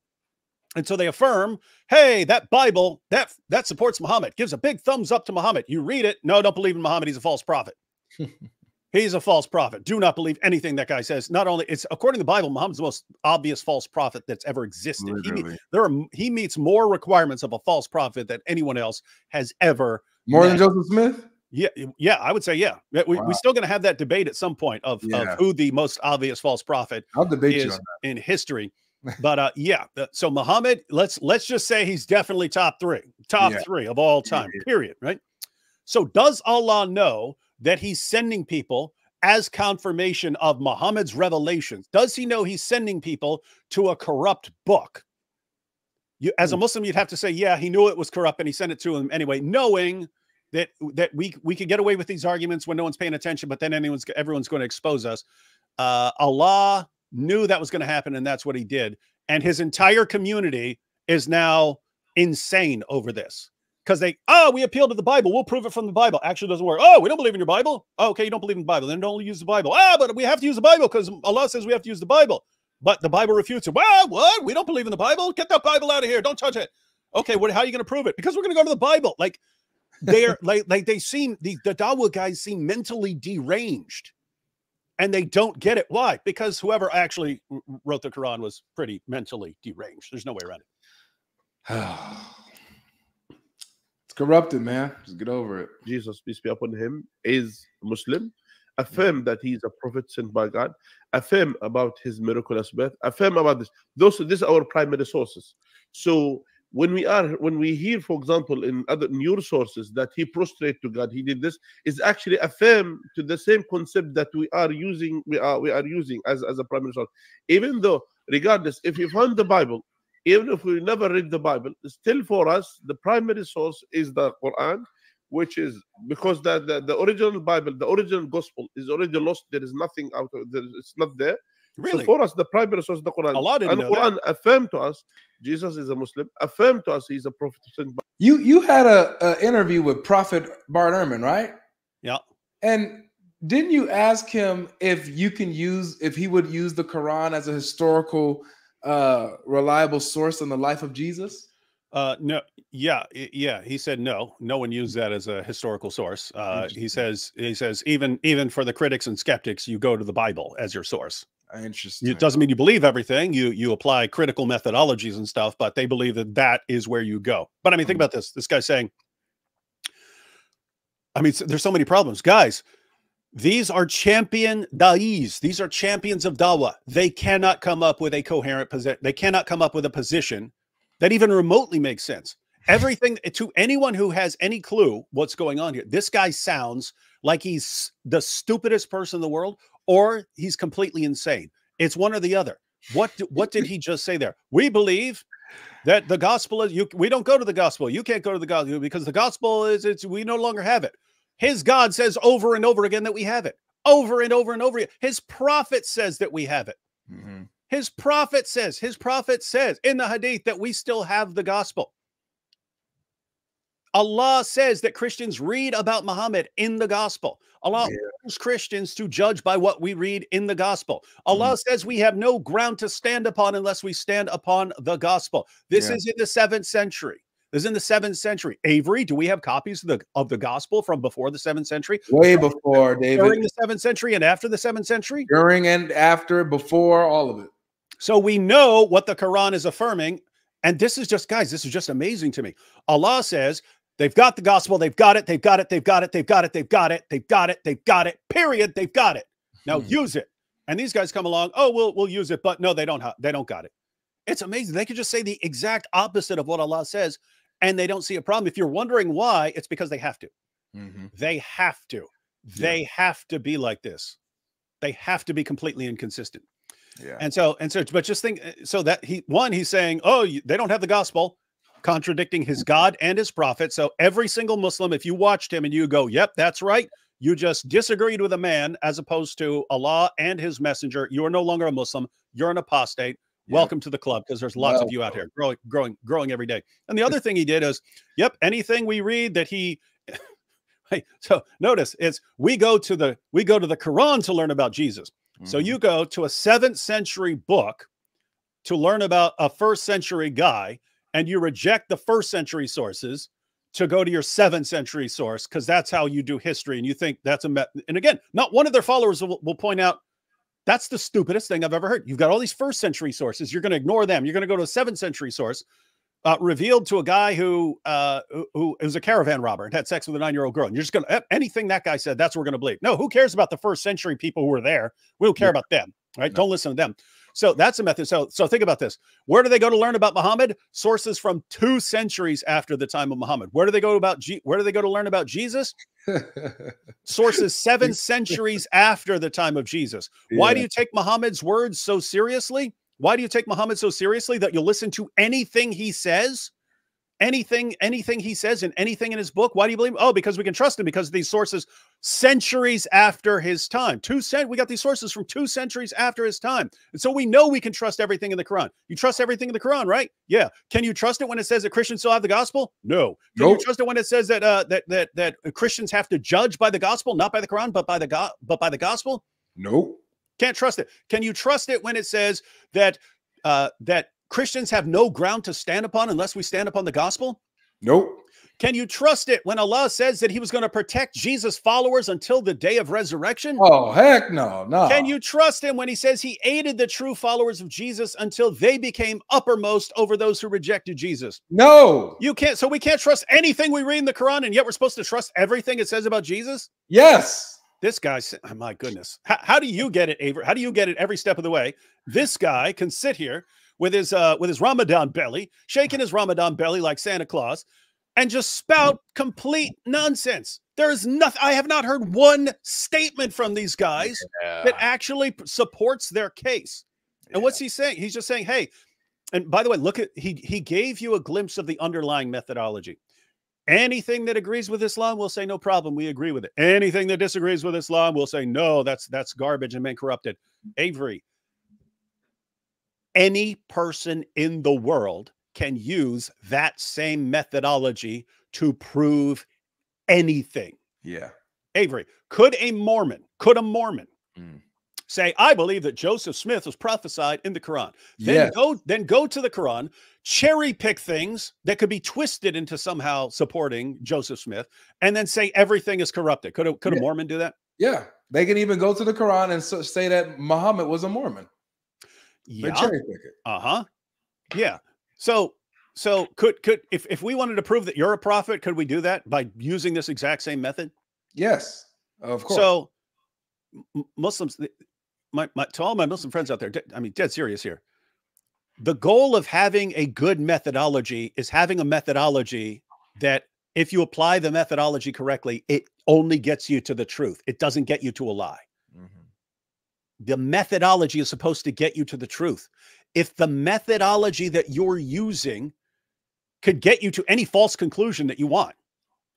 And so they affirm, hey, that Bible that that supports Muhammad, gives a big thumbs up to Muhammad. You read it, no, don't believe in Muhammad. He's a false prophet. He's a false prophet. Do not believe anything that guy says. Not only it's according to the Bible, Muhammad's the most obvious false prophet that's ever existed. He, there are he meets more requirements of a false prophet than anyone else has ever More than Joseph Smith? yeah, yeah, I would say yeah. Yeah, We, Wow. We're still going to have that debate at some point of, Yeah. of who the most obvious false prophet I'll debate is in history. But uh, yeah, so Muhammad, let's let's just say he's definitely top three, top Yeah. three of all time. Period. Right. So does Allah know that He's sending people as confirmation of Muhammad's revelations? Does He know He's sending people to a corrupt book? You, as Hmm. a Muslim, you'd have to say, yeah, he knew it was corrupt and he sent it to him anyway, knowing that that we we could get away with these arguments when no one's paying attention, but then anyone's everyone's going to expose us. Uh, Allah knew that was going to happen, and that's what he did. And his entire community is now insane over this because they, oh, we appeal to the Bible. We'll prove it from the Bible. Actually, doesn't work. Oh, we don't believe in your Bible. Oh, okay, you don't believe in the Bible. Then don't use the Bible. Ah, but we have to use the Bible because Allah says we have to use the Bible. But the Bible refutes it. Well, what? We don't believe in the Bible. Get that Bible out of here. Don't touch it. Okay, what? How are you going to prove it? Because we're going to go to the Bible. Like they're like like they seem the the Dawa guys seem mentally deranged, and they don't get it. Why? Because whoever actually wrote the Quran was pretty mentally deranged. There's no way around it. corrupted, man. Just get over it. Jesus, peace be upon him, is Muslim, affirm that he is a prophet sent by God, affirm about his miraculous birth, affirm about this. Those these are our primary sources. So when we are when we hear, for example, in other newer sources that he prostrate to God, he did this, is actually affirm to the same concept that we are using, we are we are using as, as a primary source. Even though, regardless, if you find the Bible, even if we never read the Bible, still for us, the primary source is the Quran, which is because the, the, the original Bible, the original gospel is already lost. There is nothing out of there, it's not there. Really? So for us, the primary source is the Quran. Allah didn't and know that. Quran affirmed to us Jesus is a Muslim, affirmed to us he's a prophet You you had a, a interview with Prophet Bart Ehrman, right? Yeah. And didn't you ask him if you can use if he would use the Quran as a historical uh reliable source in the life of Jesus? Uh, no, yeah, yeah. He said no. No one used that as a historical source. Uh, he says he says even even for the critics and skeptics, you go to the Bible as your source. Interesting. It doesn't mean you believe everything. You you apply critical methodologies and stuff, but they believe that that is where you go. But I mean, think Mhm. about this. This guy's saying, I mean, there's so many problems, guys. These are champion da'is. These are champions of dawah. They cannot come up with a coherent position. They cannot come up with a position that even remotely makes sense. Everything eh, to anyone who has any clue what's going on here, this guy sounds like he's the stupidest person in the world or he's completely insane. It's one or the other. What what did he just say there? We believe that the gospel is you. We don't go to the gospel. You can't go to the gospel because the gospel is it's we no longer have it. His God says over and over again that we have it. Over and over and over again. His prophet says that we have it. Mhm. His prophet says, his prophet says in the hadith that we still have the gospel. Allah says that Christians read about Muhammad in the gospel. Allah Yeah. orders Christians to judge by what we read in the gospel. Allah says we have no ground to stand upon unless we stand upon the gospel. This Yeah. is in the seventh century. This is in the seventh century. Avery, do we have copies of the of the gospel from before the seventh century? Way before David. During the seventh century and after the seventh century? during and after, before, all of it. So we know what the Quran is affirming. And this is just, guys, this is just amazing to me. Allah says they've got the gospel, they've got it, they've got it, they've got it, they've got it, they've got it, they've got it, they've got it, period. They've got it. Now Hmm. use it. And these guys come along, oh, we'll we'll use it, but no, they don't they don't got it. It's amazing. They could just say the exact opposite of what Allah says, and they don't see a problem. If you're wondering why, it's because they have to. Mhm. They have to. They have to be like this. They have to be completely inconsistent. Yeah. And so, and so, but just think uh, so that he, one, he's saying, oh, they don't have the gospel, contradicting his God and his prophet. So every single Muslim, if you watched him and you go, yep, that's right, you just disagreed with a man as opposed to Allah and his messenger. You are no longer a Muslim. You're an apostate. Welcome to the club because there's lots of you out here growing, growing, growing every day. And the other thing he did is, yep, anything we read that he Hey, so notice it's we go to the we go to the Quran to learn about Jesus. So Mhm. you go to a seventh century book to learn about a first century guy, and you reject the first century sources to go to your seventh century source because that's how you do history. And you think that's a met. And again, not one of their followers will, will point out that's the stupidest thing I've ever heard. You've got all these first century sources. You're going to ignore them. You're going to go to a seventh century source. Uh, revealed to a guy who uh, who, who was a caravan robber and had sex with a nine-year-old girl. And you're just going to anything that guy said. That's what we're going to believe. No, who cares about the first century people who were there? We don't care Yeah. about them, right? No. Don't listen to them. So that's a method. So so think about this. Where do they go to learn about Muhammad? Sources from two centuries after the time of Muhammad. Where do they go about? G- where do they go to learn about Jesus? Sources seven centuries after the time of Jesus. Why do you take Muhammad's words so seriously? Why do you take Muhammad so seriously that you'll listen to anything he says? Anything, anything he says and anything in his book. Why do you believe? Oh, because we can trust him because these sources centuries after his time. Two cent we got these sources from two centuries after his time. And so we know we can trust everything in the Quran. You trust everything in the Quran, right? Yeah. Can you trust it when it says that Christians still have the gospel? No. Can Nope. you trust it when it says that uh that that that Christians have to judge by the gospel, not by the Quran, but by the God, but by the gospel? nope. Can't trust it. Can you trust it when it says that uh, that Christians have no ground to stand upon unless we stand upon the gospel? Nope. Can you trust it when Allah says that He was going to protect Jesus' followers until the day of resurrection? Oh heck no, no. Can you trust Him when He says He aided the true followers of Jesus until they became uppermost over those who rejected Jesus? No. You can't. So we can't trust anything we read in the Quran, and yet we're supposed to trust everything it says about Jesus. Yes. This guy, oh my goodness. How, how do you get it, Avery? How do you get it every step of the way? This guy can sit here with his uh with his Ramadan belly, shaking his Ramadan belly like Santa Claus, and just spout complete nonsense. There is nothing. I have not heard one statement from these guys that actually supports their case. And what's he saying? He's just saying, hey, and by the way, look at he he gave you a glimpse of the underlying methodology. Anything that agrees with Islam, we'll say no problem. We agree with it. Anything that disagrees with Islam, we'll say no. That's that's garbage and been corrupted. Avery, any person in the world can use that same methodology to prove anything. Yeah. Avery, could a Mormon, could a Mormon Mm. say, I believe that Joseph Smith was prophesied in the Quran? Then Yes. go, then go to the Quran, cherry pick things that could be twisted into somehow supporting Joseph Smith, and then say everything is corrupted. Could a could a Mormon do that? Yeah. They can even go to the Quran and so, say that Muhammad was a Mormon. They Yeah. cherry pick it. Uh-huh. Yeah. So so could could if, if we wanted to prove that you're a prophet, could we do that by using this exact same method? Yes. Of course. So Muslims, my, my to all my Muslim friends out there, I mean, dead serious here. The goal of having a good methodology is having a methodology that, if you apply the methodology correctly, it only gets you to the truth. It doesn't get you to a lie. The methodology is supposed to get you to the truth. If the methodology that you're using could get you to any false conclusion that you want,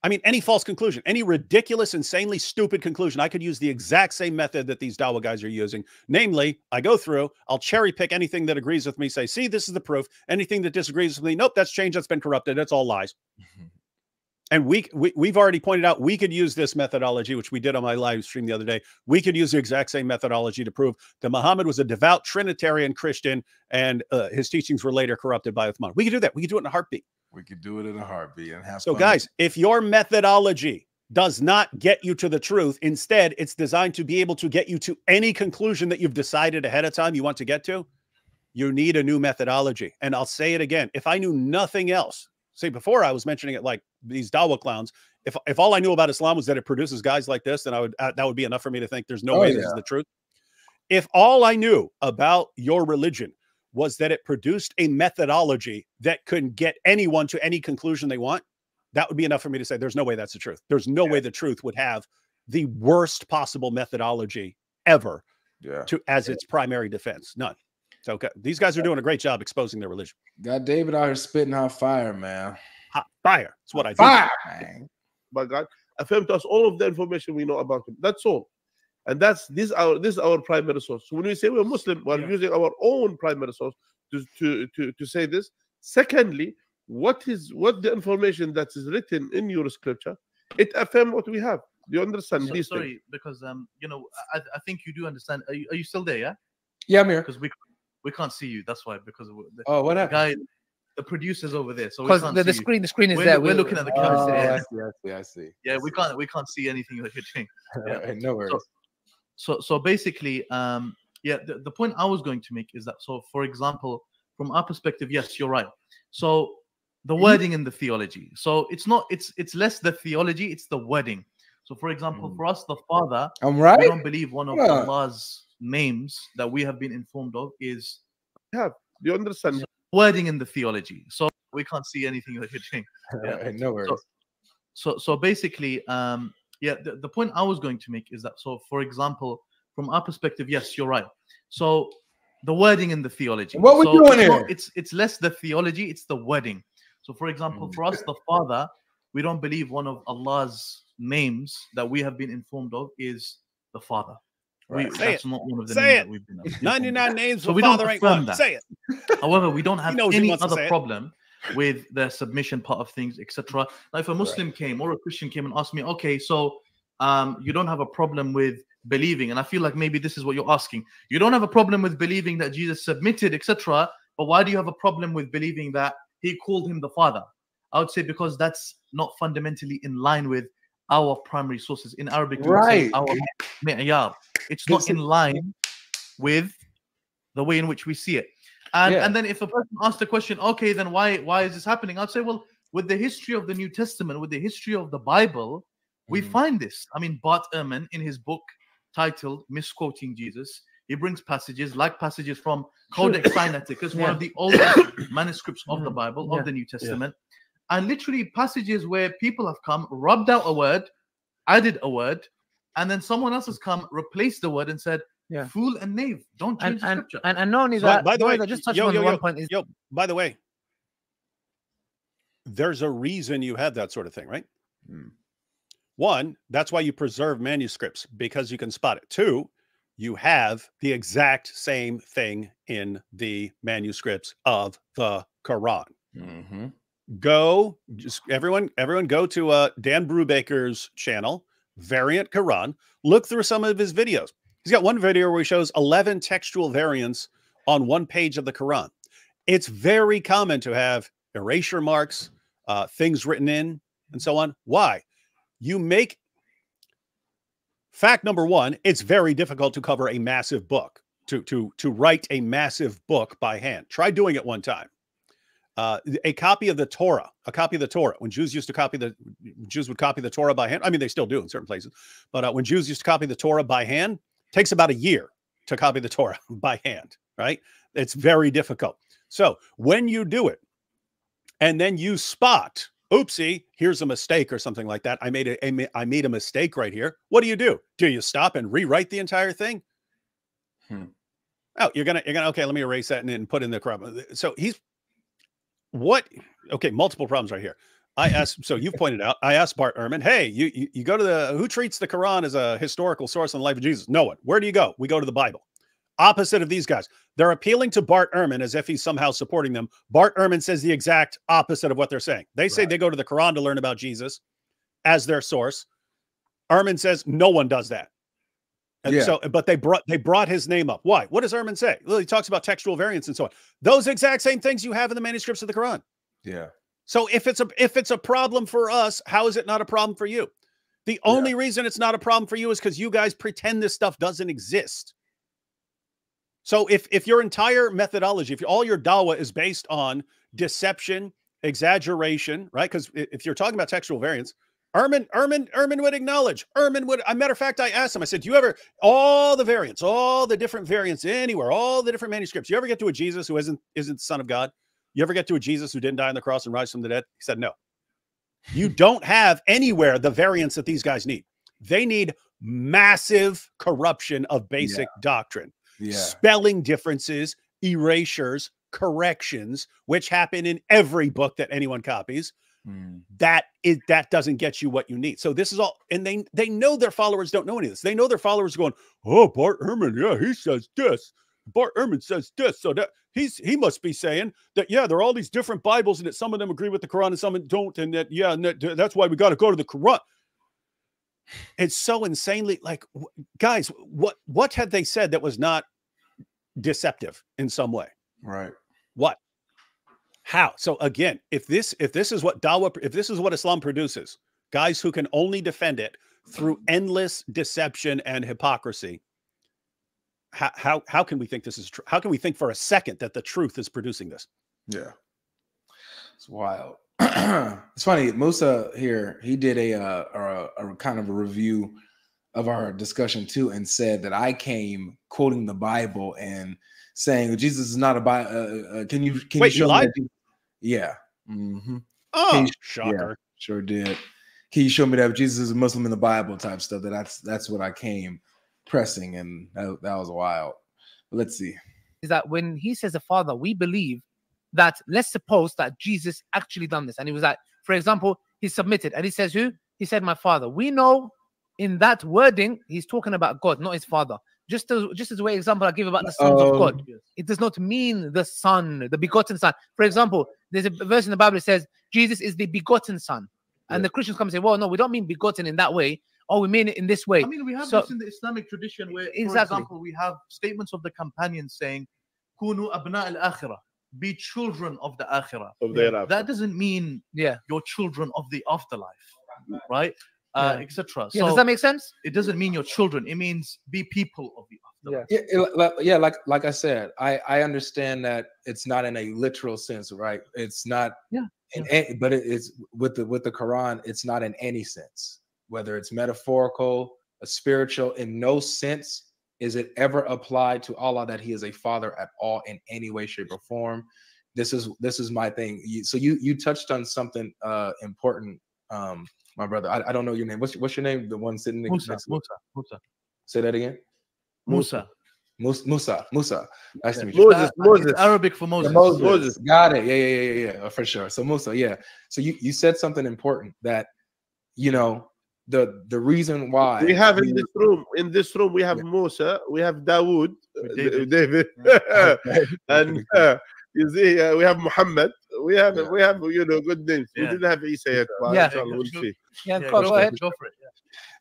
I mean, any false conclusion, any ridiculous, insanely stupid conclusion. I could use the exact same method that these Dawa guys are using. Namely, I go through, I'll cherry pick anything that agrees with me, say, see, this is the proof. Anything that disagrees with me, nope, that's changed, that's been corrupted, that's all lies. Mm-hmm. And we, we we've already pointed out we could use this methodology, which we did on my live stream the other day. We could use the exact same methodology to prove that Muhammad was a devout Trinitarian Christian and uh, his teachings were later corrupted by Uthman. We could do that. We could do it in a heartbeat. We could do it in a heartbeat and have So, fun. guys, if your methodology does not get you to the truth, instead, it's designed to be able to get you to any conclusion that you've decided ahead of time you want to get to, you need a new methodology. And I'll say it again if I knew nothing else, see, before I was mentioning it like these Dawa clowns. If, if all I knew about Islam was that it produces guys like this, then I would uh, that would be enough for me to think there's no Oh, way this is the truth. If all I knew about your religion was that it produced a methodology that could get anyone to any conclusion they want, that would be enough for me to say there's no way that's the truth. There's no way the truth would have the worst possible methodology ever yeah. to as its primary defense. None. So okay, these guys are doing a great job exposing their religion. Got David out here spitting hot fire, man. Hot fire. That's what I do. Fire, man. by God, affirm to us all of the information we know about him. That's all. And that's this our this is our primary source. So when we say we're Muslim, we're Yeah. using our own primary source to, to to to say this. Secondly, what is what the information that is written in your scripture, it affirm what we have. Do you understand So- these things? sorry, because um, you know, I, I think you do understand. Are you, are you still there? Yeah, Yeah, I'm here. because we we can't see you. That's why because of the, Oh, what the happened? guy, the producer's over there, so Because the, the screen, the screen is We're- there. we're looking at the camera. Oh, Yeah. I see, I see, I see. Yeah, we can't we can't see anything that you're doing. Yeah. no worries. so so basically um yeah the, the point i was going to make is that so for example from our perspective yes you're right so the Mhm. wording in the theology so it's not it's it's less the theology it's the wording so for example Mm. for us the father I'm right. we right. don't believe one of Yeah. allah's names that we have been informed of is Do you understand? wording in the theology so we can't see anything that you're doing yeah. no worries. so so basically um yeah the, the point i was going to make is that so for example from our perspective yes you're right so the wording in the theology What we so doing it's, not- it's it's less the theology it's the wording so for example Mm. for us the father we don't believe one of allah's names that we have been informed of is the father we, Right. Say that's not one of the Say names it. that we've been of. 99 names So we don't father ain't one. that. Say it. However, we don't have any other it. problem with the submission part of things, etc. Now, if a Muslim came or a Christian came and asked me, okay, so um, you don't have a problem with believing, and I feel like maybe this is what you're asking. You don't have a problem with believing that Jesus submitted, etc. But why do you have a problem with believing that he called him the Father? I would say because that's not fundamentally in line with our primary sources. In Arabic, we Right. our mi'yar. It's not in line with the way in which we see it. And Yeah. and then if a person asks the question, okay, then why why is this happening? I'd say, well, with the history of the New Testament, with the history of the Bible, we Mhm. find this. I mean, Bart Ehrman in his book titled Misquoting Jesus, he brings passages like passages from Codex Sinaiticus, one of the oldest manuscripts of the Mm, Bible, yeah, of the New Testament, and literally passages where people have come, rubbed out a word, added a word, and then someone else has come, replaced the word, and said, Yeah. fool and knave, don't change And, the and, scripture. and, and not only So, that, by the way, that, just touching yo, on yo, one yo, point is Yo, by the way, there's a reason you have that sort of thing, right? Mm. One, that's why you preserve manuscripts because you can spot it. Two, you have the exact same thing in the manuscripts of the Quran. Mhm. Go, just everyone, everyone, go to uh, Dan Brubaker's channel, Variant Quran. Look through some of his videos. He's got one video where he shows 11 textual variants on one page of the Quran. It's very common to have erasure marks, uh, things written in, and so on. Why? You make fact number one, it's very difficult to cover a massive book, to, to, to write a massive book by hand. Try doing it one time. Uh, a copy of the Torah, a copy of the Torah. When Jews used to copy the Jews would copy the Torah by hand. I mean, they still do in certain places, but uh, when Jews used to copy the Torah by hand, takes about a year to copy the Torah by hand. Right? It's very difficult. So when you do it, and then you spot, oopsie, here's a mistake or something like that. I made a, I made a mistake right here. What do you do? Do you stop and rewrite the entire thing? Oh, you're gonna you're gonna okay. Let me erase that and then put in the crop. So he's what? Okay, multiple problems right here. I asked. So you've pointed out. I asked Bart Ehrman. Hey, you, you you go to the who treats the Quran as a historical source on the life of Jesus? No one. Where do you go? We go to the Bible. Opposite of these guys. They're appealing to Bart Ehrman as if he's somehow supporting them. Bart Ehrman says the exact opposite of what they're saying. They say Right. they go to the Quran to learn about Jesus as their source. Ehrman says no one does that. Yeah. so, but they brought they brought his name up. Why? What does Ehrman say? Well, he talks about textual variants and so on. Those exact same things you have in the manuscripts of the Quran. Yeah. So if it's a if it's a problem for us, how is it not a problem for you? The only reason it's not a problem for you is because you guys pretend this stuff doesn't exist. So if if your entire methodology, if all your dawa is based on deception, exaggeration, right? Because if you're talking about textual variants, Ehrman, Ehrman, Ehrman would acknowledge. Ehrman would. A matter of fact, I asked him. I said, "Do you ever all the variants, all the different variants anywhere, all the different manuscripts? You ever get to a Jesus who isn't isn't the Son of God? You ever get to a Jesus who didn't die on the cross and rise from the dead?" He said, "No. You don't have anywhere the variants that these guys need. They need massive corruption of basic doctrine." Yeah. spelling differences, erasures, corrections, which happen in every book that anyone copies. Mm. That is that doesn't get you what you need. So this is all, and they they know their followers don't know any of this. They know their followers are going, oh, Bart Ehrman, yeah, he says this. Bart Ehrman says this. So that he's he must be saying that yeah, there are all these different Bibles, and that some of them agree with the Quran and some don't, and that yeah, and that, that's why we got to go to the Quran. It's so insanely like, guys, what what had they said that was not deceptive in some way? Right. What? How? So again, if this if this is what Dawa if this is what Islam produces, guys who can only defend it through endless deception and hypocrisy, how how, how can we think this is true? How can we think for a second that the truth is producing this? Yeah. It's wild. it's funny. Musa here, he did a, uh, a a kind of a review of our discussion too, and said that I came quoting the Bible and saying Jesus is not a Bible. Uh, uh, can you can Wait, you you show me? lied? that Jesus-" Yeah. hmm Oh, He's- shocker. Sure did. Can you show me that Jesus is a Muslim in the Bible type stuff? That that's that's what I came pressing, and that, that was wild. Let's see. is that when he says the father, we believe that let's suppose that Jesus actually done this. And he was like, for example, he submitted and he says, Who? He said, My father. We know in that wording, he's talking about God, not his father. Just as just as a way example I give about the sons of God. Um, It does not mean the son, the begotten son. For example, there's a verse in the Bible that says Jesus is the begotten son. And the Christians come and say, Well, no, we don't mean begotten in that way. Oh, we mean it in this way. I mean, we have So- this in the Islamic tradition where, for example, we have statements of the companions saying, "Kunu abna al-akhirah," be children of the akhirah. of thereafter. That doesn't mean yeah. you're children of the afterlife, right? Uh, Yeah. Etc. Yeah, So does that make sense? it doesn't mean you're children. It means be people of the afterlife. Yeah, it- like- yeah, like like I said, I I understand that it's not in a literal sense, right? It's not. Yeah, In any, but it's with the with the Quran, it's not in any sense, whether it's metaphorical, a spiritual. In no sense is it ever applied to Allah that He is a father at all in any way, shape, or form. This is this is my thing. You, so you you touched on something uh important, um, my brother. I, I don't know your name. What's what's your name? The one sitting next Musa, to you? Musa, Musa, Say that again. Musa. Mus- Musa, Musa. Nice to meet you. Moses, Uh, it's Moses. Arabic for Moses. Moses. Moses. Got it. Yeah, yeah, yeah, yeah, yeah, for sure. So Musa, yeah. So you, you said something important that you know the the reason why We have in this room, in this room, we have Yeah. Musa, we have Dawood, uh, David. David, and uh, you see, uh, we have Muhammad. We have, Yeah. we have, you know, good names. We didn't have Isa yet, but Yeah. inshallah, we'll Sure. see. Yeah, Yeah, go, go, go ahead. Go for it. yeah.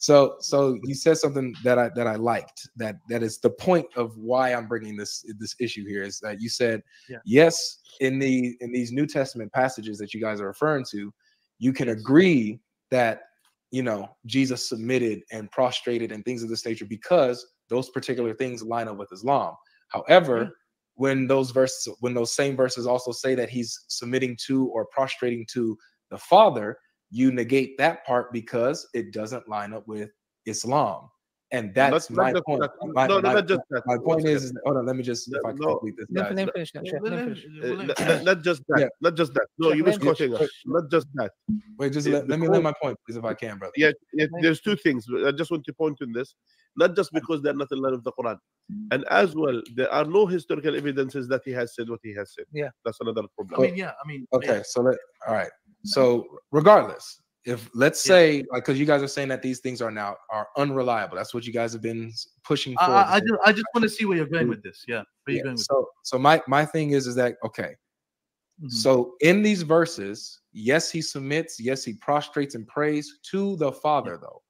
so so you said something that I that I liked that that is the point of why I'm bringing this this issue here is that you said Yeah. yes in the in these New Testament passages that you guys are referring to, you can agree that you know Jesus submitted and prostrated and things of this nature because those particular things line up with Islam. However, Yeah. When those verses when those same verses also say that he's submitting to or prostrating to the Father, you negate that part because it doesn't line up with Islam. And that's Not- not my just point. that. My, no, my- not just that. my point is, second. hold on, let me just if I can No. complete this. Let guys. me finish that. Uh, let let finish. him- well, let not, him- not- not just that. Yeah. Not just that. No, you them. was quoting us. Not just that. Wait, just Yeah, let, the let me quote- land my point, please, if I can, brother. Yeah, yeah, there's two things. I just want to point on this. Not just because they're not in line with the Quran. And as well, there are no historical evidences that he has said what he has said. Yeah. that's another problem. I mean, yeah, I mean, Okay, yeah. so let all right. So regardless, if let's Yeah. say like because you guys are saying that these things are now are unreliable. That's what you guys have been pushing for. I, I, I just, I just want to see where you're going with this. Yeah, where you're Yeah, going with. so so my my thing is is that okay. Mhm. So in these verses, yes, he submits, yes, he prostrates and prays to the Father, though.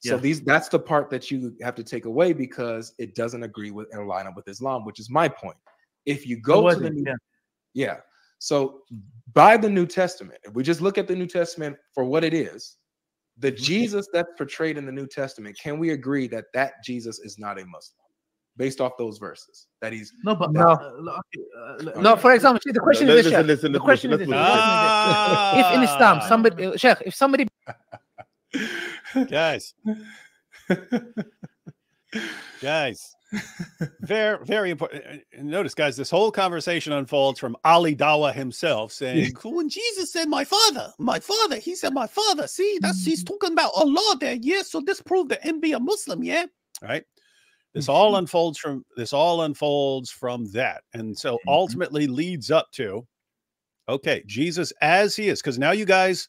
So Yeah. these that's the part that you have to take away because it doesn't agree with and line up with Islam, which is my point. If you go to the New, yeah. yeah. So by the New Testament, if we just look at the New Testament for what it is, the Mm-hmm. Jesus that's portrayed in the New Testament, can we agree that that Jesus is not a Muslim based off those verses? That he's No, but No. uh, okay, uh, No, for example, see, the question is this, listen, listen, The listen, question is listen, this. let's the question is this. If in Islam, Ah, somebody, uh, Sheikh, if somebody guys, guys, very, very important. Eh, eh, and Notice, guys, this whole conversation unfolds from Ali Dawah himself saying, "When Jesus said, my father, my father,' he said, my father. See, that's he's mm-hmm. talking about Allah there. Yeah, so this proved that him be a Muslim. Yeah, All right." This all mm-hmm. unfolds from this all unfolds from that, and so mm-hmm. ultimately leads up to, okay, Jesus as he is, because now you guys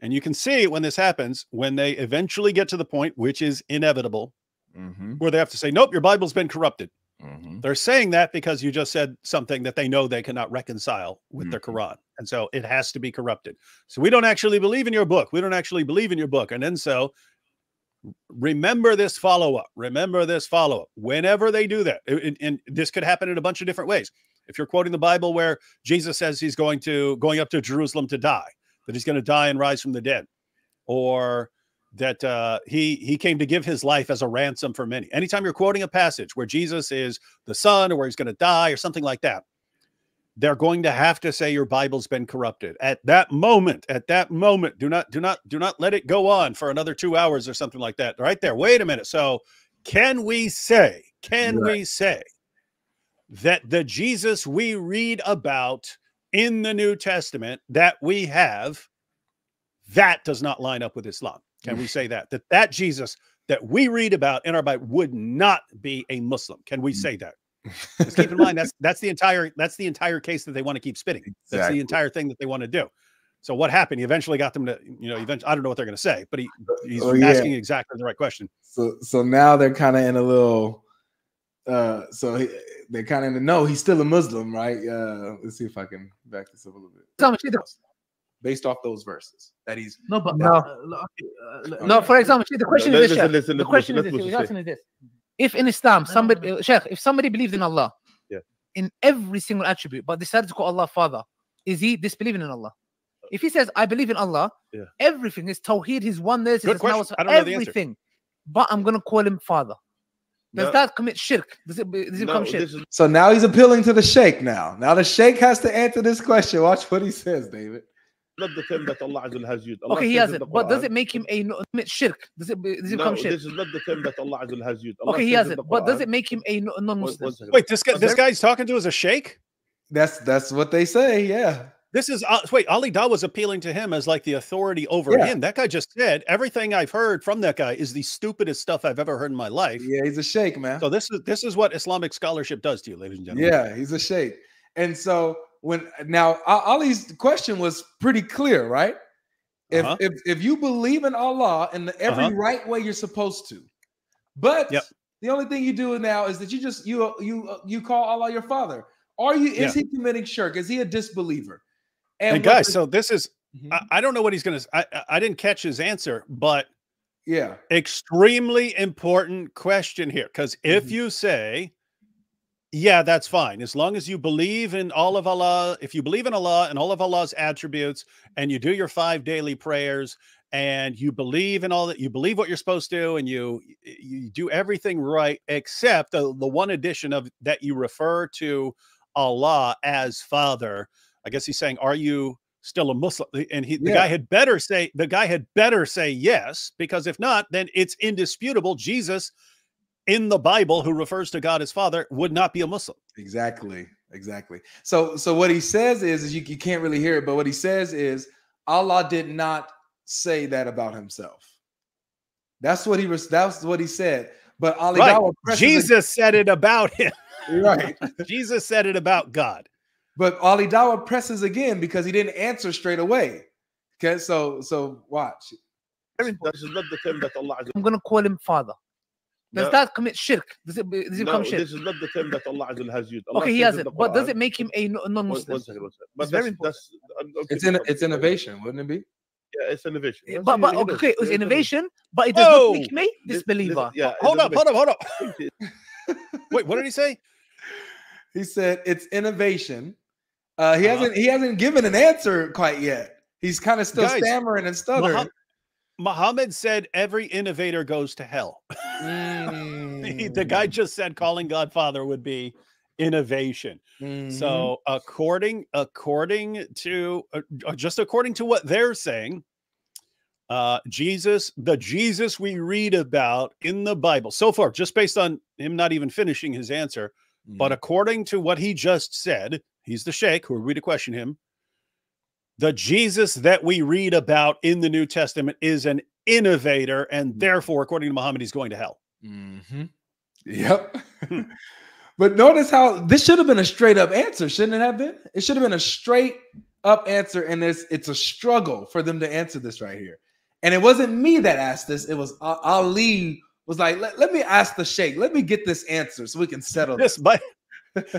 and you can see when this happens, when they eventually get to the point, which is inevitable, Mm-hmm. where they have to say, Nope, your Bible's been corrupted. Mm-hmm. They're saying that because you just said something that they know they cannot reconcile with their Mhm. Quran. And so it has to be corrupted. So we don't actually believe in your book. We don't actually believe in your book. And then so remember this follow up. Remember this follow up. Whenever they do that, and, and this could happen in a bunch of different ways. If you're quoting the Bible where Jesus says he's going to going up to Jerusalem to die, that he's going to die and rise from the dead, or that uh, he he came to give his life as a ransom for many. Anytime you're quoting a passage where Jesus is the son, or where he's going to die, or something like that, they're going to have to say your Bible's been corrupted at that moment. At that moment, do not do not do not let it go on for another two hours or something like that. Right there. Wait a minute. So, can we say? Can we say that the Jesus we read about in the New Testament that we have that does not line up with Islam? Can we say that that that Jesus that we read about in our Bible would not be a Muslim? Can we mm. say that? Just keep in mind that's that's the entire that's the entire case that they want to keep spitting. That's Exactly. the entire thing that they want to do. So what happened? He eventually got them to, you know, eventually I don't know what they're going to say, but he uh, he's Oh, yeah. asking exactly the right question. So so now they're kind of in a little uh so he, they're kind of know he's still a Muslim, right? Uh let's see if I can back this up a little bit. Example, see, the- Based off those verses. That he's No, but No. uh, look, okay, uh, no, for example, the question No, is this, listen, Sheikh. listen, The listen, question is listen, this. let The me question is this. If in Islam, somebody, Sheikh, if somebody believes in Allah, Yeah. in every single attribute, but decided to call Allah Father, is he disbelieving in Allah? If he says, I believe in Allah, Yeah. everything is Tawheed, his oneness, Good his question. nawaz, I know the answer. everything. But I'm going to call him Father. Does No. that commit shirk? Does it, does it No, become shirk? is so now he's appealing to the Sheikh now. Now the Sheikh has to answer this question. Watch what he says, David. not the term that Allah Azza wa Jalla has used. Allah Okay, he has in it. But does it make him a no- commit shirk? Does it, does it No, become shirk? this is not the term that Allah Azza wa Jalla has used. Allah Okay, he has in it. But does it make him a non-Muslim? Wait, this guy this there- guy's talking to us a sheikh? That's that's what they say. Yeah. This is uh, wait, Ali Dawah was appealing to him as like the authority over Yeah. him. That guy just said everything I've heard from that guy is the stupidest stuff I've ever heard in my life. Yeah, he's a Sheikh, man. So this is this is what Islamic scholarship does to you, ladies and gentlemen. Yeah, he's a sheikh. And so when now Ali's question was pretty clear, right? If Uh-huh. if if you believe in Allah in the every Uh-huh. right way you're supposed to, but Yep. the only thing you do now is that you just you you uh, you call Allah your father. Are you is he committing shirk? Is he a disbeliever? And, what guys, so this is Mhm. I, I don't know what he's gonna I I- I didn't catch his answer, but yeah, extremely important question here. Because if Mhm. you say, yeah, that's fine. As long as you believe in all of Allah, if you believe in Allah and all of Allah's attributes, and you do your five daily prayers, and you believe in all that, you believe what you're supposed to, do, and you you do everything right, except the, the one addition of that you refer to Allah as Father. I guess he's saying, are you still a Muslim? And he, the Yeah. guy had better say, the guy had better say yes, because if not, then it's indisputable. Jesus in the Bible, who refers to God as Father, would not be a Muslim. exactly, exactly. So so what he says is, is you, you can't really hear it, but what he says is Allah did not say that about himself. That's what he was. That's what he said. But Ali Right. Jesus said it about him. right. Jesus said it about God. But Ali Dawah presses again because he didn't answer straight away. Okay, so so watch. Very important. This is not the term that Allah Azza I'm gonna call him father. Does No. that commit shirk? Does it, does it No, become shirk? this is not the term that Allah Azza has used. Allah Okay, he has it, but does it make him a non-Muslim? one second, one second. But It's very that's, that's uh, okay, It's in, it's innovation, wouldn't it be? Yeah, it's innovation. That's But but it, it is. okay, it was It is innovation, but it does Whoa! not make me disbeliever. this- yeah, Hold it's up, hold up, hold up. Wait, what did he say? He said it's innovation. Uh, he Uh-huh. hasn't he hasn't given an answer quite yet. He's kind of still Guys, stammering and stuttering. Muhammad, Muhammad said every innovator goes to hell. He- the guy just said calling Godfather would be innovation. Mhm. So according according to uh, uh, just according to what they're saying, uh Jesus, the Jesus we read about in the Bible so far, just based on him not even finishing his answer, but according to what he just said, he's the sheikh who are we to question him. The Jesus that we read about in the New Testament is an innovator, and therefore, according to Muhammad, he's going to hell. Mhm. Yep. but notice how this should have been a straight up answer, shouldn't it have been? It should have been a straight up answer, and it's it's a struggle for them to answer this right here. And it wasn't me that asked this; it was Ali was like, let, let me ask the sheikh, let me get this answer so we can settle this. this but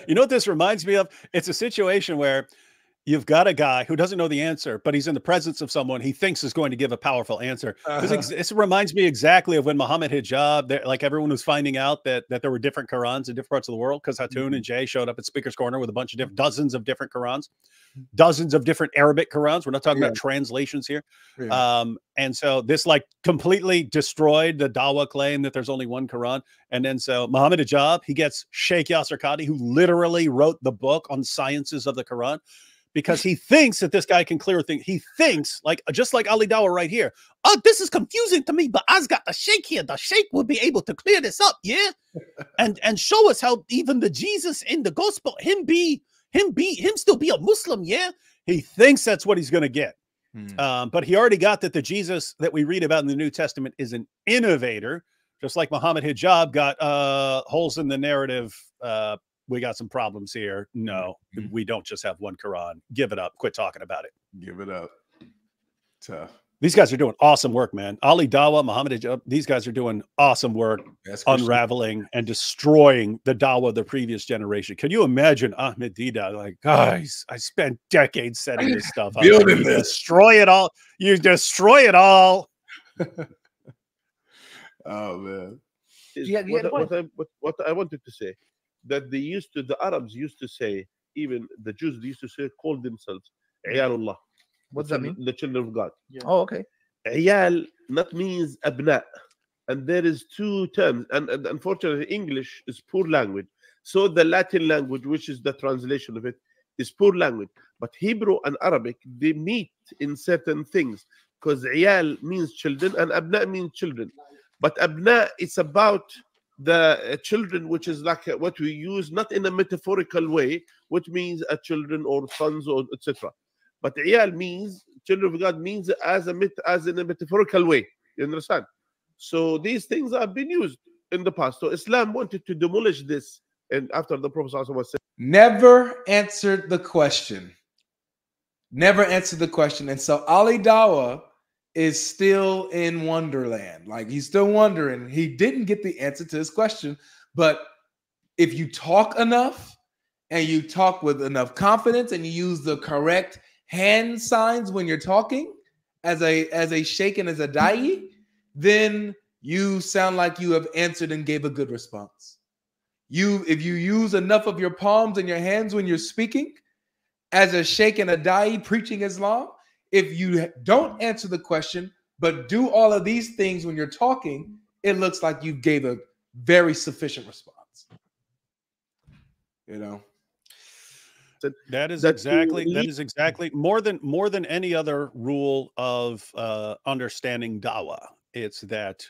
you know what this reminds me of? It's a situation where you've got a guy who doesn't know the answer but he's in the presence of someone he thinks is going to give a powerful answer. This, uh-huh. ex- this reminds me exactly of when muhammad hijab like everyone was finding out that that there were different qurans in different parts of the world because hatun mm-hmm. and jay showed up at speaker's corner with a bunch of different mm-hmm. dozens of different qurans mm-hmm. dozens of different arabic qurans. We're not talking about translations here. Yeah. um, and so this like completely destroyed the Dawa claim that there's only one Quran. And then so Muhammad Hijab, he gets Sheikh Yasir Qadhi, who literally wrote the book on sciences of the Quran because he thinks that this guy can clear things. He thinks like just like Ali Dawah right here. Oh, this is confusing to me, but I've got the Sheikh here. The Sheikh will be able to clear this up, yeah, and and show us how even the Jesus in the gospel, him be him be him still be a Muslim, yeah. He thinks that's what he's gonna get. Hmm. Um, but he already got that the Jesus that we read about in the New Testament is an innovator, just like Muhammad Hijab got uh, holes in the narrative. Uh, we got some problems here. No, Mhm. we don't just have one Quran. Give it up. Quit talking about it. Give it up. Tough. These guys are doing awesome work, man. Ali Dawah, Muhammad Hijab, these guys are doing awesome work unraveling and destroying the Dawa of the previous generation. Can you imagine Ahmed Deedat? Like, guys, I spent decades setting this stuff up. Building You this. destroy it all. You destroy it all. Oh man. is Yeah, what, the what, I, what, what I wanted to say that they used to the Arabs used to say even the Jews used to say call themselves Iyalullah. What does that mean? The children of God. Oh, okay. Iyal not means abna, and there is two terms, and, and unfortunately English is poor language. So the Latin language, which is the translation of it, is poor language. But Hebrew and Arabic they meet in certain things because iyal means children and abna means children. But abna it's about the uh, children, which is like uh, what we use, not in a metaphorical way, which means a children or sons or etc. But iyal means children of God means as a met- as in a metaphorical way. You understand? So these things have been used in the past. So Islam wanted to demolish this, and after the Prophet was Never answered the question. Never answered the question. And so Ali Dawah is still in Wonderland. Like he's still wondering. He didn't get the answer to his question. But if you talk enough and you talk with enough confidence and you use the correct hand signs when you're talking as a as a sheikh and as a da'i, mm-hmm. then you sound like you have answered and gave a good response. You if you use enough of your palms and your hands when you're speaking as a sheikh and a da'i preaching Islam, if you don't answer the question but do all of these things when you're talking, it looks like you gave a very sufficient response. You know. That is That exactly that is exactly more than more than any other rule of uh, understanding dawa. It's that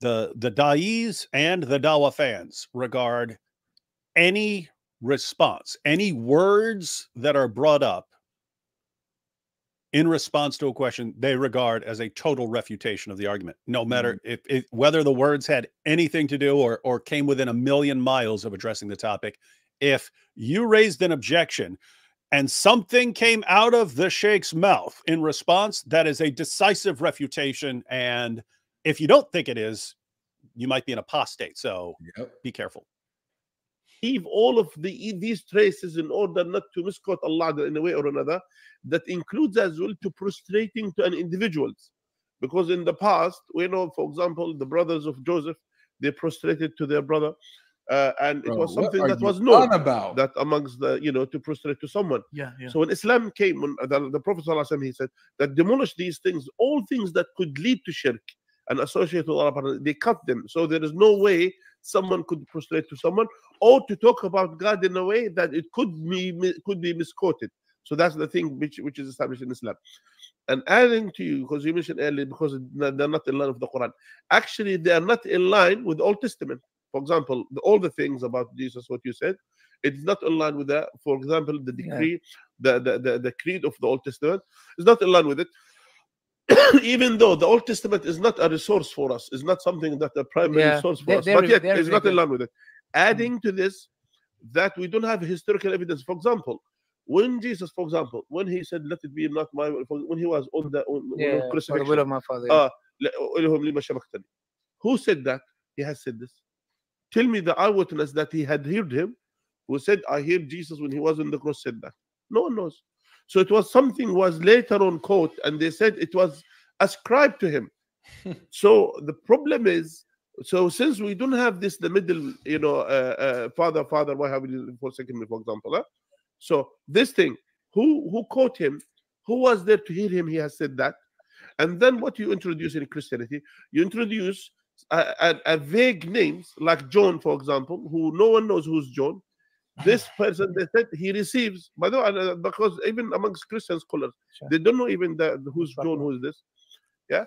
the the da'is and the dawa fans regard any response, any words that are brought up in response to a question they regard as a total refutation of the argument, no matter mm-hmm. if, if whether the words had anything to do or or came within a million miles of addressing the topic. If you raised an objection and something came out of the sheikh's mouth in response, that is a decisive refutation. And if you don't think it is, you might be an apostate. So Yep. be careful. Leave all of the these traces in order not to misquote Allah in a way or another. That includes as well to prostrating to an individuals, because in the past we know, for example, the brothers of Joseph they prostrated to their brother, uh, and it was something that was known about? that amongst the you know to prostrate to someone. Yeah, yeah. So when Islam came, when the, the Prophet ﷺ, he said that demolish these things, all things that could lead to shirk and associate with Allah, they cut them. So there is no way someone could prostrate to someone or to talk about God in a way that it could be could be misquoted. So that's the thing which which is established in Islam. And adding to you, because you mentioned earlier, because they're not in line with the Quran. Actually, they are not in line with the Old Testament. For example, the, all the things about Jesus, what you said, it's not in line with that. For example, the Yeah. decree, the, the, the, the creed of the Old Testament is not in line with it. even though the Old Testament is not a resource for us, is not something that the primary yeah. source for they, us, but yet it's not in line with it. Adding mm. to this, that we don't have historical evidence. For example, when Jesus, for example, when he said, "Let it be not my," when he was on the on, yeah, on crucifixion, will of my father. Yeah. Uh, who said that? He has said this. Tell me the eyewitness that he had heard him, who said, "I heard Jesus when he was on the cross." Said that. No one knows. So it was something was later on quote, and they said it was ascribed to him. so the problem is, so since we don't have this, the middle, you know, uh, uh, father, father, why have you forsaken me, for example? Huh? So this thing, who who caught him? Who was there to hear him? He has said that. And then what you introduce in Christianity, you introduce a, a, a vague names like John, for example, who no one knows who's John. This person, they said he receives, by the way, uh, because even amongst Christian scholars, Sure. they don't know even the, who's John, who's this, yeah.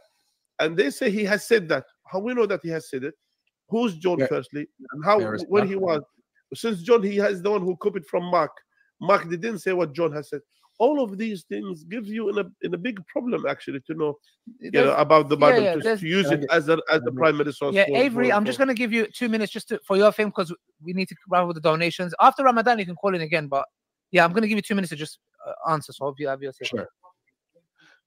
And they say he has said that. How we know that he has said it? Who's John, Yeah. firstly, and how when he was? Since John, he has the one who copied from Mark. Mark didn't say what John has said. All of these things gives you in a in a big problem actually to know you know about the Bible yeah, to, to use it as a as a I primary source. Yeah, for- Avery, for- I'm for- just going to give you two minutes just to, for your thing because we need to wrap up with the donations. After Ramadan, you can call in again. But yeah, I'm going to give you two minutes to just uh, answer. So hope you have your say. Sure.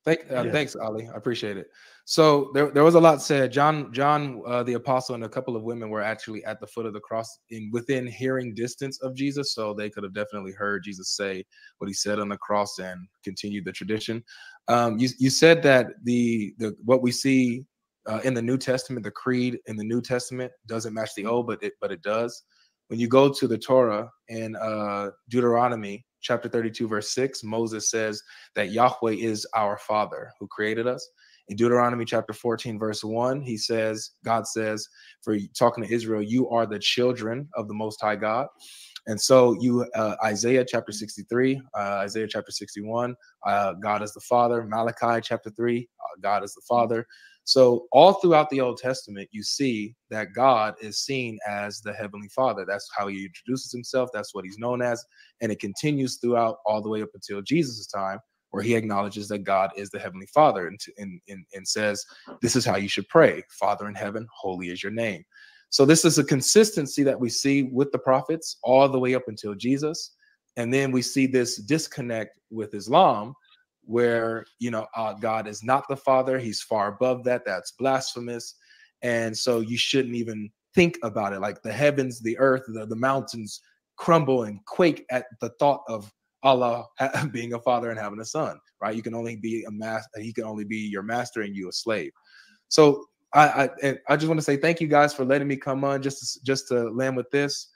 Thank, uh, Yeah. Thanks, Ali. I appreciate it. So there, there was a lot said. John, John, uh, the apostle, and a couple of women were actually at the foot of the cross, in within hearing distance of Jesus, so they could have definitely heard Jesus say what he said on the cross and continued the tradition. Um, you, you said that the the what we see uh, in the New Testament, the creed in the New Testament, doesn't match the Old, but it but it does. When you go to the Torah in uh, Deuteronomy chapter 32, verse 6, Moses says that Yahweh is our Father who created us. In Deuteronomy chapter 14, verse 1, he says, God says, for talking to Israel, you are the children of the Most High God. And so you, uh, Isaiah chapter 63, uh, Isaiah chapter 61, uh, God is the Father. Malachi chapter 3, uh, God is the Father. So all throughout the Old Testament, you see that God is seen as the Heavenly Father. That's how he introduces himself. That's what he's known as. And it continues throughout all the way up until Jesus' time, where he acknowledges that God is the Heavenly Father and, and, and, and says, This is how you should pray Father in heaven, holy is your name. So this is a consistency that we see with the prophets all the way up until Jesus. And then we see this disconnect with Islam, where you know uh, God is not the Father; He's far above that. That's blasphemous, and so you shouldn't even think about it. Like the heavens, the earth, the, the mountains crumble and quake at the thought of Allah being a father and having a son. Right? You can only be a master. He can only be your master, and you a slave. So I I, I just want to say thank you guys for letting me come on just to, just to land with this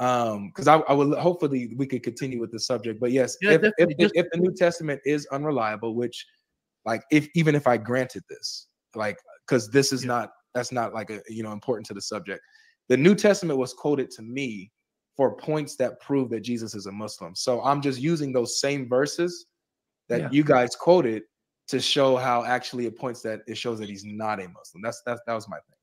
um because I, I would hopefully we could continue with the subject but yes Yeah, if, if, the- Just- if the new testament is unreliable which like if even if i granted this like because this is Yeah. not that's not like a you know important to the subject the new testament was quoted to me for points that prove that jesus is a muslim so i'm just using those same verses that Yeah. you guys quoted to show how actually it points that it shows that he's not a muslim that's that's that was my thing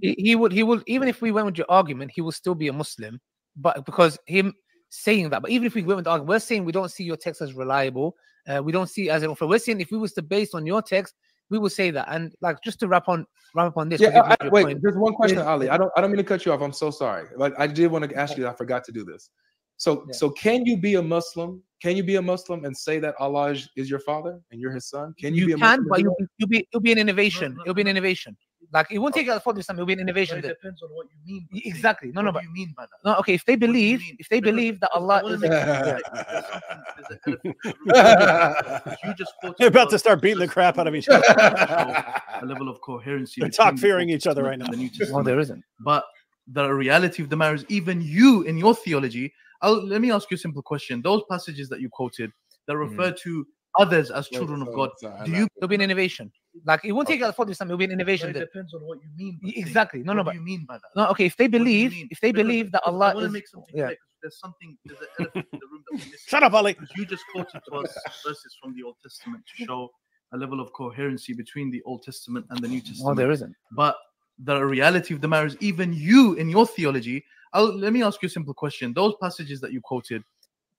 He, he would he would even if we went with your argument, he will still be a Muslim, but because him saying that. But even if we went with the argument, we're saying we don't see your text as reliable. Uh, we don't see it as an offer. We're saying if we was to base on your text, we will say that. And like just to wrap on wrap up on this. Yeah, forgive I, wait. point. There's one question, Is- Ali. I don't. I don't mean to cut you off. I'm so sorry. Like I did want to ask you. I forgot to do this. So, Yeah. so can you be a Muslim? Can you be a Muslim and say that Allah is, is your father and you're His son? Can you, you be a can, Muslim? but you'll be, you'll be it'll be an innovation. It'll be an innovation. Like it won't take out for this time. It'll be an innovation. It depends on what you mean. by Exactly. it. No, no, What but do you mean by that? no. Okay, if they What do you believe, if they Because- believe that Allah is, a- something Yeah. clear. There's something- there's an elephant in the room. that? You just quoted They're about to start beating the crap out of each other. a level of coherency. They're talk fearing each other right and the now. New no, Testament. there isn't. But the reality of the matter is, even you in your theology, I'll, let me ask you a simple question. Those passages that you quoted that Mhm. refer to others as children of God, do you It'll be an innovation. Like it won't take Okay. out for this time. It'll be an innovation. It depends on what you mean. by Y- saying it. exactly. No, no, What but do you mean by that? no. Okay, if they What do you believe, if they Because- believe that Allah I want is, to make something yeah. clear. 'cause There's something. There's an elephant in the room that we're missing. Shut up, Ali. You just quoted to us verses from the Old Testament to show a level of coherency between the Old Testament and the New no, Testament. there isn't. But the reality of the matter is, even you in your theology, I'll, let me ask you a simple question. Those passages that you quoted,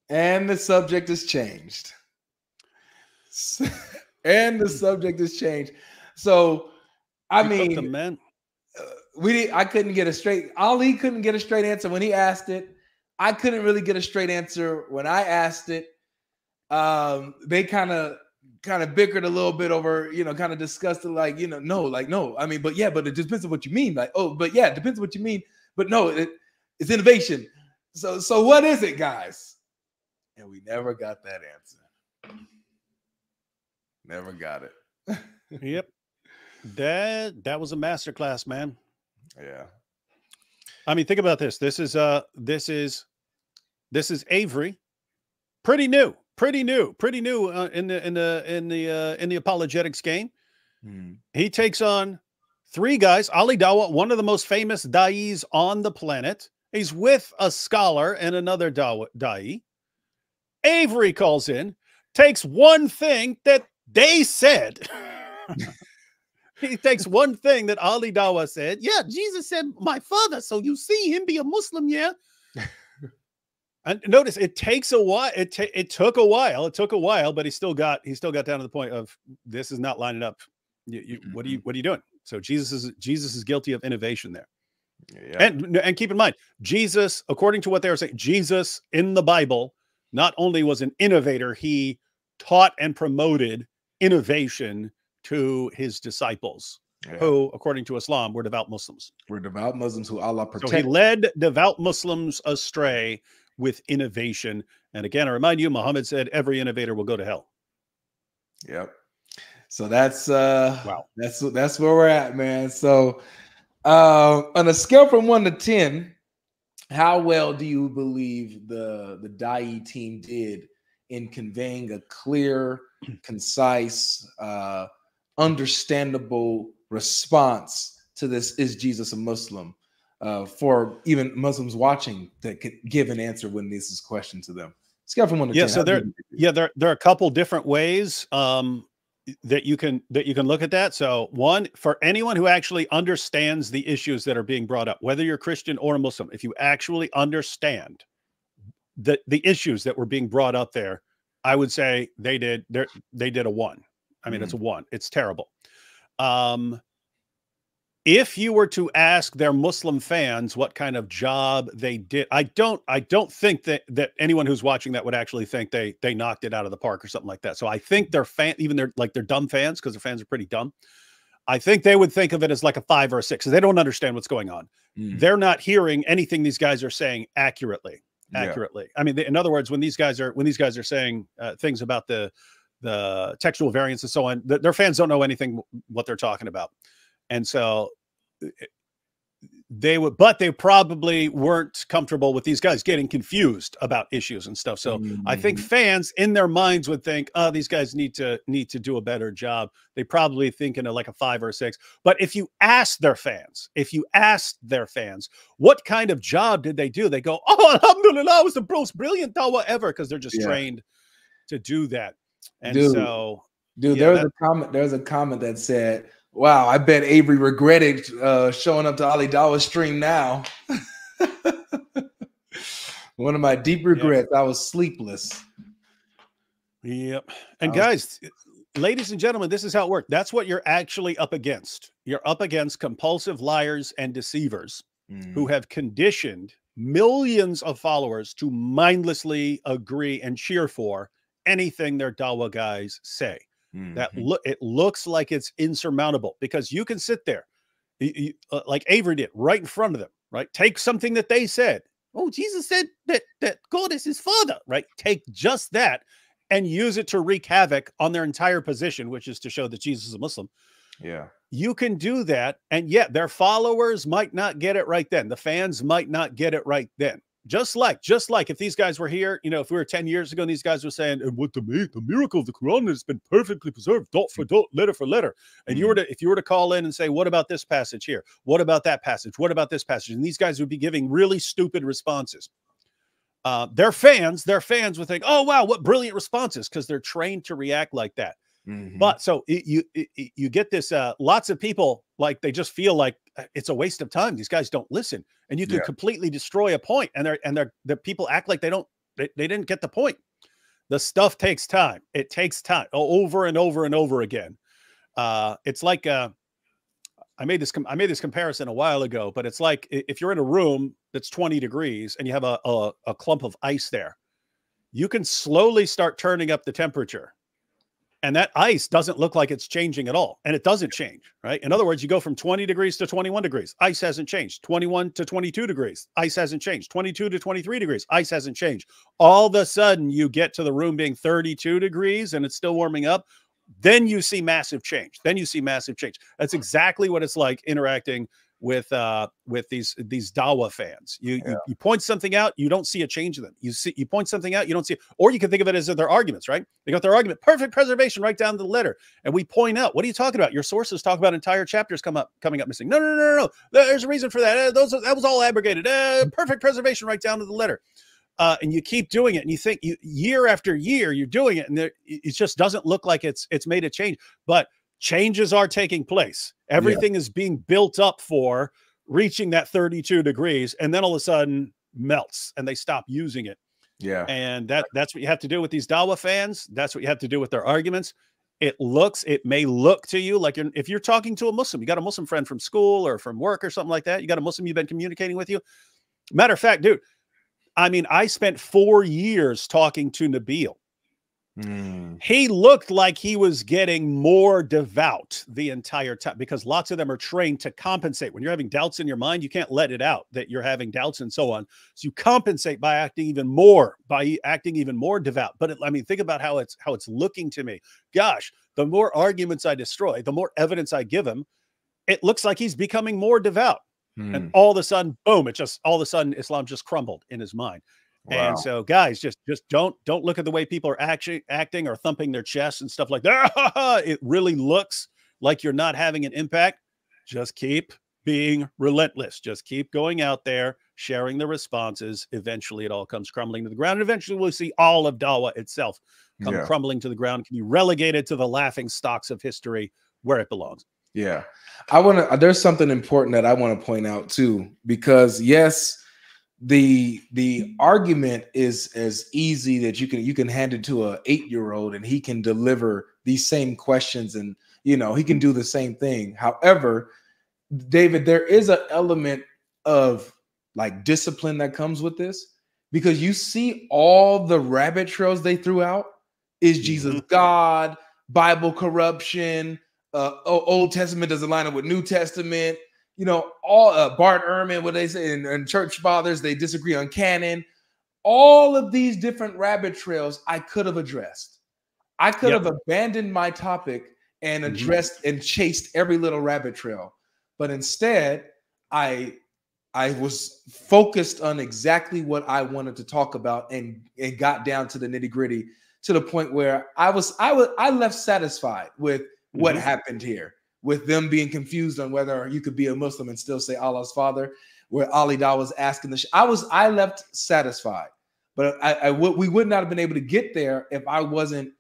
And the subject has changed. and the subject has changed. So, I You mean, man. uh, we I couldn't get a straight. Ali couldn't get a straight answer when he asked it. I couldn't really get a straight answer when I asked it. Um, they kind of kind of bickered a little bit over, you know, kind of discussed it like, you know, no, like no. I mean, but yeah, but it depends on what you mean. Like, oh, but yeah, it depends on what you mean. But no, it, it's innovation. So, so what is it, guys? And we never got that answer. Never got it. Yep. That that was a masterclass, man. Yeah. I mean, think about this. This is uh this is this is Avery. Pretty new. Pretty new. Pretty new uh, in the in the in the uh in the apologetics game. Mhm. He takes on three guys. Ali Dawah, one of the most famous dais on the planet. He's with a scholar and another dawa, dai. Avery calls in, takes one thing that they said. he takes one thing that Ali Dawah said. Yeah, Jesus said, "My father." So you see him be a Muslim, yeah. and notice it takes a while. It ta- it took a while. It took a while, but he still got he still got down to the point of this is not lining up. You, you, what are you what are you doing? So Jesus is Jesus is guilty of innovation there. Yeah. And and keep in mind, Jesus, according to what they were saying, Jesus in the Bible not only was an innovator, he taught and promoted innovation to his disciples, Yeah. who, according to Islam, were devout Muslims. We're devout Muslims who Allah protected. So he led devout Muslims astray with innovation. And again, I remind you, Muhammad said every innovator will go to hell. Yep. So that's uh Wow. that's that's where we're at, man. So uh, on a scale from one to ten, how well do you believe the the Dai team did in conveying a clear, concise, uh, understandable response to this is Jesus a Muslim? Uh, for even Muslims watching that could give an answer when this is questioned to them. Scale from one to Yeah, 10. so there- Yeah, there there are a couple different ways um, that you can that you can look at that. So one for anyone who actually understands the issues that are being brought up, whether you're Christian or a Muslim, if you actually understand the the issues that were being brought up there, I would say they did they they did a one. I mean, it's a one. It's terrible. Um, if you were to ask their Muslim fans what kind of job they did, I don't I don't think that that anyone who's watching that would actually think they they knocked it out of the park or something like that. So I think they're fan even they're like they're dumb fans because their fans are pretty dumb. I think they would think of it as like a five or a six because they don't understand what's going on. Mm, They're not hearing anything these guys are saying accurately yeah. accurately. I mean, they, in other words, when these guys are when these guys are saying uh, things about the the textual variants and so on, th- their fans don't know anything what they're talking about, and so they would, but they probably weren't comfortable with these guys getting confused about issues and stuff. So I think Mhm. fans in their minds would think, "Oh, these guys need to need to do a better job." They probably think in a, like a five or a six. But if you ask their fans, if you ask their fans, what kind of job did they do? They go, "Oh, Alhamdulillah, it was the most brilliant dawah ever," because they're just Yeah. trained to do that. And Dude. so, Dude, Yeah, there was that- a comment. There was a comment that said, "Wow, I bet Avery regretted uh, showing up to Ali Dawah's stream now." One of my deep regrets. I was sleepless. Yep. And I guys, ladies and gentlemen, this is how it worked. That's what you're actually up against. You're up against compulsive liars and deceivers Mm. who have conditioned millions of followers to mindlessly agree and cheer for anything their Dawa guys say. That Mhm. look it looks like it's insurmountable because you can sit there, y- y- uh, like Avery did, right in front of them. Right, take something that they said. Oh, Jesus said that that God is his father. Right, take just that and use it to wreak havoc on their entire position, which is to show that Jesus is a Muslim yeah. you can do that and yet their followers might not get it right then the fans might not get it right then just like just like if these guys were here you know if we were 10 years ago and these guys were saying and what to me, the miracle of the quran has been perfectly preserved dot for dot letter for letter and you were to if you were to call in and say what about this passage here? What about that passage? What about this passage? and these guys would be giving really stupid responses. Uh, their fans their fans would think oh wow what brilliant responses because they're trained to react like that. Mhm. but so it, you it, you get this uh lots of people like they just feel like it's a waste of time these guys don't listen and you can Yeah. completely destroy a point. and they're and they're the people act like they don't they, they didn't get the point the stuff takes time it takes time over and over and over again uh it's like uh I made this com- I made this comparison a while ago, but it's like if you're in a room that's 20 degrees and you have a, a, a clump of ice there, you can slowly start turning up the temperature and that ice doesn't look like it's changing at all and it doesn't change right? In other words you go from 20 degrees to 21 degrees ice hasn't changed. 21 to 22 degrees ice hasn't changed. 22 to 23 degrees ice hasn't changed. All of a sudden you get to the room being 32 degrees and it's still warming up then you see massive change then you see massive change. That's exactly what it's like interacting with uh with these these dawa fans. You, you you point something out you don't see a change in them. You see you point something out you don't see or you can think of it as their arguments right? They got their argument perfect preservation right down to the letter. And we point out what are you talking about? Your sources talk about entire chapters come up coming up missing. No no no no no. There's a reason for that. Uh, those that was all abrogated. Uh, perfect preservation right down to the letter. Uh, and you keep doing it and you think you year after year you're doing it and there, it it just doesn't look like it's it's made a change. But changes are taking place. Everything is being built up for reaching that 32 degrees and then all of a sudden melts and they stop using it. Yeah. and that that's what you have to do with these dawa fans. That's what you have to do with their arguments. It looks it may look to you like you're, if you're talking to a muslim you got a muslim friend from school or from work or something like that you got a muslim you've been communicating with you. Matter of fact dude i mean i spent four years talking to Nabeel Mm. he looked like he was getting more devout the entire time because lots of them are trained to compensate. When you're having doubts in your mind, you can't let it out that you're having doubts and so on. So you compensate by acting even more, by acting even more devout. But it, I mean, think about how it's how it's looking to me. Gosh, the more arguments I destroy, the more evidence I give him, it looks like he's becoming more devout. Mm. And all of a sudden, boom, it just all of a sudden Islam just crumbled in his mind. Wow. And so, guys, just just don't don't look at the way people are actually acting or thumping their chests and stuff like that. it really looks like you're not having an impact. Just keep being relentless. Just keep going out there, sharing the responses. Eventually, it all comes crumbling to the ground. And eventually, we'll see all of Dawa itself come Yeah. crumbling to the ground, can be relegated to the laughing stocks of history where it belongs. Yeah. I want to there's something important that I want to point out too because yes, the the argument is as easy that you can you can hand it to a 8-year-old and he can deliver these same questions and you know, he can do the same thing. However, David, there is an element of like discipline that comes with this because you see all the rabbit trails they threw out is Jesus God, Bible corruption, uh, Old Testament doesn't line up with New Testament. You know, all uh, Bart Ehrman, what they say, and, and church fathers, they disagree on canon. All of these different rabbit trails I could have addressed. I could Yep. have abandoned my topic and Mhm. addressed and chased every little rabbit trail, but instead, I I was focused on exactly what I wanted to talk about and and got down to the nitty gritty to the point where I was I was I left satisfied with what Mhm. happened here, with them being confused on whether you could be a Muslim and still say Allah's father, where Ali Dawah was asking the I was I left satisfied, but I, I would we would not have been able to get there if I wasn't,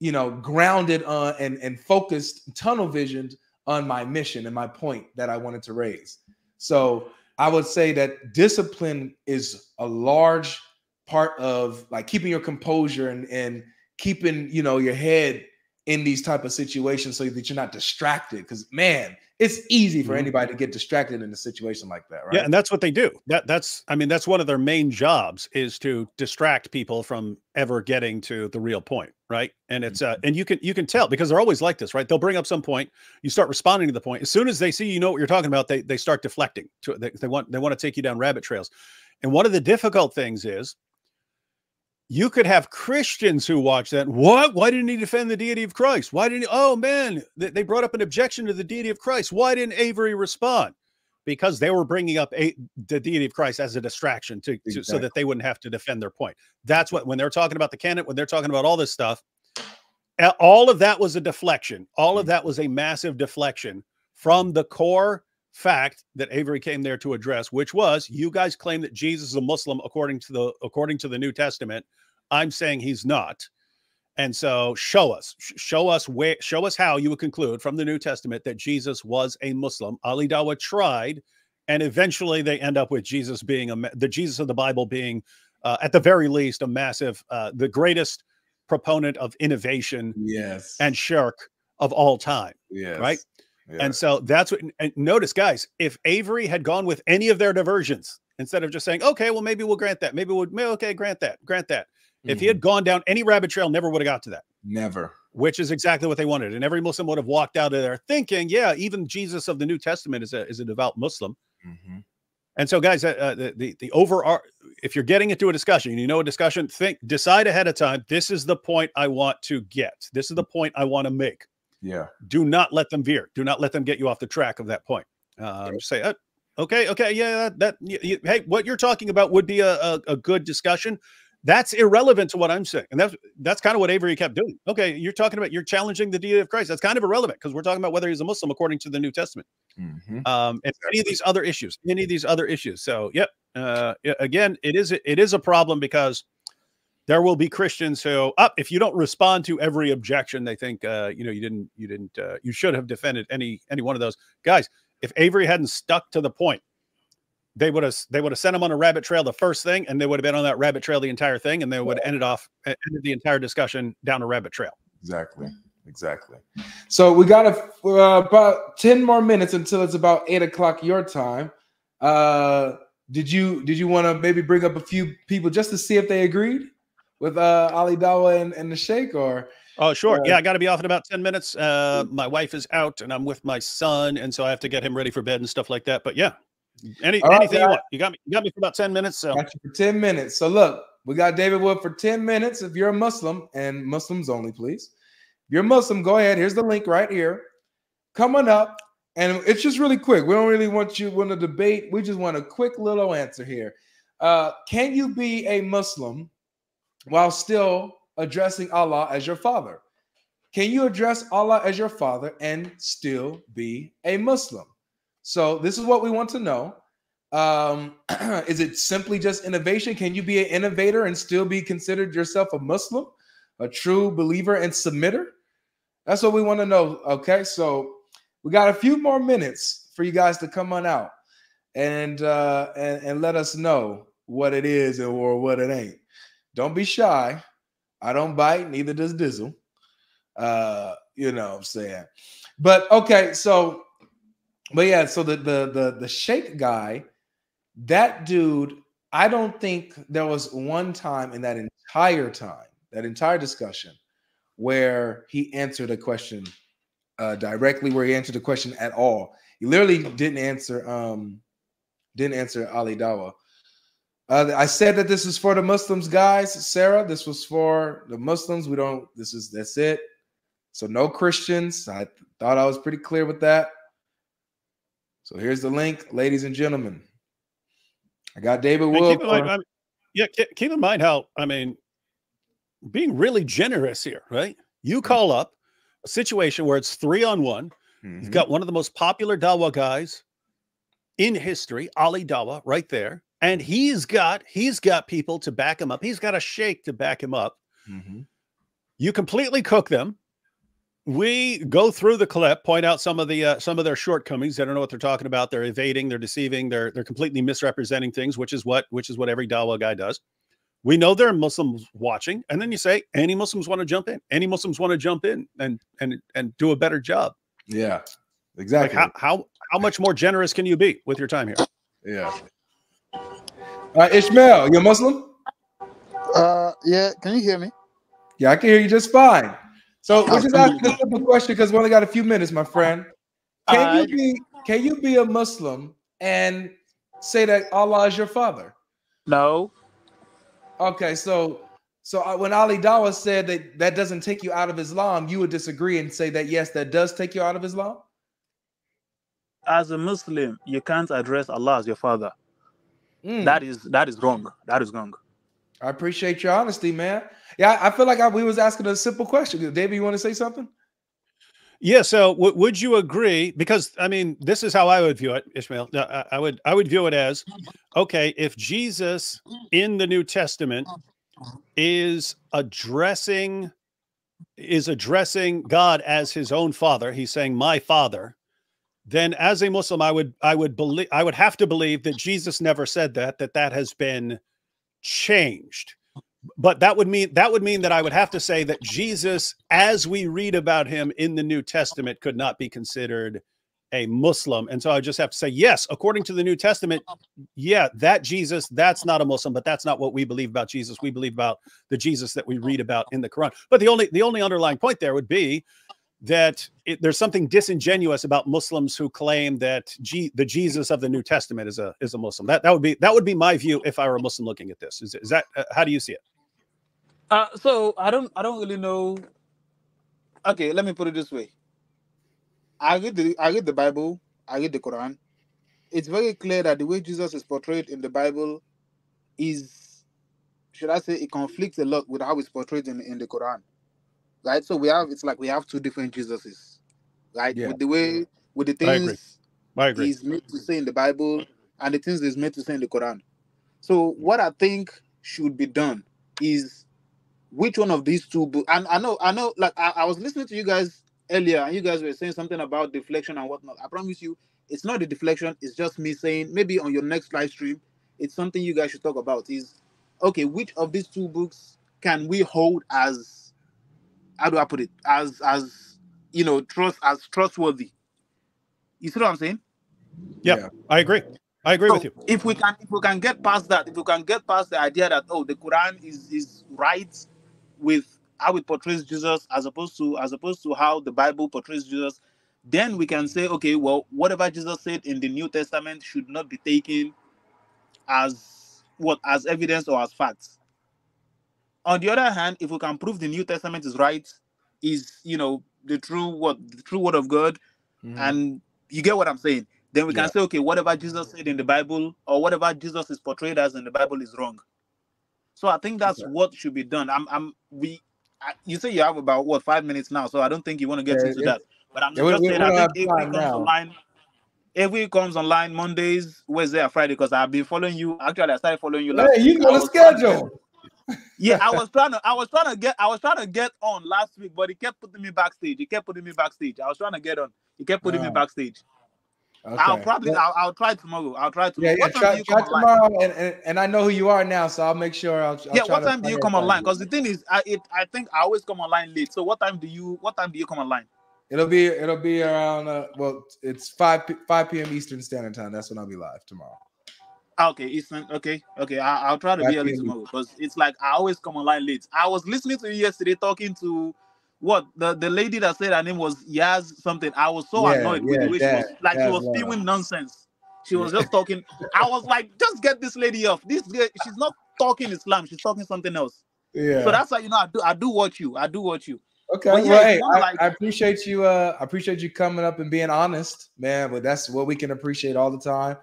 you know, grounded on and and focused, tunnel visioned on my mission and my point that I wanted to raise. So I would say that discipline is a large part of like keeping your composure and and keeping you know your head in these type of situations so that you're not distracted because man it's easy for Mhm. anybody to get distracted in a situation like that right Yeah, and that's what they do. That that's I mean that's one of their main jobs is to distract people from ever getting to the real point, right? And it's uh and you can you can tell because they're always like this, right? They'll bring up some point, you start responding to the point. As soon as they see you know what you're talking about, they they start deflecting. To they, they want they want to take you down rabbit trails. And one of the difficult things is you could have Christians who watch that. What? Why didn't he defend the deity of Christ? Why didn't he? Oh man, they, brought up an objection to the deity of Christ. Why didn't Avery respond? Because they were bringing up a, the deity of Christ as a distraction to, to so that they wouldn't have to defend their point. That's what when they're talking about the canon, when they're talking about all this stuff, all of that was a deflection. All of that was a massive deflection from the core fact that Avery came there to address, which was you guys claim that Jesus is a Muslim according to the according to the New Testament. I'm saying he's not. And so show us, show us where, show us how you would conclude from the New Testament that Jesus was a Muslim. Ali Dawah tried, and eventually they end up with Jesus being a, the Jesus of the Bible being, uh, at the very least, a massive, uh, the greatest proponent of innovation yes and shirk of all time. yes right? And so that's what, and notice, guys, if Avery had gone with any of their diversions instead of just saying, okay, well, maybe we'll grant that, maybe we'll, okay, grant that, grant that. If he had gone down any rabbit trail, never would have got to that, never which is exactly what they wanted. And every Muslim would have walked out of there thinking, yeah, even Jesus of the New Testament is a, is a devout Muslim. Mhm. And so, guys, uh, uh, the the, the over if you're getting into a discussion, you know a discussion, think decide ahead of time. This is the point I want to get. This is the point I want to make. yeah Do not let them veer. Do not let them get you off the track of that point. Um, just say, uh, okay, okay, yeah, that, that y- y- hey, what you're talking about would be a, a, a good discussion. That's irrelevant to what I'm saying, and that's that's kind of what Avery kept doing. Okay, you're talking about you're challenging the deity of Christ. That's kind of irrelevant because we're talking about whether he's a Muslim according to the New Testament Mhm. um, and any of these other issues, any of these other issues. So, yep. Uh, again, it is it is a problem because there will be Christians who, up if you don't respond to every objection, they think uh, you know you didn't you didn't uh, you should have defended any any one of those guys. If Avery hadn't stuck to the point, they would have they would have sent him on a rabbit trail the first thing, and they would have been on that rabbit trail the entire thing, and they would have ended off uh, ended the entire discussion down a rabbit trail. Exactly. Exactly. So we got a, uh, about ten more minutes until it's about eight o'clock your time. Uh, did you did you want to maybe bring up a few people just to see if they agreed with uh, Ali Dawah and, and the Sheikh, or Oh, sure. Uh, yeah, I got to be off in about 10 minutes. Uh, my wife is out and I'm with my son. And so I have to get him ready for bed and stuff like that. But yeah, any, All right, anything you want. You got me. You got me for about 10 minutes. So got you for ten minutes? So look, we got David Wood for ten minutes. If you're a Muslim and Muslims only, please. If you're Muslim, go ahead. Here's the link right here. Coming up, and it's just really quick. We don't really want you want to debate. We just want a quick little answer here. Uh, can you be a Muslim while still addressing Allah as your father? Can you address Allah as your father and still be a Muslim? So this is what we want to know. Um, is it simply just innovation? Can you be an innovator and still be considered yourself a Muslim, a true believer and submitter? That's what we want to know. Okay, so we got a few more minutes for you guys to come on out and uh, and, and let us know what it is or what it ain't. Don't be shy. I don't bite, neither does Dizzle. Uh, you know what I'm saying. But okay, so but yeah, so the the the the Sheikh guy, that dude, I don't think there was one time in that entire time, that entire discussion, where he answered a question uh directly, where he answered the question at all. He literally didn't answer um didn't answer Ali Dawah. Uh, I said that this is for the Muslims, guys. Sarah, this was for the Muslims. We don't. This is that's it. So no Christians. I thought I was pretty clear with that. So here's the link, ladies and gentlemen. I got David Wood. keep in mind, I mean, yeah, ke- keep in mind how I mean, being really generous here, right? You Mm-hmm. call up a situation where it's three on one. Mhm. You've got one of the most popular Dawah guys in history, Ali Dawah, right there, and he's got he's got people to back him up. He's got a Sheikh to back him up. Mhm. You completely cook them. We go through the clip, point out some of the uh, some of their shortcomings. They don't know what they're talking about. They're evading. They're deceiving. They're they're completely misrepresenting things, which is what which is what every Dawah guy does. we know there are Muslims watching, and then you say any Muslims want to jump in, any Muslims want to jump in and and and do a better job. Yeah, Like exactly. how how how much more generous can you be with your time here? yeah. Uh, Ishmael, you a Muslim? Uh, yeah. Can you hear me? Yeah, I can hear you just fine. So we're just asking a simple question because we only got a few minutes, my friend. Can Alright. you be can you be a Muslim and say that Allah is your father? No. Okay, so so uh, when Ali Dawah said that that doesn't take you out of Islam, you would disagree and say that yes, that does take you out of Islam. As a Muslim, you can't address Allah as your father. Mm, That is that is wrong. That is wrong. I appreciate your honesty, man. Yeah, I feel like I, we was asking a simple question. David, you want to say something? Yeah. So w- would you agree? Because I mean, this is how I would view it, Ishmael. I, I would I would view it as okay if Jesus in the New Testament is addressing is addressing God as his own father. He's saying my father. Then, as a Muslim, I would I would believe I would have to believe that Jesus never said that that that has been changed but that would mean that would mean that I would have to say that Jesus, as we read about him in the New Testament, could not be considered a Muslim. And so I just have to say, yes, according to the New Testament, yeah, that Jesus, that's not a Muslim, but that's not what we believe about Jesus. We believe about the Jesus that we read about in the Quran. But the only the only underlying point there would be that it, there's something disingenuous about Muslims who claim that G, the Jesus of the New Testament is a is a Muslim. That that would be that would be my view if I were a Muslim looking at this. Is, is that uh, how do you see it? Uh, so I don't I don't really know. Okay, let me put it this way. I read the I read the Bible, I read the Quran. It's very clear that the way Jesus is portrayed in the Bible is should I say it conflicts a lot with how he's portrayed in, in the Quran. Right? So we have it's like we have two different Jesuses. Right? Yeah. With the way with the I agree. things I agree. he's made to say in the Bible and the things he's made to say in the Quran. So what I think should be done is which one of these two books and I know I know like I, I was listening to you guys earlier and you guys were saying something about deflection and whatnot. I promise you it's not the deflection, it's just me saying maybe on your next live stream, it's something you guys should talk about is okay, which of these two books can we hold as how do I put it? As as you know, trust as trustworthy. You see what I'm saying? Yeah. I agree. I agree So with you. If we can, if we can get past that, if we can get past the idea that oh, the Quran is is right with how it portrays Jesus as opposed to as opposed to how the Bible portrays Jesus, then we can say okay, well, whatever Jesus said in the New Testament should not be taken as what as evidence or as facts. On the other hand, if we can prove the New Testament is right, is you know the true what the true word of God, Mhm. and you get what I'm saying, then we can Yeah. say, okay, whatever Jesus said in the Bible or whatever Jesus is portrayed as in the Bible is wrong. So I think that's what should be done. I'm, I'm, we, you say you have about what five minutes now, so I don't think you want to get Yeah, into that. But I'm we- just saying, I think we comes now. online, if we comes online Mondays, Wednesday, and Friday, because I've been following you. Actually, I started following you last. Hey, you week. got I a was trying to schedule. yeah, I was trying to, I was trying to get, I was trying to get on last week, but he kept putting me backstage. He kept putting me backstage. I was trying to get on. He kept putting me Oh. backstage. Okay. I'll probably. I'll, I'll try tomorrow. I'll try tomorrow. Yeah, yeah. what time Try, try tomorrow, and, and, and I know who you are now, so I'll make sure. I'll, I'll Yeah, what time do you come online? Because the thing is, I it, I think I always come online late. So what time do you, what time do you come online? It'll be it'll be around. Uh, well, it's five five p.m. Eastern Standard Time. That's when I'll be live tomorrow. Ah, Okay, Eastern. Okay, okay. I, I'll try to be early tomorrow because it's like I always come online late. I was listening to you yesterday talking to what the, the lady that said her name was Yaz something. I was so Yeah, annoyed with yeah, the way she was like she was spewing nonsense. She was just talking. I was like, just get this lady off. This girl, she's not talking Islam. She's talking something else. Yeah. So that's how you know I do. I do watch you. I do watch you. okay. but yeah, well, hey, I, like- I appreciate you. Uh, I appreciate you coming up and being honest, man. But that's what we can appreciate all the time.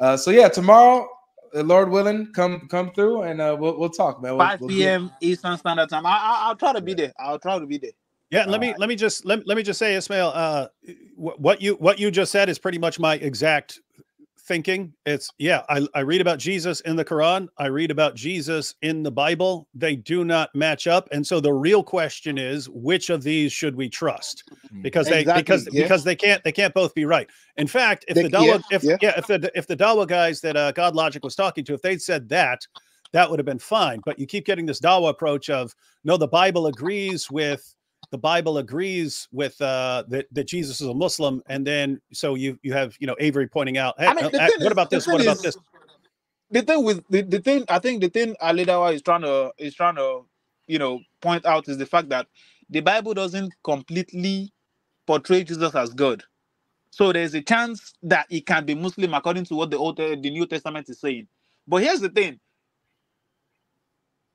Uh, so yeah, tomorrow, uh, Lord willing, come come through and uh, we'll we'll talk, man. We'll, 5 we'll p.m. Eastern Standard Time. I, I, I'll try to be there. I'll try to be there. Yeah, let me let me just let, let me just say, Ismail, uh, wh- what you what you just said is pretty much my exact thinking. It's yeah, I, I read about Jesus in the Quran, I read about Jesus in the Bible. They do not match up, and so the real question is, which of these should we trust? Because they Exactly, because yeah. because they can't they can't both be right. In fact, if They- the Dawah yeah, if yeah. yeah if the if the Dawah guys that uh, GodLogic was talking to, if they'd said that. that would have been fine. But you keep getting this Dawah approach of no, the Bible agrees with the Bible agrees with uh, that that Jesus is a Muslim, and then so you you have you know Avery pointing out, hey, I mean, uh, what is- about this? What about this? the thing with the, the thing I think the thing Ali Dawah is trying to is trying to you know point out is the fact that the Bible doesn't completely portray Jesus as God. So there's a chance that he can be Muslim according to what the old the New Testament is saying. But here's the thing.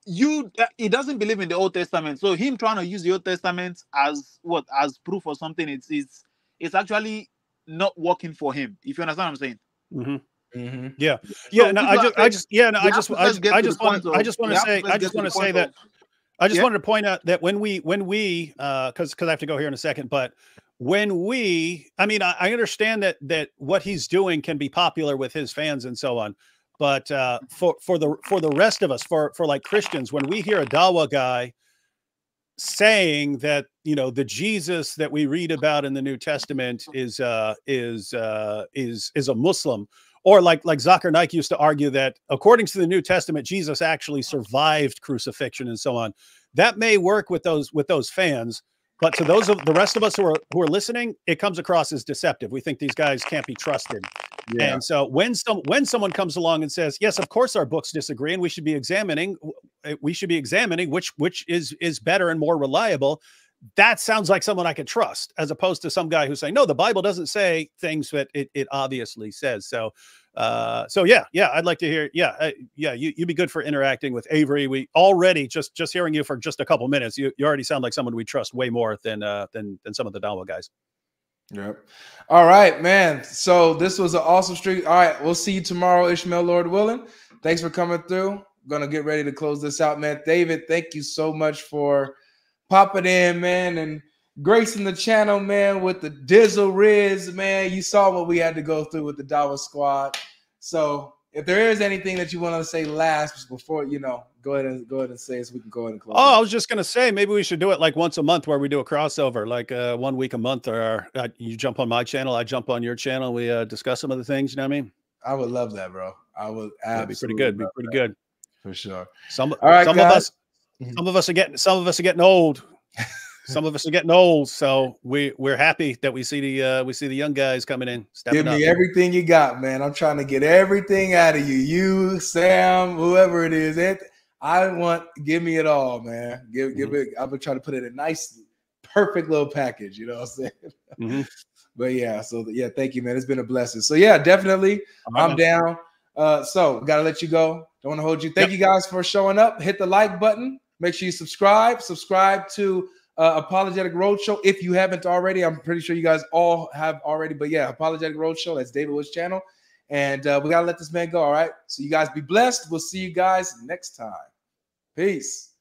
You uh, he doesn't believe in the Old Testament. So him trying to use the Old Testament as what as proof or something, it's it's it's actually not working for him. If you understand what I'm saying. Mhm. Mhm. Yeah, So no, I just, I just, yeah, no, I just, I just, I just want, I just want to say, I just want to say that, I just Yeah. wanted to point out that when we, when we, uh, because because I have to go here in a second, but when we, I mean, I, I understand that that what he's doing can be popular with his fans and so on, but uh, for for the for the rest of us, for for like Christians, when we hear a Dawah guy saying that you know the Jesus that we read about in the New Testament is uh is uh is is a Muslim or like like Zakir Naik used to argue that according to the New Testament Jesus actually survived crucifixion and so on that may work with those with those fans but to those of the rest of us who are who are listening it comes across as deceptive we think these guys can't be trusted Yeah. and so when some when someone comes along and says, "Yes, of course our books disagree, and we should be examining, uh, we should be examining which which is is better and more reliable," that sounds like someone I could trust, as opposed to some guy who's saying, "No, the Bible doesn't say things that it it obviously says." So, uh, so yeah, yeah, I'd like to hear, yeah, uh, yeah, you you'd be good for interacting with Avery. We already just just hearing you for just a couple minutes, you you already sound like someone we trust way more than uh than than some of the Dawah guys. Yep. All right, man. So this was an awesome streak. All right, we'll see you tomorrow, Ishmael, Lord willing. Thanks for coming through. Gonna get ready to close this out, man. David, thank you so much for popping in, man, and gracing the channel, man, with the Dizzle Riz, man. You saw what we had to go through with the Dawah squad. So if there is anything that you want to say last before, you know, go ahead and go ahead and say it so we can go ahead and close. Oh, I was just gonna say maybe we should do it like once a month, where we do a crossover, like uh, one week a month, or uh, you jump on my channel, I jump on your channel, we uh, discuss some of the things. You know what I mean? I would love that, bro. I would That'd be pretty good. Be pretty that, good. for sure. Some, All right, some guys. of us, Mhm. some of us are getting, some of us are getting old. some of us are getting old, so we we're happy that we see the uh, we see the young guys coming in. Give up. me everything you got, man. I'm trying to get everything out of you. You, Sam, whoever it is. It, I want give me it all, man. Give give Mm-hmm. it. I've been trying to put it in a nice, perfect little package. You know what I'm saying? Mhm. But yeah, so yeah, thank you, man. It's been a blessing. So yeah, definitely, I'm down. Uh, so gotta let you go. Don't want to hold you. Thank you guys for showing up. Hit the like button. Make sure you subscribe. Subscribe to uh, Apologetic Roadshow if you haven't already. I'm pretty sure you guys all have already. But yeah, Apologetic Roadshow. That's David Wood's channel. And uh, we gotta let this man go. All right. So you guys be blessed. We'll see you guys next time. Peace.